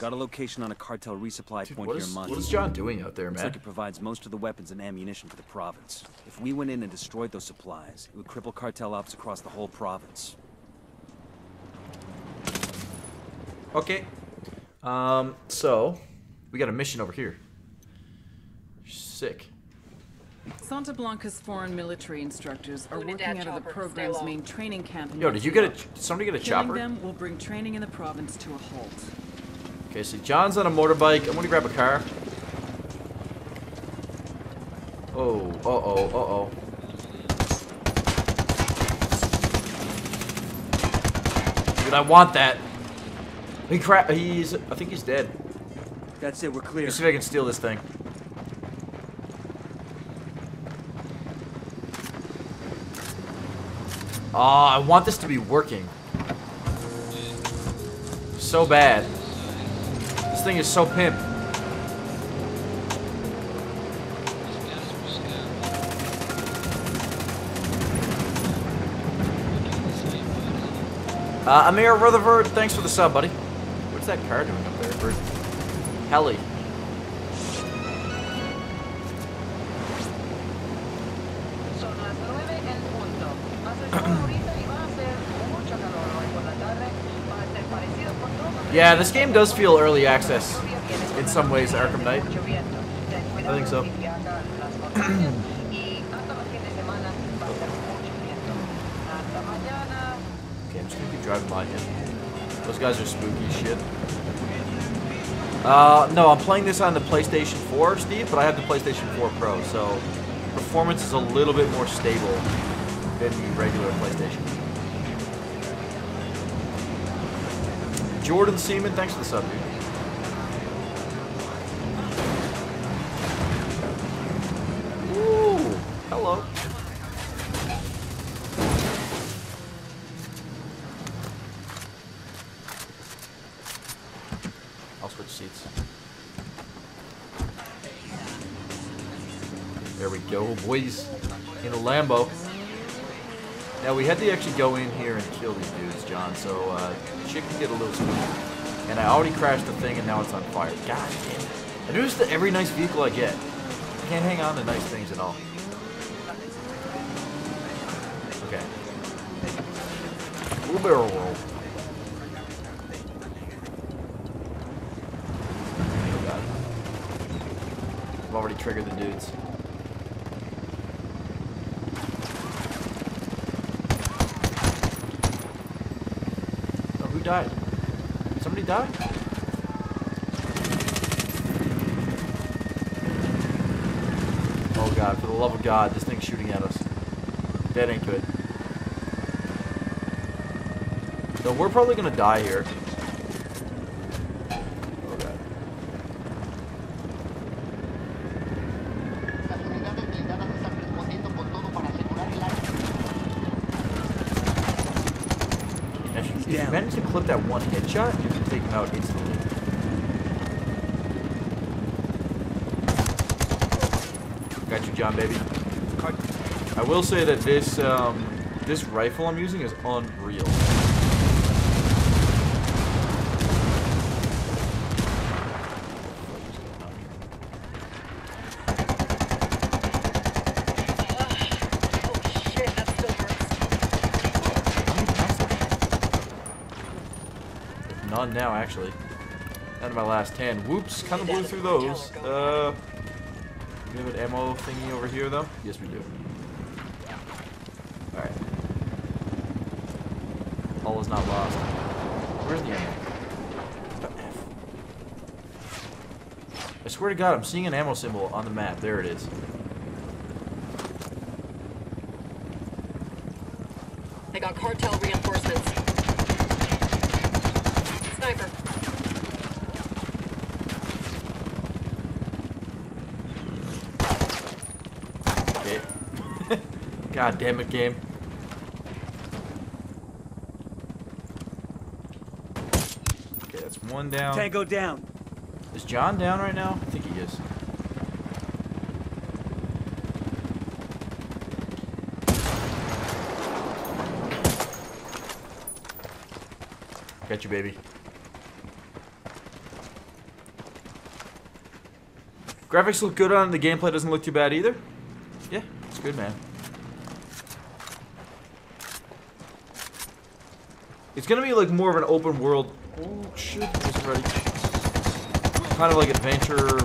Got a location on a cartel resupply Dude, point what here is- in Monte. what is John doing out there, Looks man? like it provides most of the weapons and ammunition for the province. If we went in and destroyed those supplies, it would cripple cartel ops across the whole province. Okay. Um, so we got a mission over here. Sick. Santa Blanca's foreign military instructors are working out of the chopper, program's main training camp. in Yo, did you get a? Did somebody get a Killing chopper? them will bring training in the province to a halt. Okay, so John's on a motorbike. I'm gonna grab a car. Oh, uh oh, uh oh. Dude, I want that. He crap. He's. I think he's dead. That's it. We're clear. Let's see if I can steal this thing. Ah, I want this to be working. So bad. This thing is so pimp. Uh, Amir Rutherford, thanks for the sub, buddy. What's that car doing up there? Heli. Yeah, this game does feel early access in some ways, Arkham Knight. I think so. Okay, I'm just gonna keep driving by him. Those guys are spooky shit. Uh, no, I'm playing this on the PlayStation 4, Steve, but I have the PlayStation 4 Pro, so performance is a little bit more stable than the regular PlayStation. Jordan Seaman, thanks for the sub, dude. Ooh, hello. I'll switch seats. There we go, boys. In a Lambo. Now we had to actually go in here and kill these dudes, John, so uh, shit can get a little spooky. And I already crashed the thing and now it's on fire. God damn it. I notice that every nice vehicle I get, I can't hang on to nice things at all. Okay. Little barrel roll. I've already triggered the dudes. Died? Somebody died? Oh god, for the love of God, this thing's shooting at us. That ain't good. So we're probably gonna die here. Oh god. If you, if you manage to clip headshot, you can take him out instantly. Got you, John, baby. I will say that this um, this rifle I'm using is unreal. Now, actually. Out of my last 10. Whoops, kind of blew through those. Uh, we have an ammo thingy over here, though? Yes, we do. Alright. All is not lost. Where's the ammo? I swear to God, I'm seeing an ammo symbol on the map. There it is. They got cartel reinforcements. Sniper. Okay. God damn it, game. Okay, that's one down. Tango down. Is John down right now? I think he is. Got you, baby. Graphics look good on it. The gameplay doesn't look too bad either. Yeah, it's good, man. It's gonna be like more of an open world. Oh shit! Just ready. Kind of like adventure.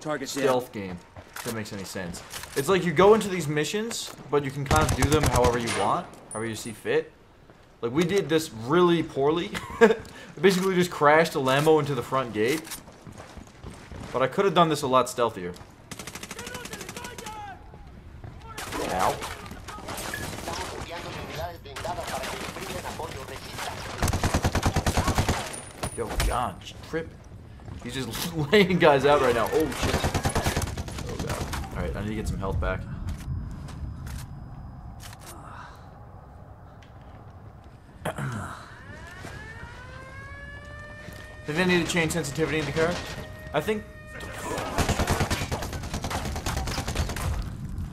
Target stealth game. If that makes any sense. It's like you go into these missions, but you can kind of do them however you want, however you see fit. Like we did this really poorly. Basically, just crashed a Lambo into the front gate. But I could have done this a lot stealthier. Ow. Yo, He's just laying guys out right now. Oh shit. Oh god. Alright, I need to get some health back. Think I need to change sensitivity in the car? I think.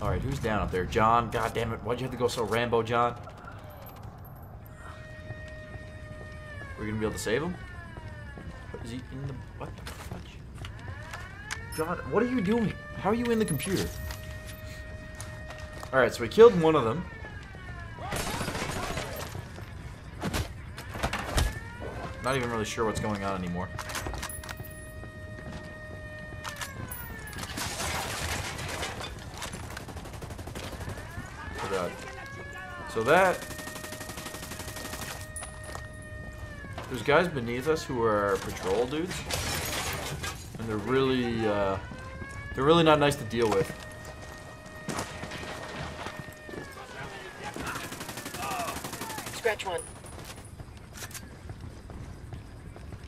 Alright, who's down up there? John? God damn it. Why'd you have to go so Rambo, John? We're gonna be able to save him? Is he in the. What the fudge? John, what are you doing? How are you in the computer? Alright, so we killed one of them. Not even really sure what's going on anymore. So that... There's guys beneath us who are patrol dudes. And they're really, uh... They're really not nice to deal with. Scratch one.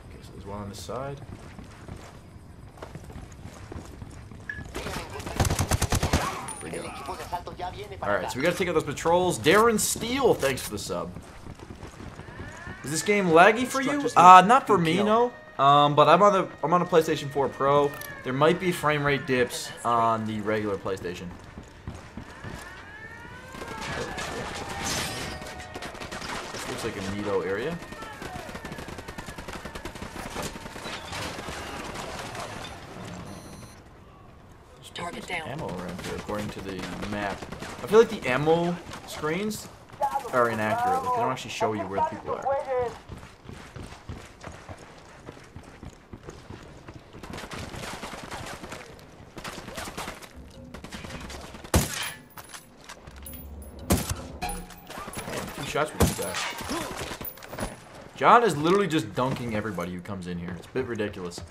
Okay, so there's one on this side. Alright, so we gotta take out those patrols. Darren Steele, thanks for the sub. Is this game laggy for you? Uh, not for me, no. Um, but I'm on the I'm on a PlayStation 4 Pro. There might be frame rate dips on the regular PlayStation. This looks like a neato area. Target down. ammo around here, according to the map. I feel like the ammo screens are inaccurate. Like, they don't actually show you where the people are. John is literally just dunking everybody who comes in here. It's a bit ridiculous.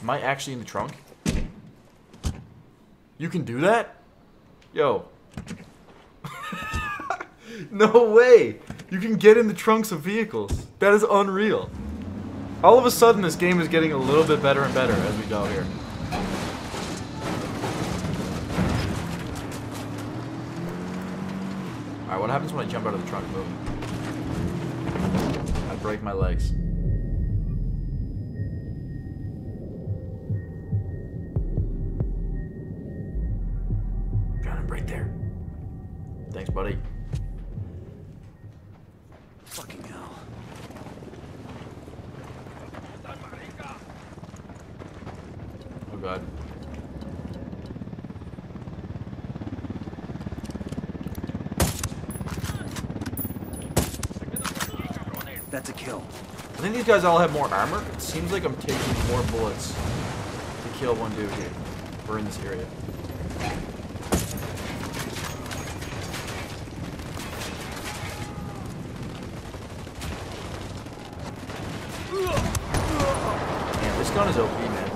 Am I actually in the trunk? You can do that? Yo. no way! You can get in the trunks of vehicles. That is unreal. All of a sudden, this game is getting a little bit better and better as we go here. Alright, what happens when I jump out of the trunk? Boom. I break my legs. Guys all have more armor. It seems like I'm taking more bullets to kill one dude here. We're in this area. Man, this gun is OP, man.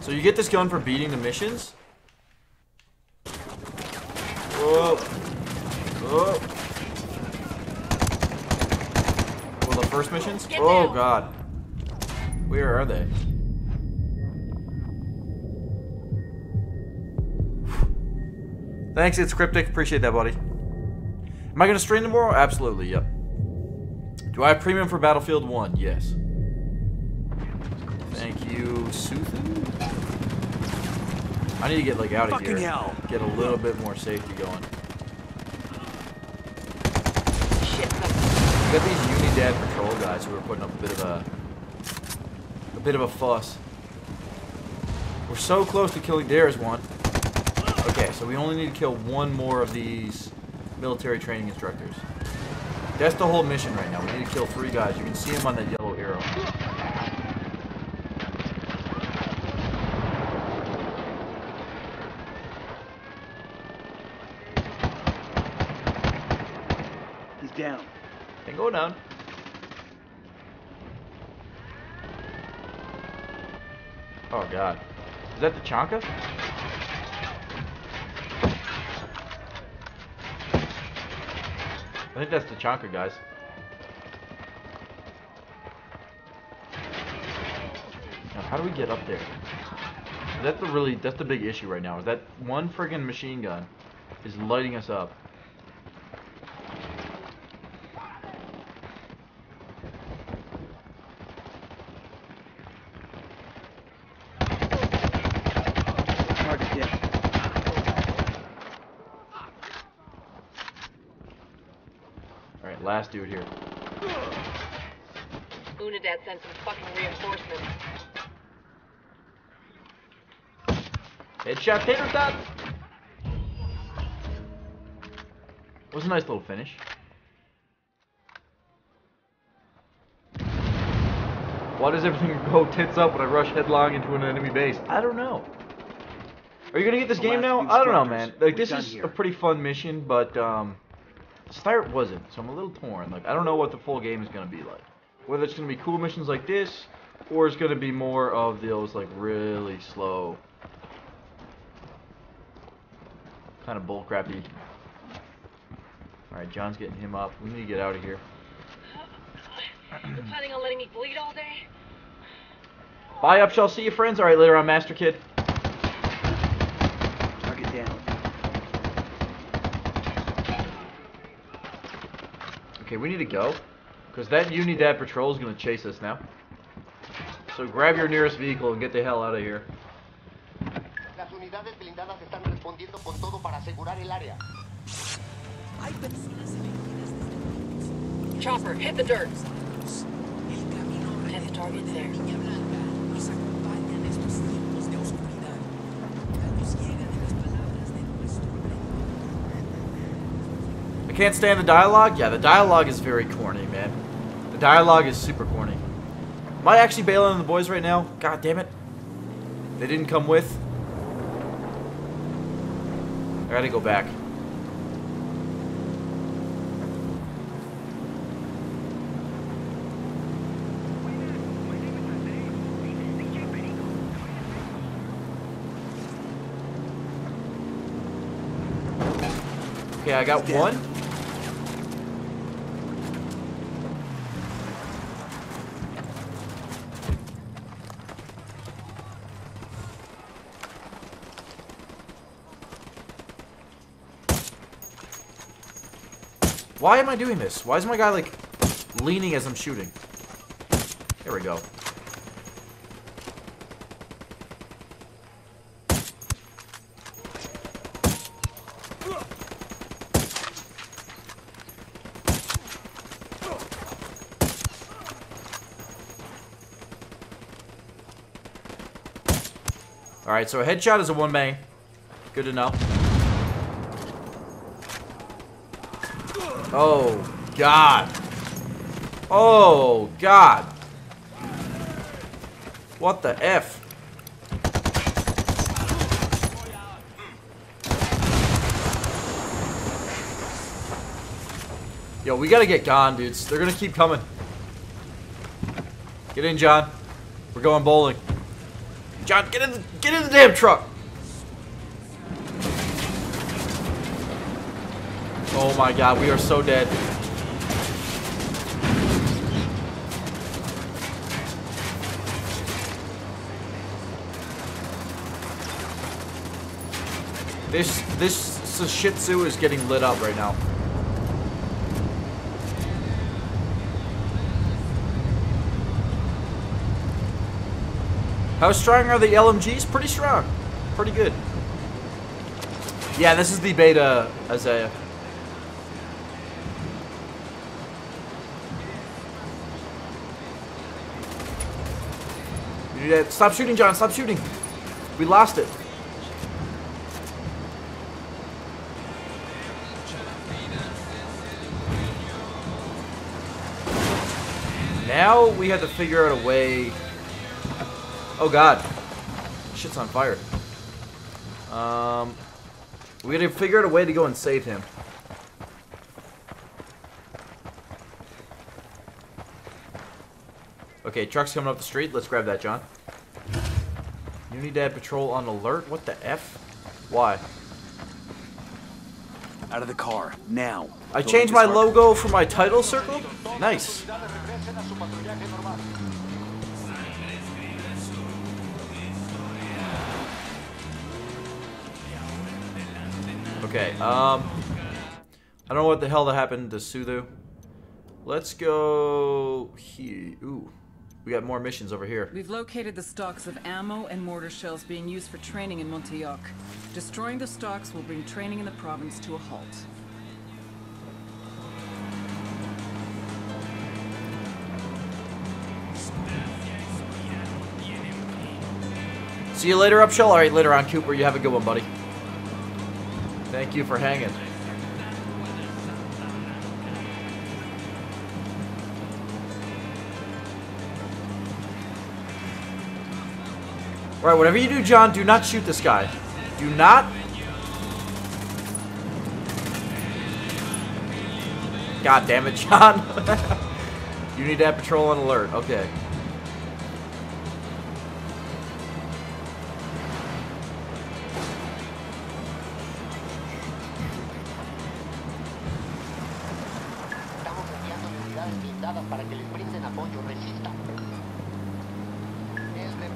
So you get this gun for beating the missions? Whoa. Whoa. Well, the first missions? Oh, God. Where are they? Thanks, it's Cryptic. Appreciate that, buddy. Am I going to stream tomorrow? Absolutely, yep. Do I have premium for Battlefield 1? Yes. Thank you, Suthu. I need to get like out of Fucking here. hell. Get a little bit more safety going. Shit. We got these Unidad patrol guys who are putting up a bit of a a bit of a fuss. We're so close to killing Dares one. So we only need to kill one more of these military training instructors. That's the whole mission right now. We need to kill three guys. You can see them on that yellow arrow. He's down. Then go down. Oh god. Is that the Chanka? I think that's the Chanka, guys. Now, how do we get up there? That's the really, that's the big issue right now, is that one friggin' machine gun is lighting us up. Target down. Alright, last dude here. Unidad sent some fucking reinforcements. Headshot tater tot! Was a nice little finish. Why does everything go tits up when I rush headlong into an enemy base? I don't know. Are you gonna get this The game now? I don't know, man. Like this is here. a pretty fun mission, but um, the start wasn't, so I'm a little torn. Like I don't know what the full game is gonna be like. Whether it's gonna be cool missions like this, or it's gonna be more of those like really slow, kind of bullcrappy. All right, John's getting him up. We need to get out of here. You planning on letting me bleed all day? Bye, up. Shall see you, friends. All right, later on, Master Kid. Target down. Okay, we need to go. Because that Unidad patrol is going to chase us now. So grab your nearest vehicle and get the hell out of here. Las unidades blindadas están respondiendo con todo para asegurar el área. Chopper, hit the dirt. Tenth target there. I can't stand the dialogue? Yeah, the dialogue is very corny, man. The dialogue is super corny. Am I actually bailing on the boys right now? God damn it. They didn't come with. I gotta go back. Okay, I got one. Why am I doing this? Why is my guy, like, leaning as I'm shooting? There we go. Alright, so a headshot is a one bang. Good to know. Oh, God. Oh, God. What the F? Yo, we gotta get gone, dudes. They're gonna keep coming. Get in, John. We're going bowling. John, get in the get in the damn truck. Oh my god, we are so dead. This this Shih Tzu is getting lit up right now. How strong are the LMGs? Pretty strong. Pretty good. Yeah, this is the beta, Isaiah. Yeah, Stop shooting, John. Stop shooting. We lost it. Now we have to figure out a way Oh god. Shit's on fire. Um, we gotta figure out a way to go and save him. Okay, truck's coming up the street. Let's grab that, John. You need to have patrol on alert? What the F? Why? Out of the car, now. I changed my logo for my title circle? Nice. Okay, um... I don't know what the hell that happened to Suthu. Let's go here. Ooh, we got more missions over here. We've located the stocks of ammo and mortar shells being used for training in Montuyoc. Destroying the stocks will bring training in the province to a halt. See you later, Upshall. All right, later on, Cooper. You have a good one, buddy. Thank you for hanging. All right, whatever you do, John, do not shoot this guy. Do not. God damn it, John. you need to have patrol on alert. Okay.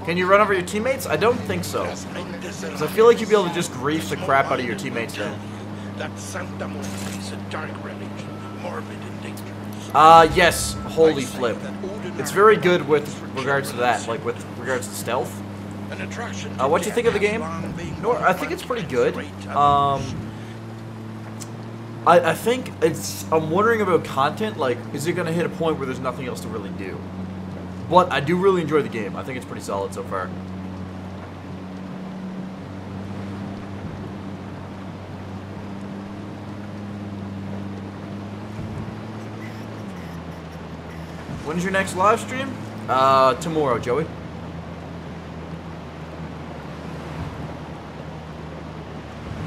Can you run over your teammates? I don't think so. Because I feel like you'd be able to just grief the crap out of your teammates then. That Santa is a dark relic, morbid and dangerous. Uh, yes. Holy flip. It's very good with regards to that, like with regards to stealth. Uh, what do you think of the game? No, I think it's pretty good. Um, I, I think it's. I'm wondering about content. Like, is it gonna hit a point where there's nothing else to really do? But I do really enjoy the game. I think it's pretty solid so far. When's your next live stream? Uh, tomorrow, Joey.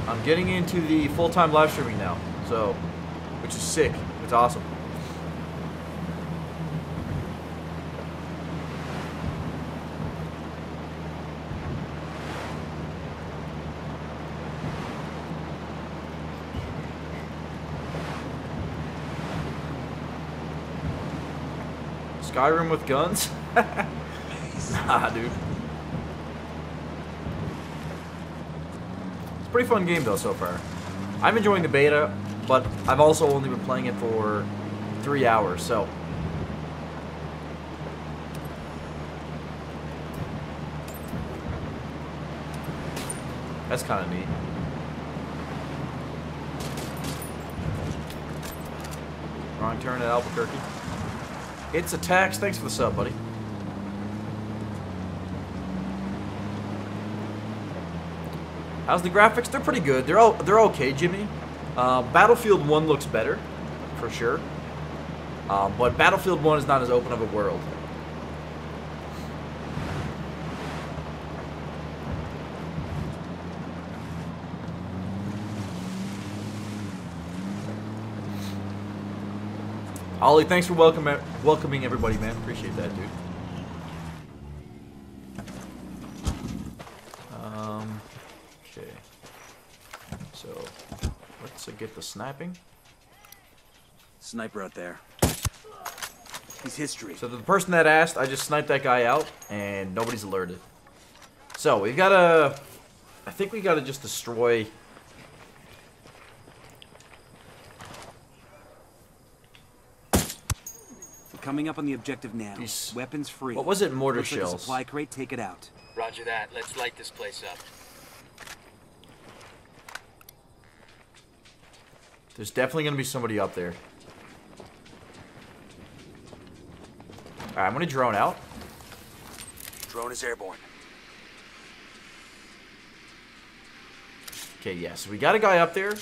I'm getting into the full-time live streaming now, so which is sick. It's awesome. Skyrim with guns? nah, dude. It's a pretty fun game though so far. I'm enjoying the beta, but I've also only been playing it for three hours, so. That's kind of neat. Wrong turn at Albuquerque. It's a tax. Thanks for the sub, buddy. How's the graphics? They're pretty good. They're all, they're okay, Jimmy. Uh, Battlefield 1 looks better, for sure. Um, but Battlefield 1 is not as open of a world. Ollie, thanks for welcome, welcoming everybody, man. Appreciate that, dude. Um, okay. So, let's uh, get the sniping. Sniper out there. He's history. So the person that asked, I just sniped that guy out, and nobody's alerted. So we've got to, I think we got to just destroy. Coming up on the objective now. Weapons free. What was it, mortar Looks like a shells? supply crate. Take it out. Roger that. Let's light this place up. There's definitely going to be somebody up there. Alright, I'm going to drone out. Drone is airborne. Okay, yes. Yeah, so we got a guy up there.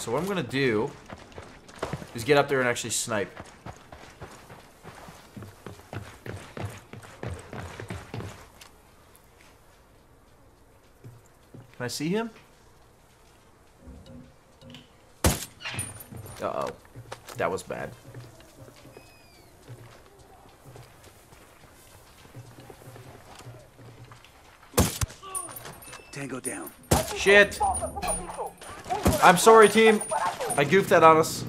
So what I'm to do is get up there and actually snipe. Can I see him? Uh-oh. That was bad. Tango down. Shit. I'm sorry, team. I goofed that on us.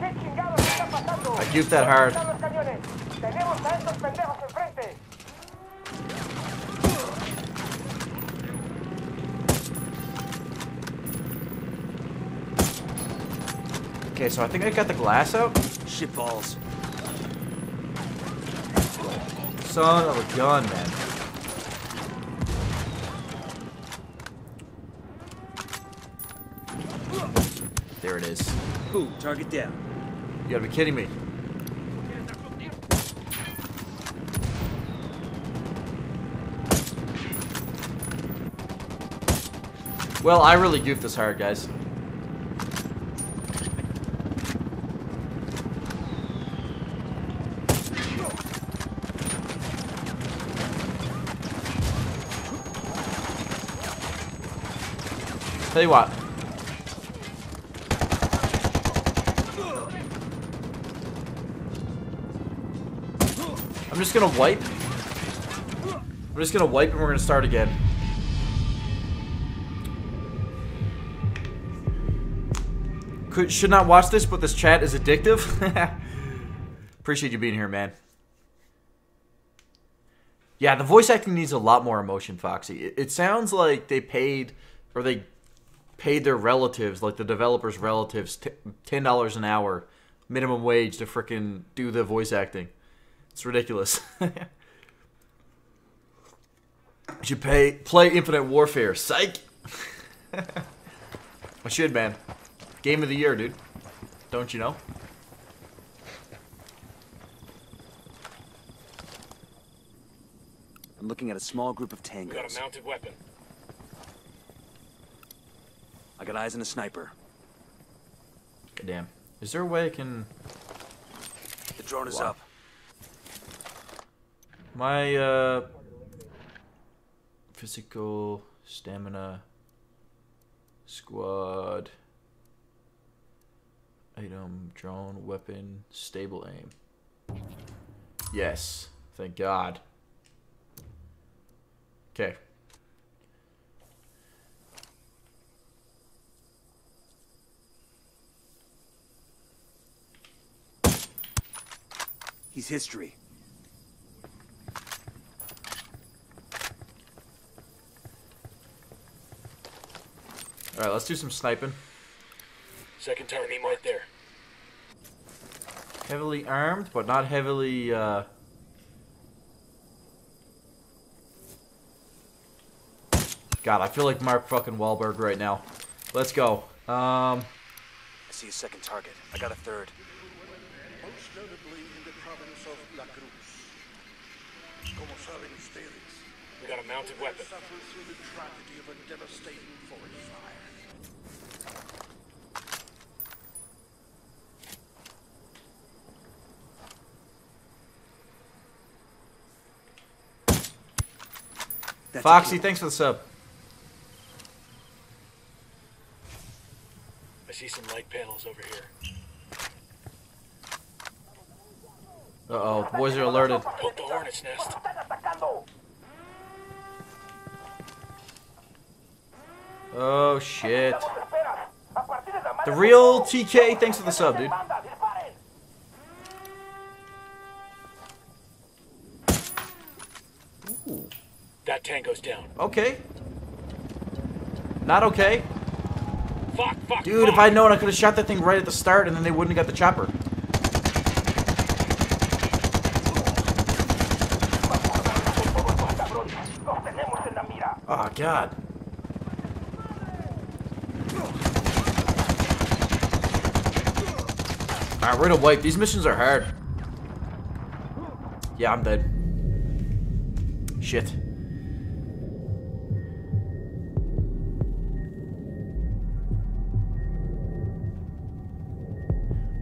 I goofed that hard. Okay, so I think I got the glass out. Shit balls. Son of a gun, man. Is. Target down. You gotta be kidding me. Well, I really goofed this hard, guys. Tell you what. I'm just gonna wipe. I'm just gonna wipe and we're gonna start again. Could, should not watch this, but this chat is addictive. Appreciate you being here, man. Yeah, the voice acting needs a lot more emotion, Foxy. It, it sounds like they paid, or they paid their relatives, like the developers' relatives, ten dollars an hour, minimum wage to freaking do the voice acting. It's ridiculous. you should pay play Infinite Warfare. Psych. I should, man. Game of the year, dude. Don't you know? I'm looking at a small group of We got a mounted weapon. I got eyes on a sniper. Damn. Is there a way I can? The drone is Wow. up. My uh, physical stamina squad item drone weapon stable aim. Yes, thank God. Okay. He's history. All right, let's do some sniping. Second time target right there. Heavily armed, but not heavily. Uh... God, I feel like Mark fucking Wahlberg right now. Let's go. Um. I see a second target. I got a third. Most notably in the province of La Cruz. Como saben ustedes, We got a mounted weapon. suffered through the tragedy of a devastating forest fire. That's Foxy, thanks for the sub. I see some light panels over here. Uh oh, the boys are alerted. Poke the hornet's nest. Oh shit. The real TK, thanks for the sub, dude. Ooh, That tango's down. okay. Not okay. Fuck, fuck, Dude, fuck. if I'd known, I could have shot that thing right at the start and then they wouldn't have got the chopper. Oh, God. Alright, we're gonna wipe. These missions are hard. Yeah, I'm dead. Shit.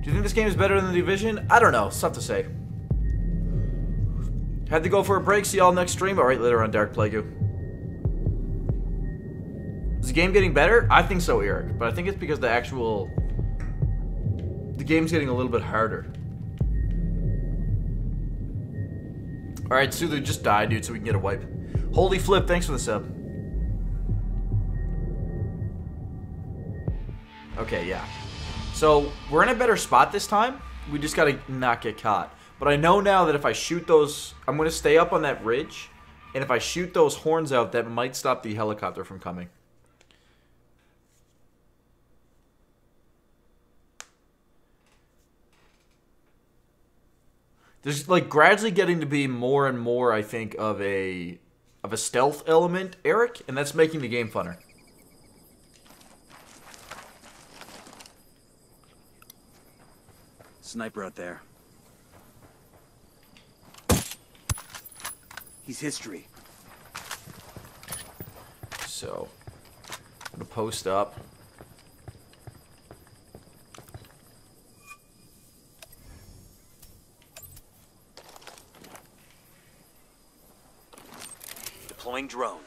Do you think this game is better than The Division? I don't know. It's tough to say. Had to go for a break. See y'all next stream. Alright, later on Dark Plague. Is the game getting better? I think so, Eric. But I think it's because the actual... Game's getting a little bit harder. Alright, Sulu, just die, dude, so we can get a wipe. Holy flip, thanks for the sub. Okay, yeah. So, we're in a better spot this time. We just gotta not get caught. But I know now that if I shoot those... I'm gonna stay up on that ridge. And if I shoot those horns out, that might stop the helicopter from coming. There's like gradually getting to be more and more, I think, of a of a stealth element, Eric, and that's making the game funner. Sniper out there. He's history. So, I'm gonna post up. Deploying drone.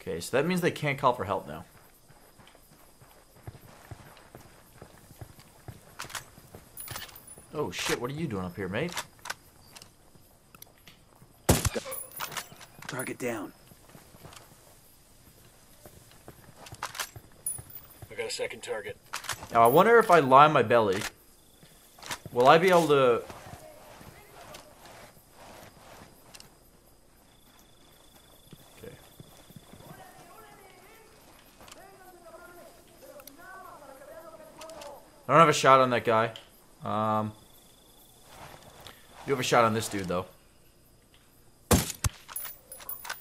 Okay, so that means they can't call for help now. Oh shit, what are you doing up here, mate? Target down. I got a second target. Now I wonder if I lie on my belly, will I be able to? Okay. I don't have a shot on that guy. Um, you have a shot on this dude though.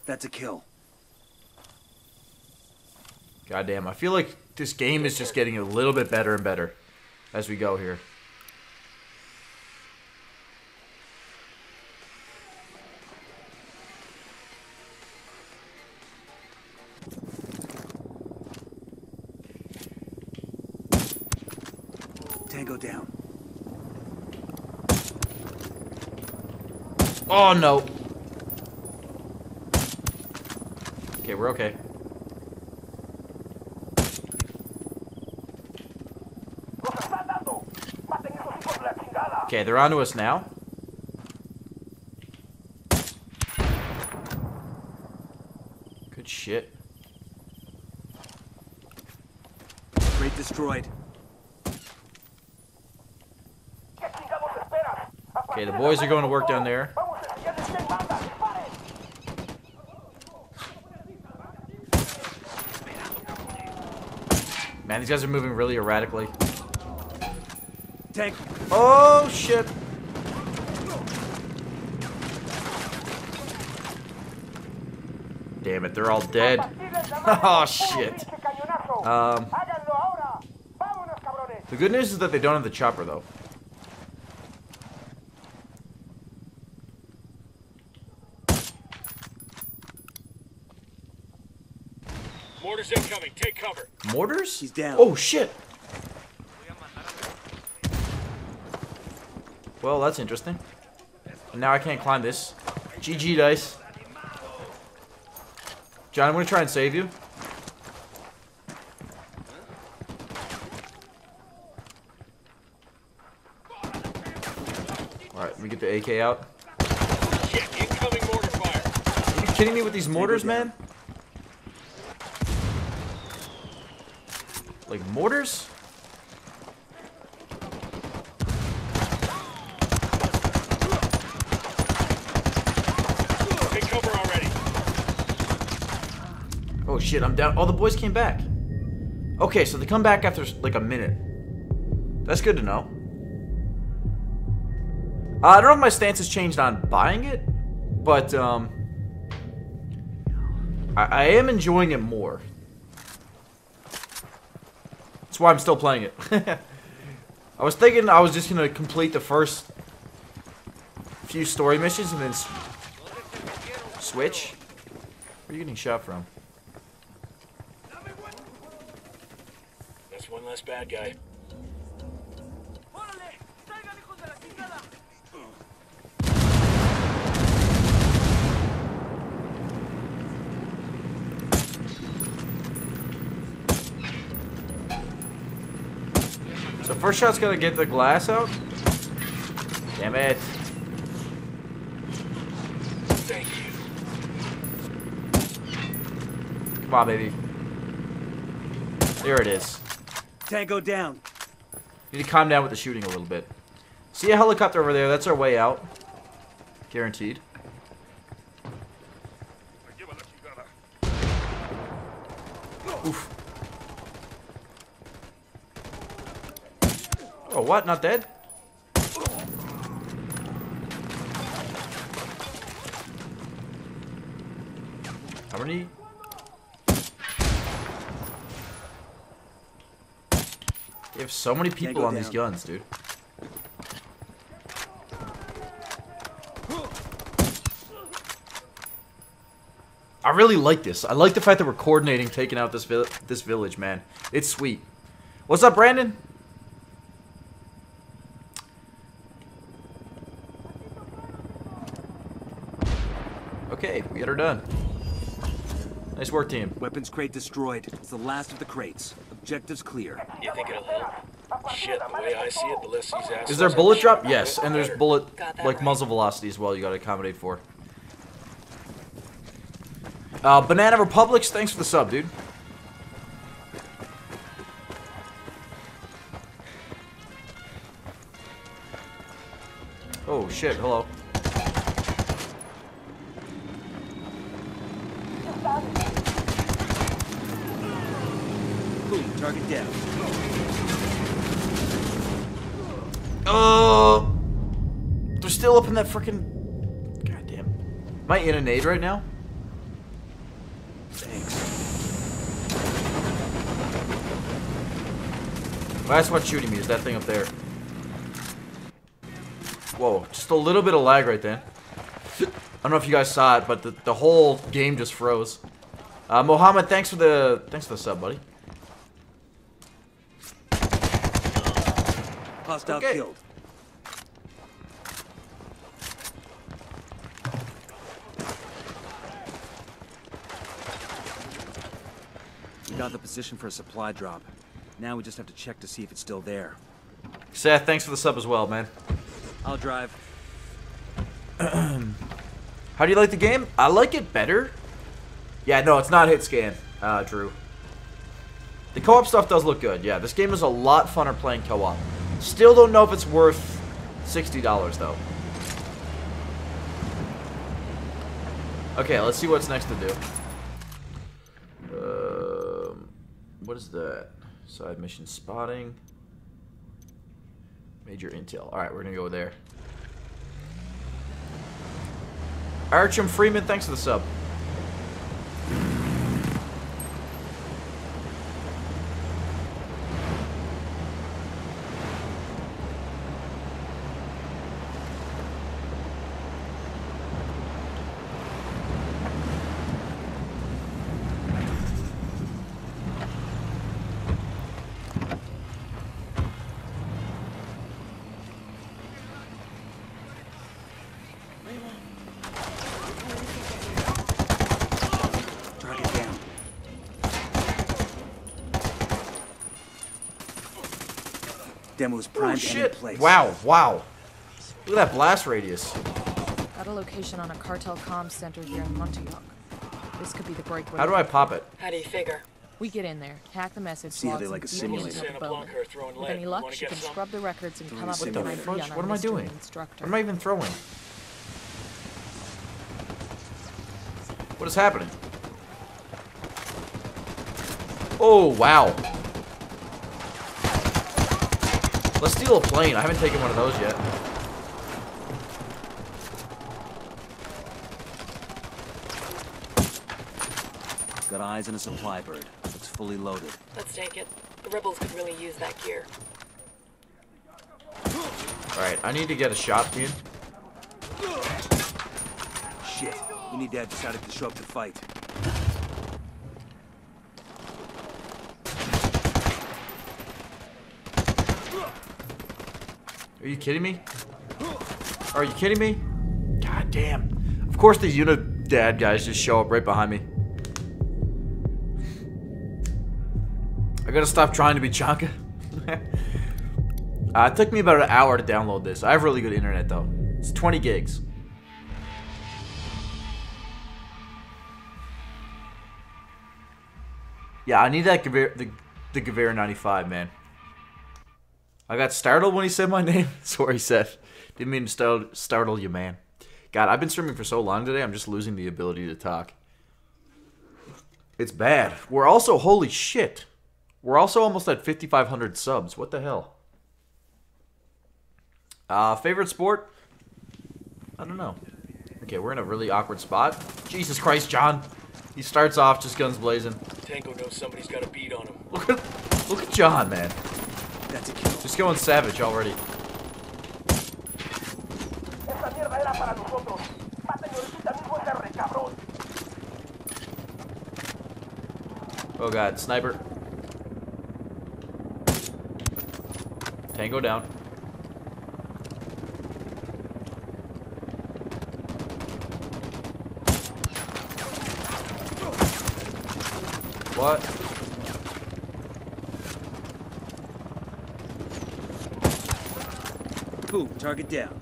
That's a kill. Goddamn, I feel like this game is just getting a little bit better and better as we go here. Tango down. Oh no. Okay, we're okay. Okay, they're onto us now. Good shit. Crate destroyed. Okay, the boys are going to work down there. Man, these guys are moving really erratically. Tank. Oh shit. Damn it, they're all dead. oh shit. Um, the good news is that they don't have the chopper though. Mortars incoming. Take cover. Mortars? He's down. Oh shit. Well, that's interesting. And now I can't climb this. GG dice. John, I'm gonna try and save you. Alright, let me get the AK out. Are you kidding me with these mortars, man? Like mortars? Take cover already. Oh shit, I'm down. Oh, the boys came back. Okay, so they come back after like a minute. That's good to know. Uh, I don't know if my stance has changed on buying it, but um, I, I am enjoying it more. That's why I'm still playing it. I was thinking I was just gonna complete the first few story missions and then switch. Where are you getting shot from? That's one less bad guy. So first shot's gonna get the glass out. Damn it. Thank you. Come on, baby. There it is. Tango down. Need to calm down with the shooting a little bit. See a helicopter over there? That's our way out. Guaranteed. Oof. Oh, what? Not dead? How many? Have so many people go on these guns, dude. I really like this. I like the fact that we're coordinating taking out this vil this village, man. It's sweet. What's up, Brandon? Okay, we got her done. Nice work, team. Weapons crate destroyed. It's the last of the crates. Objectives clear. You think it'll help? Shit, the way I see it, the less these assholes Is there have bullet drop? Yes, and there's bullet, like muzzle velocity as well. You got to accommodate for. Uh, Banana Republics, thanks for the sub, dude. Oh shit! Hello. Boom, target down. Oh, they're still up in that freaking. Goddamn. Am I in a nade right now? Thanks. Well, that's what's shooting me. Is that thing up there? Whoa, just a little bit of lag right there. I don't know if you guys saw it, but the, the whole game just froze. Uh, Mohammed, thanks for the thanks for the sub, buddy. Hostile Okay. killed. Got the position for a supply drop. Now we just have to check to see if it's still there. Seth, thanks for the sub as well, man. I'll drive. How do you like the game? I like it better. Yeah, no, it's not hit scan, uh, Drew. The co-op stuff does look good. Yeah, this game is a lot funner playing co-op. Still don't know if it's worth $60 though. Okay, let's see what's next to do. Um, what is that? Side mission spotting. Major intel. All right, we're gonna go there. Archam Freeman, thanks for the sub. Target down. Demo's Oh primed shit! place. Wow, wow. Look at that blast radius. Got a location on a cartel comms center here in Montuyoc. This could be the break. How do I pop it? How do you figure? We get in there, hack the message, See how log they like a simulator. into the Santa Bowman. Blanca are throwing With any luck, wanna she can some? scrub the records and Throwing come up with an simulator. ID on What am I doing? instructor. What am I even throwing? What is happening? Oh, wow. Let's steal a plane. I haven't taken one of those yet. Got eyes on a supply bird. It's fully loaded. Let's take it. The rebels could really use that gear. Alright, I need to get a shot in. Shit. We need to have decided to show up to fight. Are you kidding me? Are you kidding me? God damn. Of course these Unidad guys just show up right behind me. I gotta stop trying to be Chanka. uh, it took me about an hour to download this. I have really good internet though. It's 20 gigs. Yeah, I need that Gewehr, the, the Gewehr 95, man. I got startled when he said my name. Sorry, Seth. Didn't mean to startle, startle you, man. God, I've been streaming for so long today, I'm just losing the ability to talk. It's bad. We're also, holy shit. We're also almost at 5,500 subs. What the hell? Uh, favorite sport? I don't know. Okay, we're in a really awkward spot. Jesus Christ, John. He starts off just guns blazing. Tango knows somebody's got a beat on him. Look at, look at John, man. That's a kill. Just going savage already. Oh god, sniper. Tango down. What? Target down.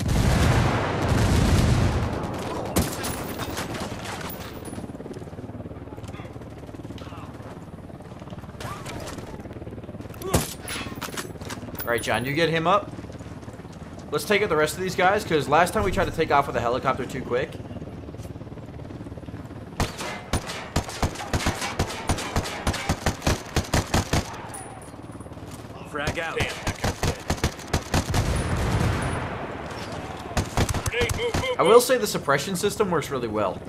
Alright, John, you get him up. Let's take out the rest of these guys, because last time we tried to take off with a helicopter too quick. Frag out. Damn, that guy's dead. Grenade, move, move, I will say the suppression system works really well.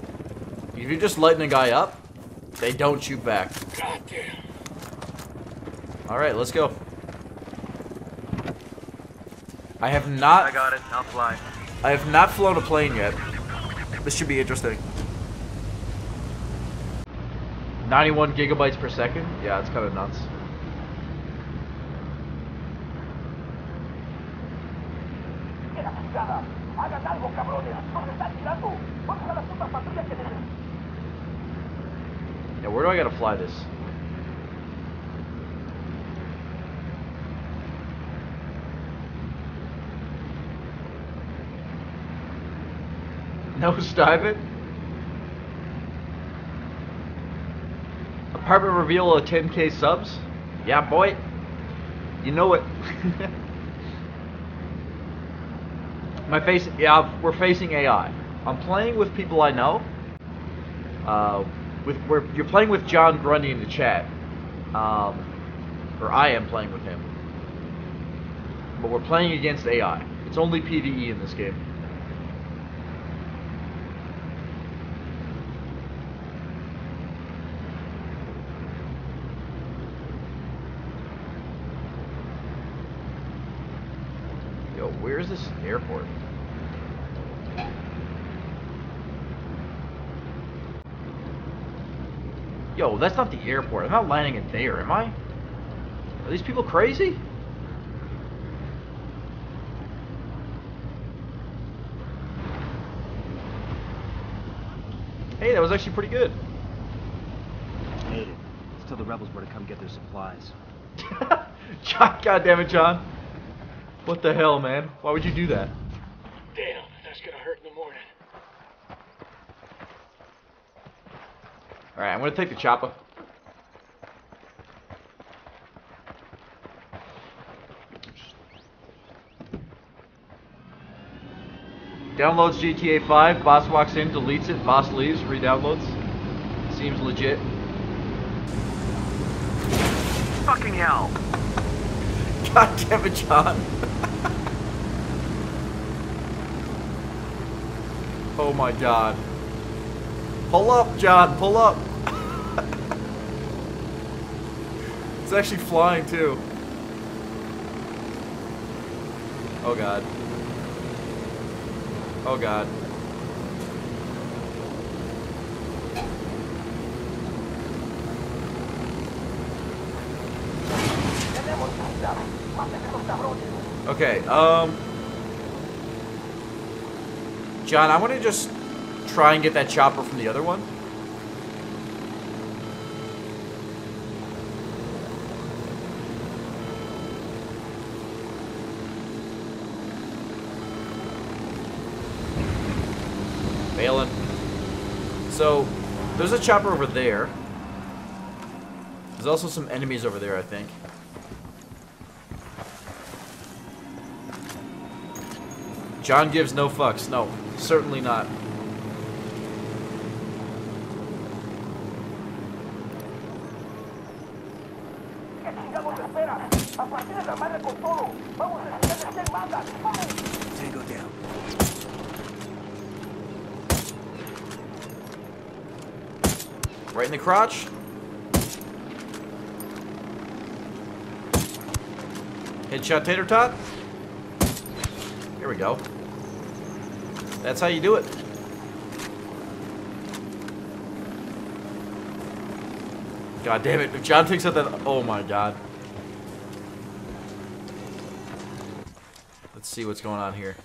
If you're just lighting a guy up, they don't shoot back. God damn. Alright, let's go. I have not I got it. I'll fly. I have not flown a plane yet. This should be interesting. 91 gigabytes per second? Yeah, it's kind of nuts. chingada! ¡Hagan algo, cabrones! ¡Nos están tirando! ¡Vamos a las putas patrullas que tienen! Yeah, where do I gotta fly this? No dive it? Apartment reveal of 10k subs? Yeah, boy. You know it. My face, yeah, we're facing AI. I'm playing with people I know. Uh, with we're, you're playing with John Grundy in the chat, um, or I am playing with him. But we're playing against AI. It's only PVE in this game. Yo, airport? Yo, that's not the airport. I'm not landing it there, am I? Are these people crazy? Hey, that was actually pretty good. Made it. Let's tell the rebels where to come get their supplies. God damn it, John. What the hell, man? Why would you do that? Damn, that's gonna hurt in the morning. Alright, I'm gonna take the chopper. Downloads GTA 5, boss walks in, deletes it, boss leaves, re-downloads. Seems legit. Fucking hell. God damn it, John. Oh my god. Pull up, John, pull up. it's actually flying too. Oh god. Oh god. Okay, um... John, I want to just try and get that chopper from the other one. Failing. So, there's a chopper over there. There's also some enemies over there, I think. John gives no fucks. No, certainly not. Right in the crotch. Headshot tater tot. Here we go. That's how you do it. God damn it. If John takes out that... Oh my god. Let's see what's going on here.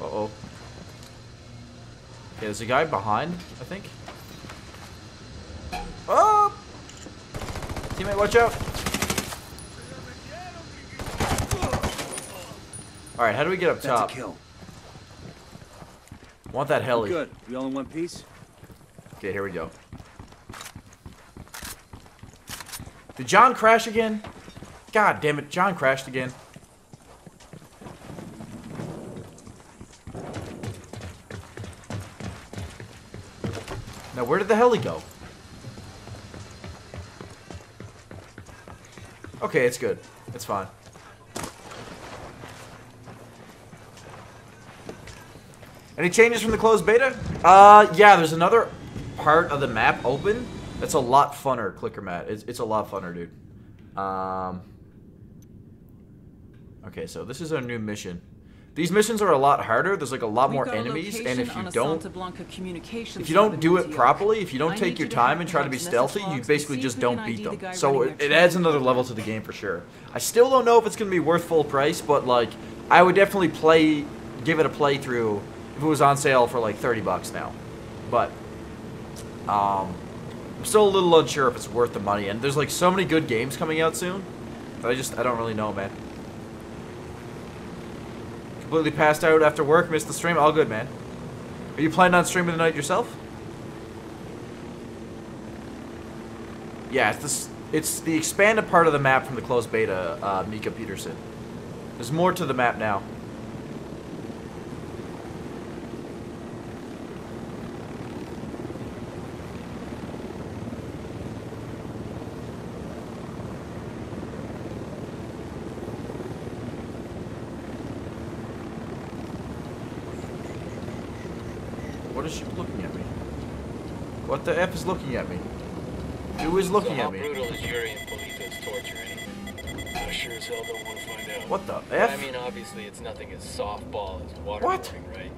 Uh-oh. Okay, there's a guy behind, I think. Oh! Teammate, watch out! Alright, how do we get up That's top? a kill. Want that heli. Good. We all in one piece? Okay, here we go. Did John crash again? God damn it, John crashed again. Now, where did the heli go? Okay, it's good. It's fine. Any changes from the closed beta? Uh, yeah, there's another part of the map open that's a lot funner, Clicker Matt. It's, it's a lot funner, dude. Um, okay, so this is our new mission. These missions are a lot harder. There's like a lot We've more enemies, and if you don't Santa Blanca communications if you don't do it properly, if you don't I take your time and try to be stealthy, you basically just don't beat ID the them. So it, it adds another level to the game for sure. I still don't know if it's going to be worth full price, but like I would definitely play, give it a playthrough if it was on sale for like 30 bucks now. But um, I'm still a little unsure if it's worth the money. And there's like so many good games coming out soon. I just I don't really know, man. Completely passed out after work, missed the stream. All good, man. Are you planning on streaming tonight yourself? Yeah, it's this. It's the expanded part of the map from the closed beta, uh, Mika Peterson. There's more to the map now. What is she looking at me? What the F is looking at me? Who is looking so at me? Brutal is Yuri and Polito's torture, eh? I sure as hell don't want to find out. What the I F? mean, obviously, it's nothing as softball as waterboarding, What? right?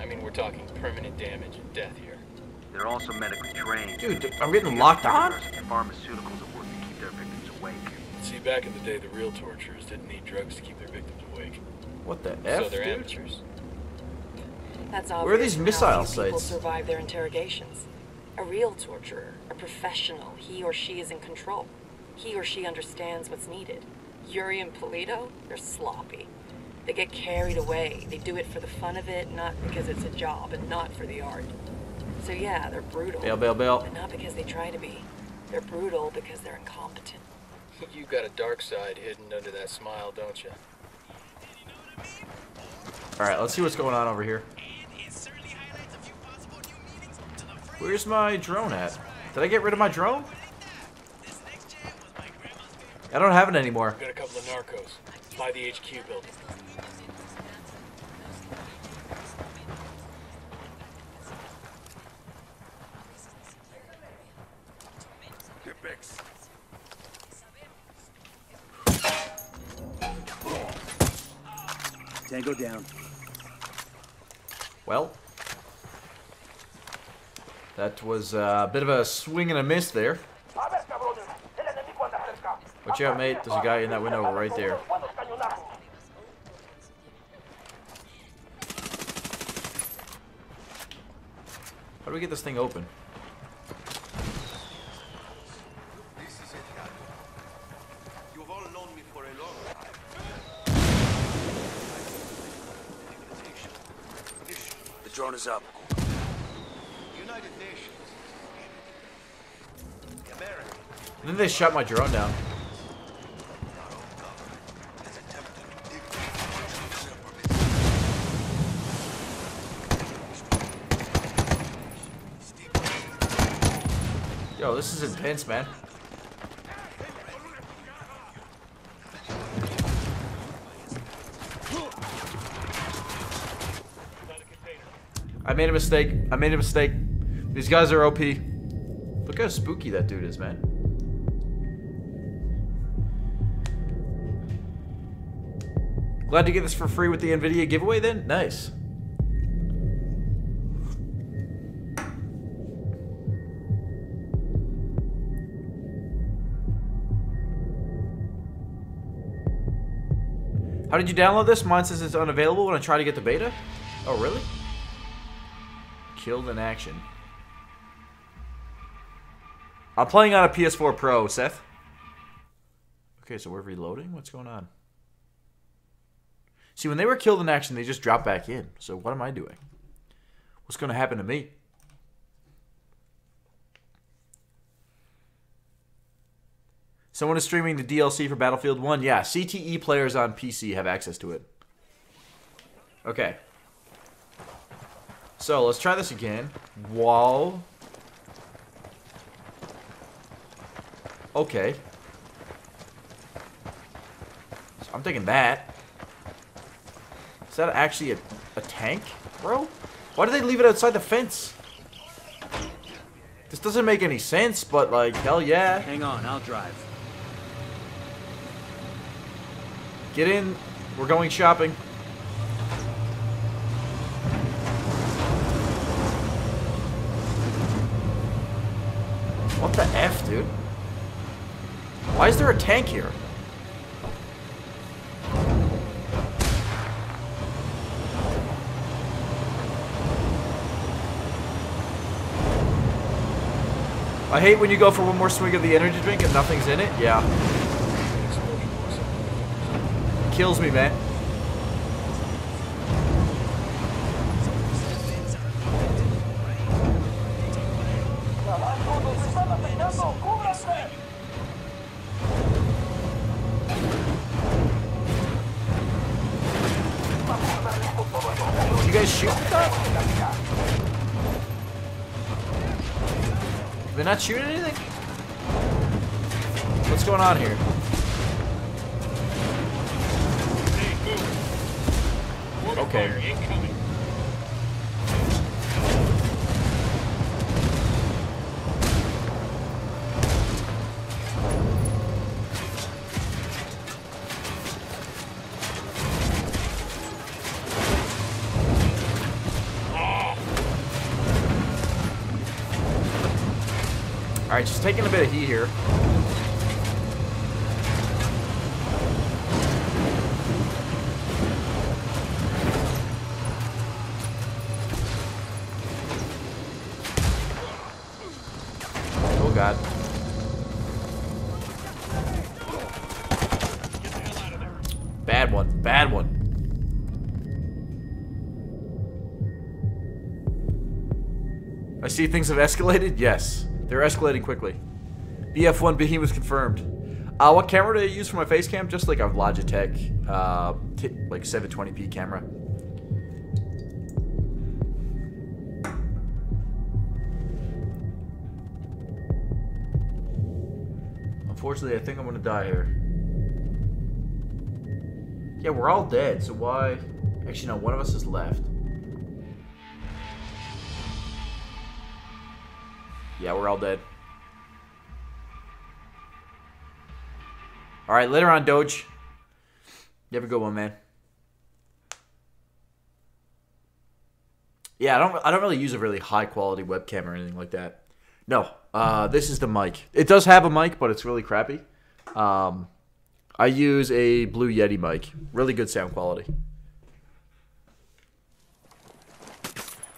I mean, we're talking permanent damage and death here. They're also medically trained. Dude, I'm getting locked on? Pharmaceuticals at work to keep their victims awake. See, back in the day, the real torturers didn't need drugs to keep their victims awake. What the so F, they're dude? amateurs. That's Where are these from missile how people sites? survive their interrogations. A real torturer, a professional, he or she is in control. He or she understands what's needed. Yuri and Polito, they're sloppy. They get carried away. They do it for the fun of it, not because it's a job and not for the art. So yeah, they're brutal. Bail, bail, bail. But not because they try to be. They're brutal because they're incompetent. You've got a dark side hidden under that smile, don't you? Alright, let's see what's going on over here. Where's my drone at? Did I get rid of my drone? I don't have it anymore. Got a couple of narcos by the HQ building. Tango down. Well, that was a bit of a swing and a miss there. Watch out, mate. There's a guy in that window right there. How do we get this thing open? The drone is up. And then they shot my drone down. Yo, this is intense, man. I made a mistake. I made a mistake. These guys are OP. Look how spooky that dude is, man. Glad to get this for free with the NVIDIA giveaway then? Nice. How did you download this? Mine says it's unavailable when I try to get the beta. Oh, really? Killed in action. I'm playing on a PS4 Pro, Seth. Okay, so we're reloading? What's going on? See, when they were killed in action, they just dropped back in. So what am I doing? What's going to happen to me? Someone is streaming the DLC for Battlefield 1. Yeah, CTE players on PC have access to it. Okay. So, let's try this again. Wall. Okay. So I'm taking that. Is that actually a, a tank, bro? Why did they leave it outside the fence? This doesn't make any sense, but like, hell yeah. Hang on, I'll drive. Get in. We're going shopping. What the F, dude? Why is there a tank here? I hate when you go for one more swing of the energy drink and nothing's in it. Yeah. Kills me, man. They're not shooting anything? What's going on here? Okay. Alright, she's taking a bit of heat here. Oh god. Bad one, bad one. I see things have escalated? Yes. They're escalating quickly. BF1 Behemoth confirmed. Uh, what camera do I use for my face cam? Just like a Logitech, uh, like 720p camera. Unfortunately, I think I'm gonna die here. Yeah, we're all dead, so why? Actually, no, one of us is left. We're all dead. All right, later on, Doge. You have a good one, man. Yeah, I don't. I don't really use a really high quality webcam or anything like that. No, uh, this is the mic. It does have a mic, but it's really crappy. Um, I use a Blue Yeti mic. Really good sound quality.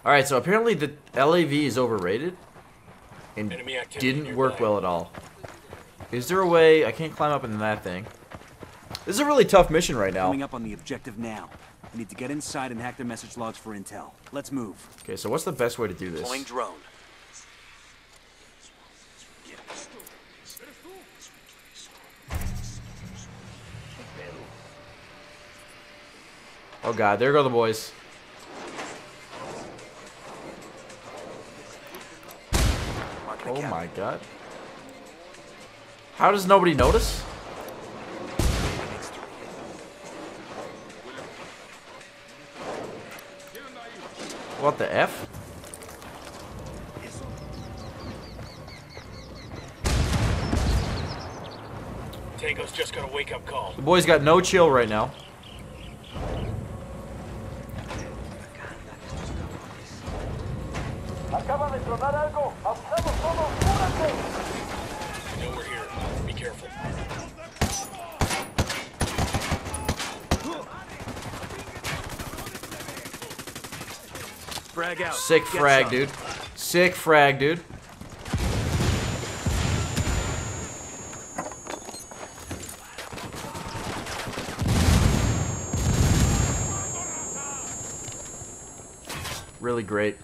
All right, so apparently the LAV is overrated and didn't work well at all. Is there a way I can't climb up into that thing? This is a really tough mission right now. Coming up on the objective now. We need to get inside and hack their message logs for intel. Let's move. Okay, so what's the best way to do this? Deploying drone. Oh god, there go the boys. Oh my god. How does nobody notice? What the F? Tango's just got a wake-up call. The boy's got no chill right now. Acaba de tronar algo. Avisamos todos. ¡Cúbrate! I know we're here. Be careful. Frag out. Sick Get frag, some. dude. Sick frag, dude. Really great.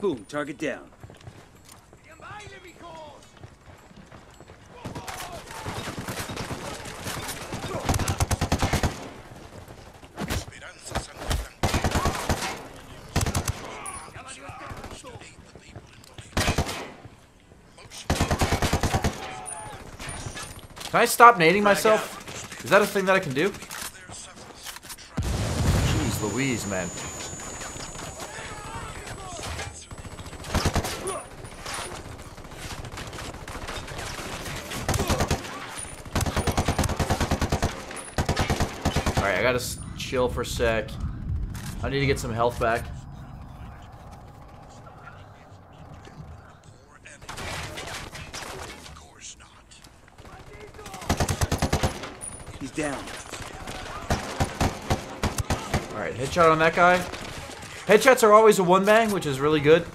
Boom, target down. Can I stop nading myself? Is that a thing that I can do? Jeez Louise, man. gotta chill for a sec. I need to get some health back. He's down. Alright, headshot on that guy. Headshots are always a one bang, which is really good.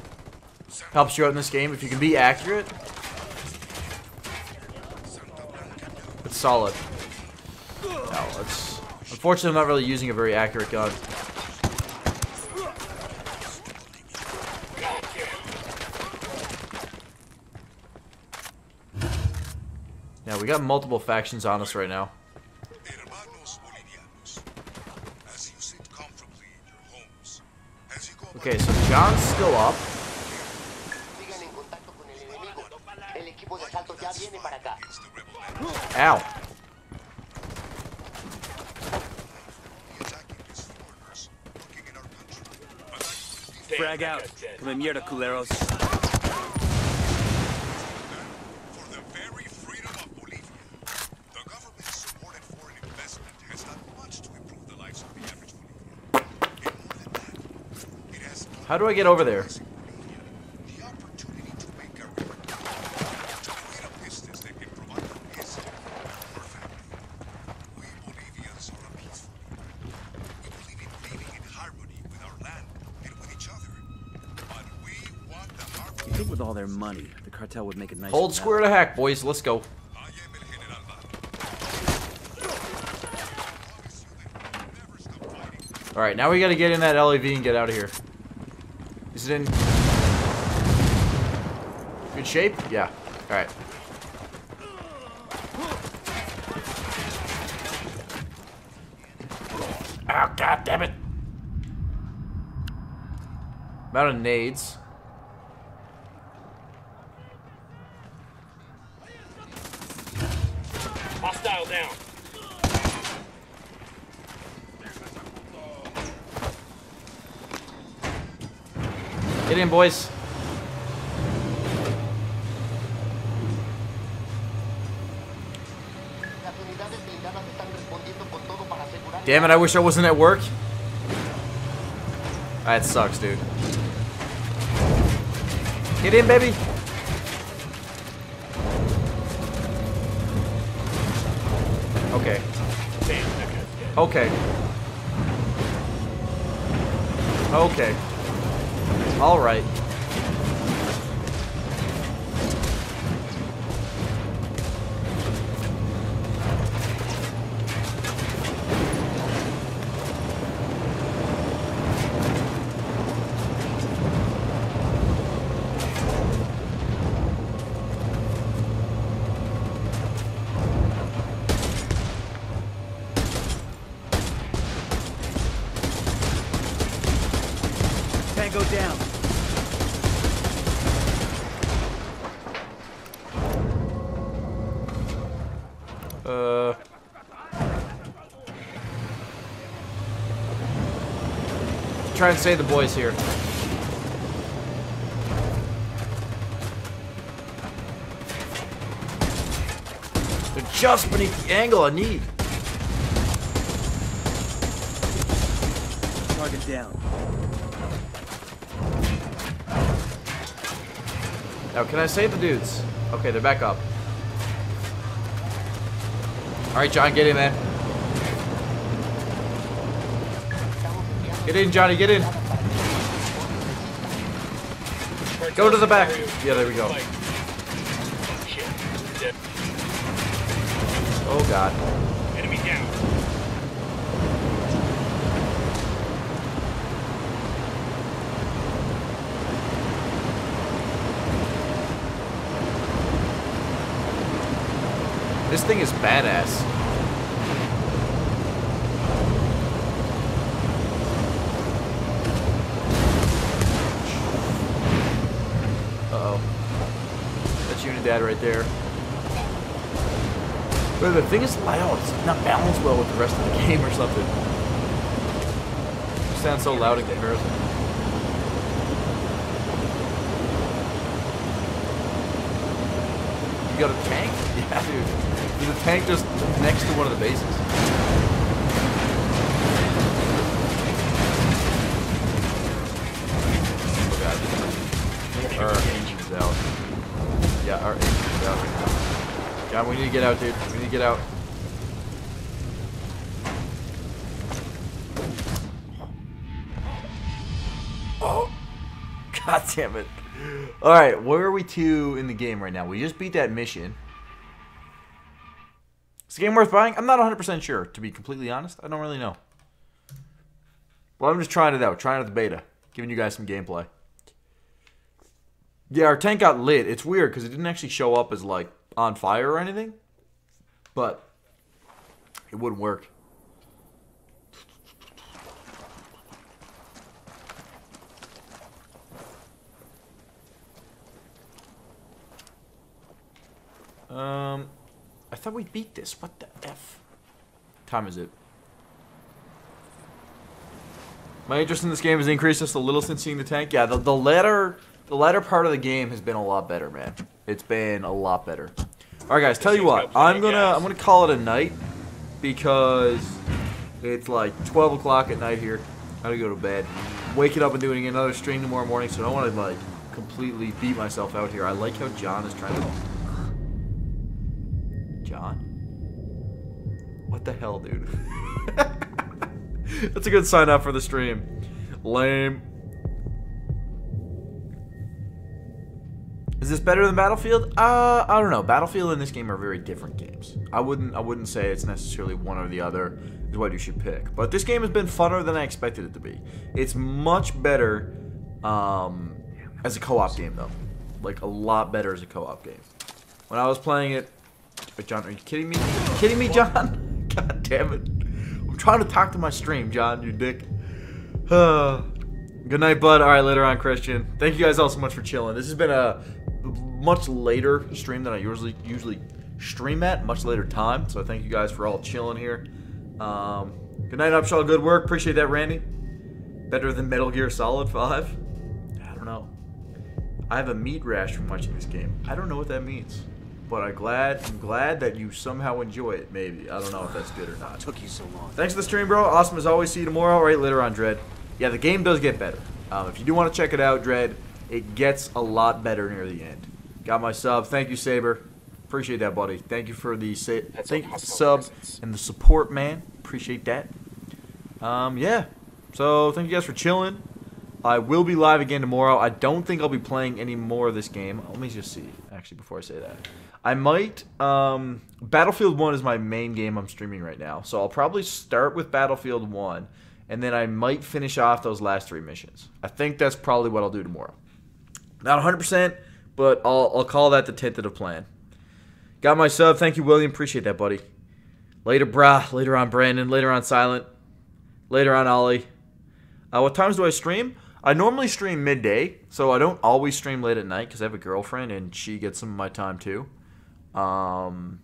Helps you out in this game if you can be accurate. It's solid. Unfortunately I'm not really using a very accurate gun. Yeah, we got multiple factions on us right now. Okay, so John's still up. Out. Come mierda, culeros. How do I get over there? Cartel would make nice Hold square to hack, boys. Let's go. Alright, now we gotta get in that LAV and get out of here. Is it in good shape? Yeah. Alright. Oh, god damn it. I'm of nades. Asegurar. Damn it, I wish I wasn't at work. Ah, that sucks, dude. Get in, baby. Okay. Okay. Okay. All right. Try and save the boys here. They're just beneath the angle I need. Target down. Now, can I save the dudes? Okay, they're back up. Alright, John, get in there. Get in, Johnny, get in. Go to the back. Yeah, there we go. Oh, God. Enemy down. This thing is badass. Uh-oh. Unidad right there. But the thing is loud. It's not balanced well with the rest of the game or something. It sounds so loud in comparison. You got a tank? Yeah, dude. There's a tank just next to one of the bases. We need to get out, dude. We need to get out. Oh. God damn it. Alright, where are we to in the game right now? We just beat that mission. Is the game worth buying? I'm not 100% sure, to be completely honest. I don't really know. Well, I'm just trying it out. Trying out the beta. Giving you guys some gameplay. Yeah, our tank got lit. It's weird because it didn't actually show up as like on fire or anything, but it wouldn't work. Um, I thought we beat this. What the f? Time is it? My interest in this game has increased just a little since seeing the tank. Yeah, the, the latter the latter part of the game has been a lot better, man. It's been a lot better. All right, guys. Tell you what, I'm gonna I'm gonna call it a night because it's like 12 o'clock at night here. I gotta go to bed. Waking up and doing another stream tomorrow morning, so I don't want to like completely beat myself out here. I like how John is trying to. John. What the hell, dude? That's a good sign up for the stream. Lame. Is this better than Battlefield? Uh, I don't know. Battlefield and this game are very different games. I wouldn't I wouldn't say it's necessarily one or the other is what you should pick. But this game has been funner than I expected it to be. It's much better um, as a co-op game though. Like a lot better as a co-op game. When I was playing it, Wait, John, are you kidding me? You kidding me, John? God damn it. I'm trying to talk to my stream, John, you dick. Good night, bud. All right, later on, Christian. Thank you guys all so much for chilling. This has been a much later stream than I usually usually stream at, much later time. So I thank you guys for all chilling here. Um, good night, Upshall. Good work. Appreciate that, Randy. Better than Metal Gear Solid 5? I don't know. I have a meat rash from watching this game. I don't know what that means. But I'm glad I'm glad that you somehow enjoy it, maybe. I don't know if that's good or not. Took you so long. Thanks for the stream, bro. Awesome as always. See you tomorrow. All right, later on, Dread. Yeah, the game does get better. Um, if you do want to check it out, Dread, it gets a lot better near the end. Got my sub. Thank you, Saber. Appreciate that, buddy. Thank you for the sa- thank you for the sub and the support, man. Appreciate that. Um, yeah. So thank you guys for chilling. I will be live again tomorrow. I don't think I'll be playing any more of this game. Let me just see, actually, before I say that. I might. Um, Battlefield 1 is my main game I'm streaming right now. So I'll probably start with Battlefield 1, and then I might finish off those last three missions. I think that's probably what I'll do tomorrow. Not 100%, but I'll, I'll call that the tentative plan. Got my sub. Thank you, William. Appreciate that, buddy. Later, brah. Later on, Brandon. Later on, Silent. Later on, Ollie. Uh, what times do I stream? I normally stream midday, so I don't always stream late at night because I have a girlfriend and she gets some of my time too. Um,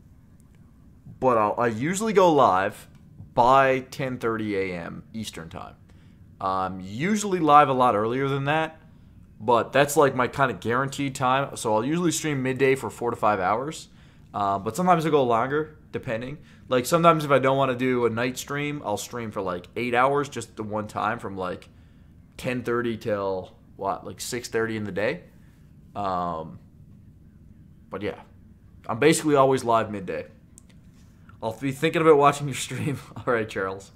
but I'll, I usually go live by 10:30 a.m. Eastern time. Um, usually live a lot earlier than that, but that's like my kind of guaranteed time. So I'll usually stream midday for four to five hours, uh, but sometimes I go longer depending. Like sometimes if I don't want to do a night stream, I'll stream for like eight hours just the one time from like 10:30 till what like 6:30 in the day. Um, but yeah, I'm basically always live midday. I'll be thinking about watching your stream. All right, Charles.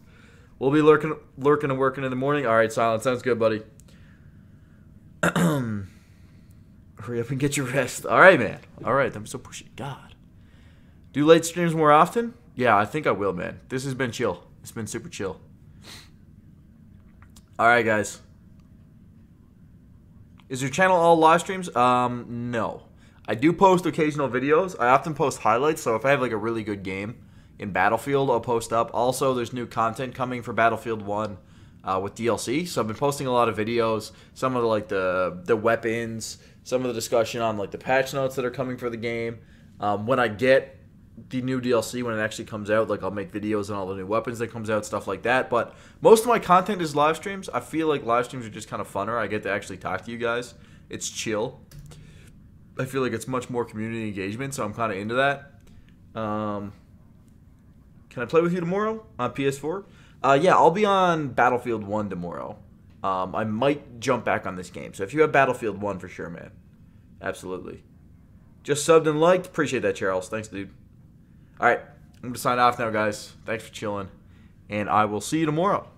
We'll be lurking, lurking and working in the morning. All right, Silent. Sounds good, buddy. Hurry up and get your rest. All right, man. All right, I'm so pushy. God. Do late streams more often? Yeah, I think I will, man. This has been chill. It's been super chill. All right, guys. Is your channel all live streams? Um, no. I do post occasional videos. I often post highlights, so if I have like a really good game in Battlefield, I'll post up. Also, there's new content coming for Battlefield 1 uh, with DLC, so I've been posting a lot of videos, some of the, like the the weapons, some of the discussion on like the patch notes that are coming for the game. Um, when I get the new DLC when it actually comes out, like I'll make videos on all the new weapons that comes out, stuff like that. But most of my content is live streams. I feel like live streams are just kind of funner. I get to actually talk to you guys. It's chill. I feel like it's much more community engagement, so I'm kind of into that. Um, can I play with you tomorrow on PS4? Uh, yeah, I'll be on Battlefield 1 tomorrow. Um, I might jump back on this game. So if you have Battlefield 1 for sure, man. Absolutely. Just subbed and liked. Appreciate that, Charles. Thanks, dude. All right. I'm going to sign off now, guys. Thanks for chilling. And I will see you tomorrow.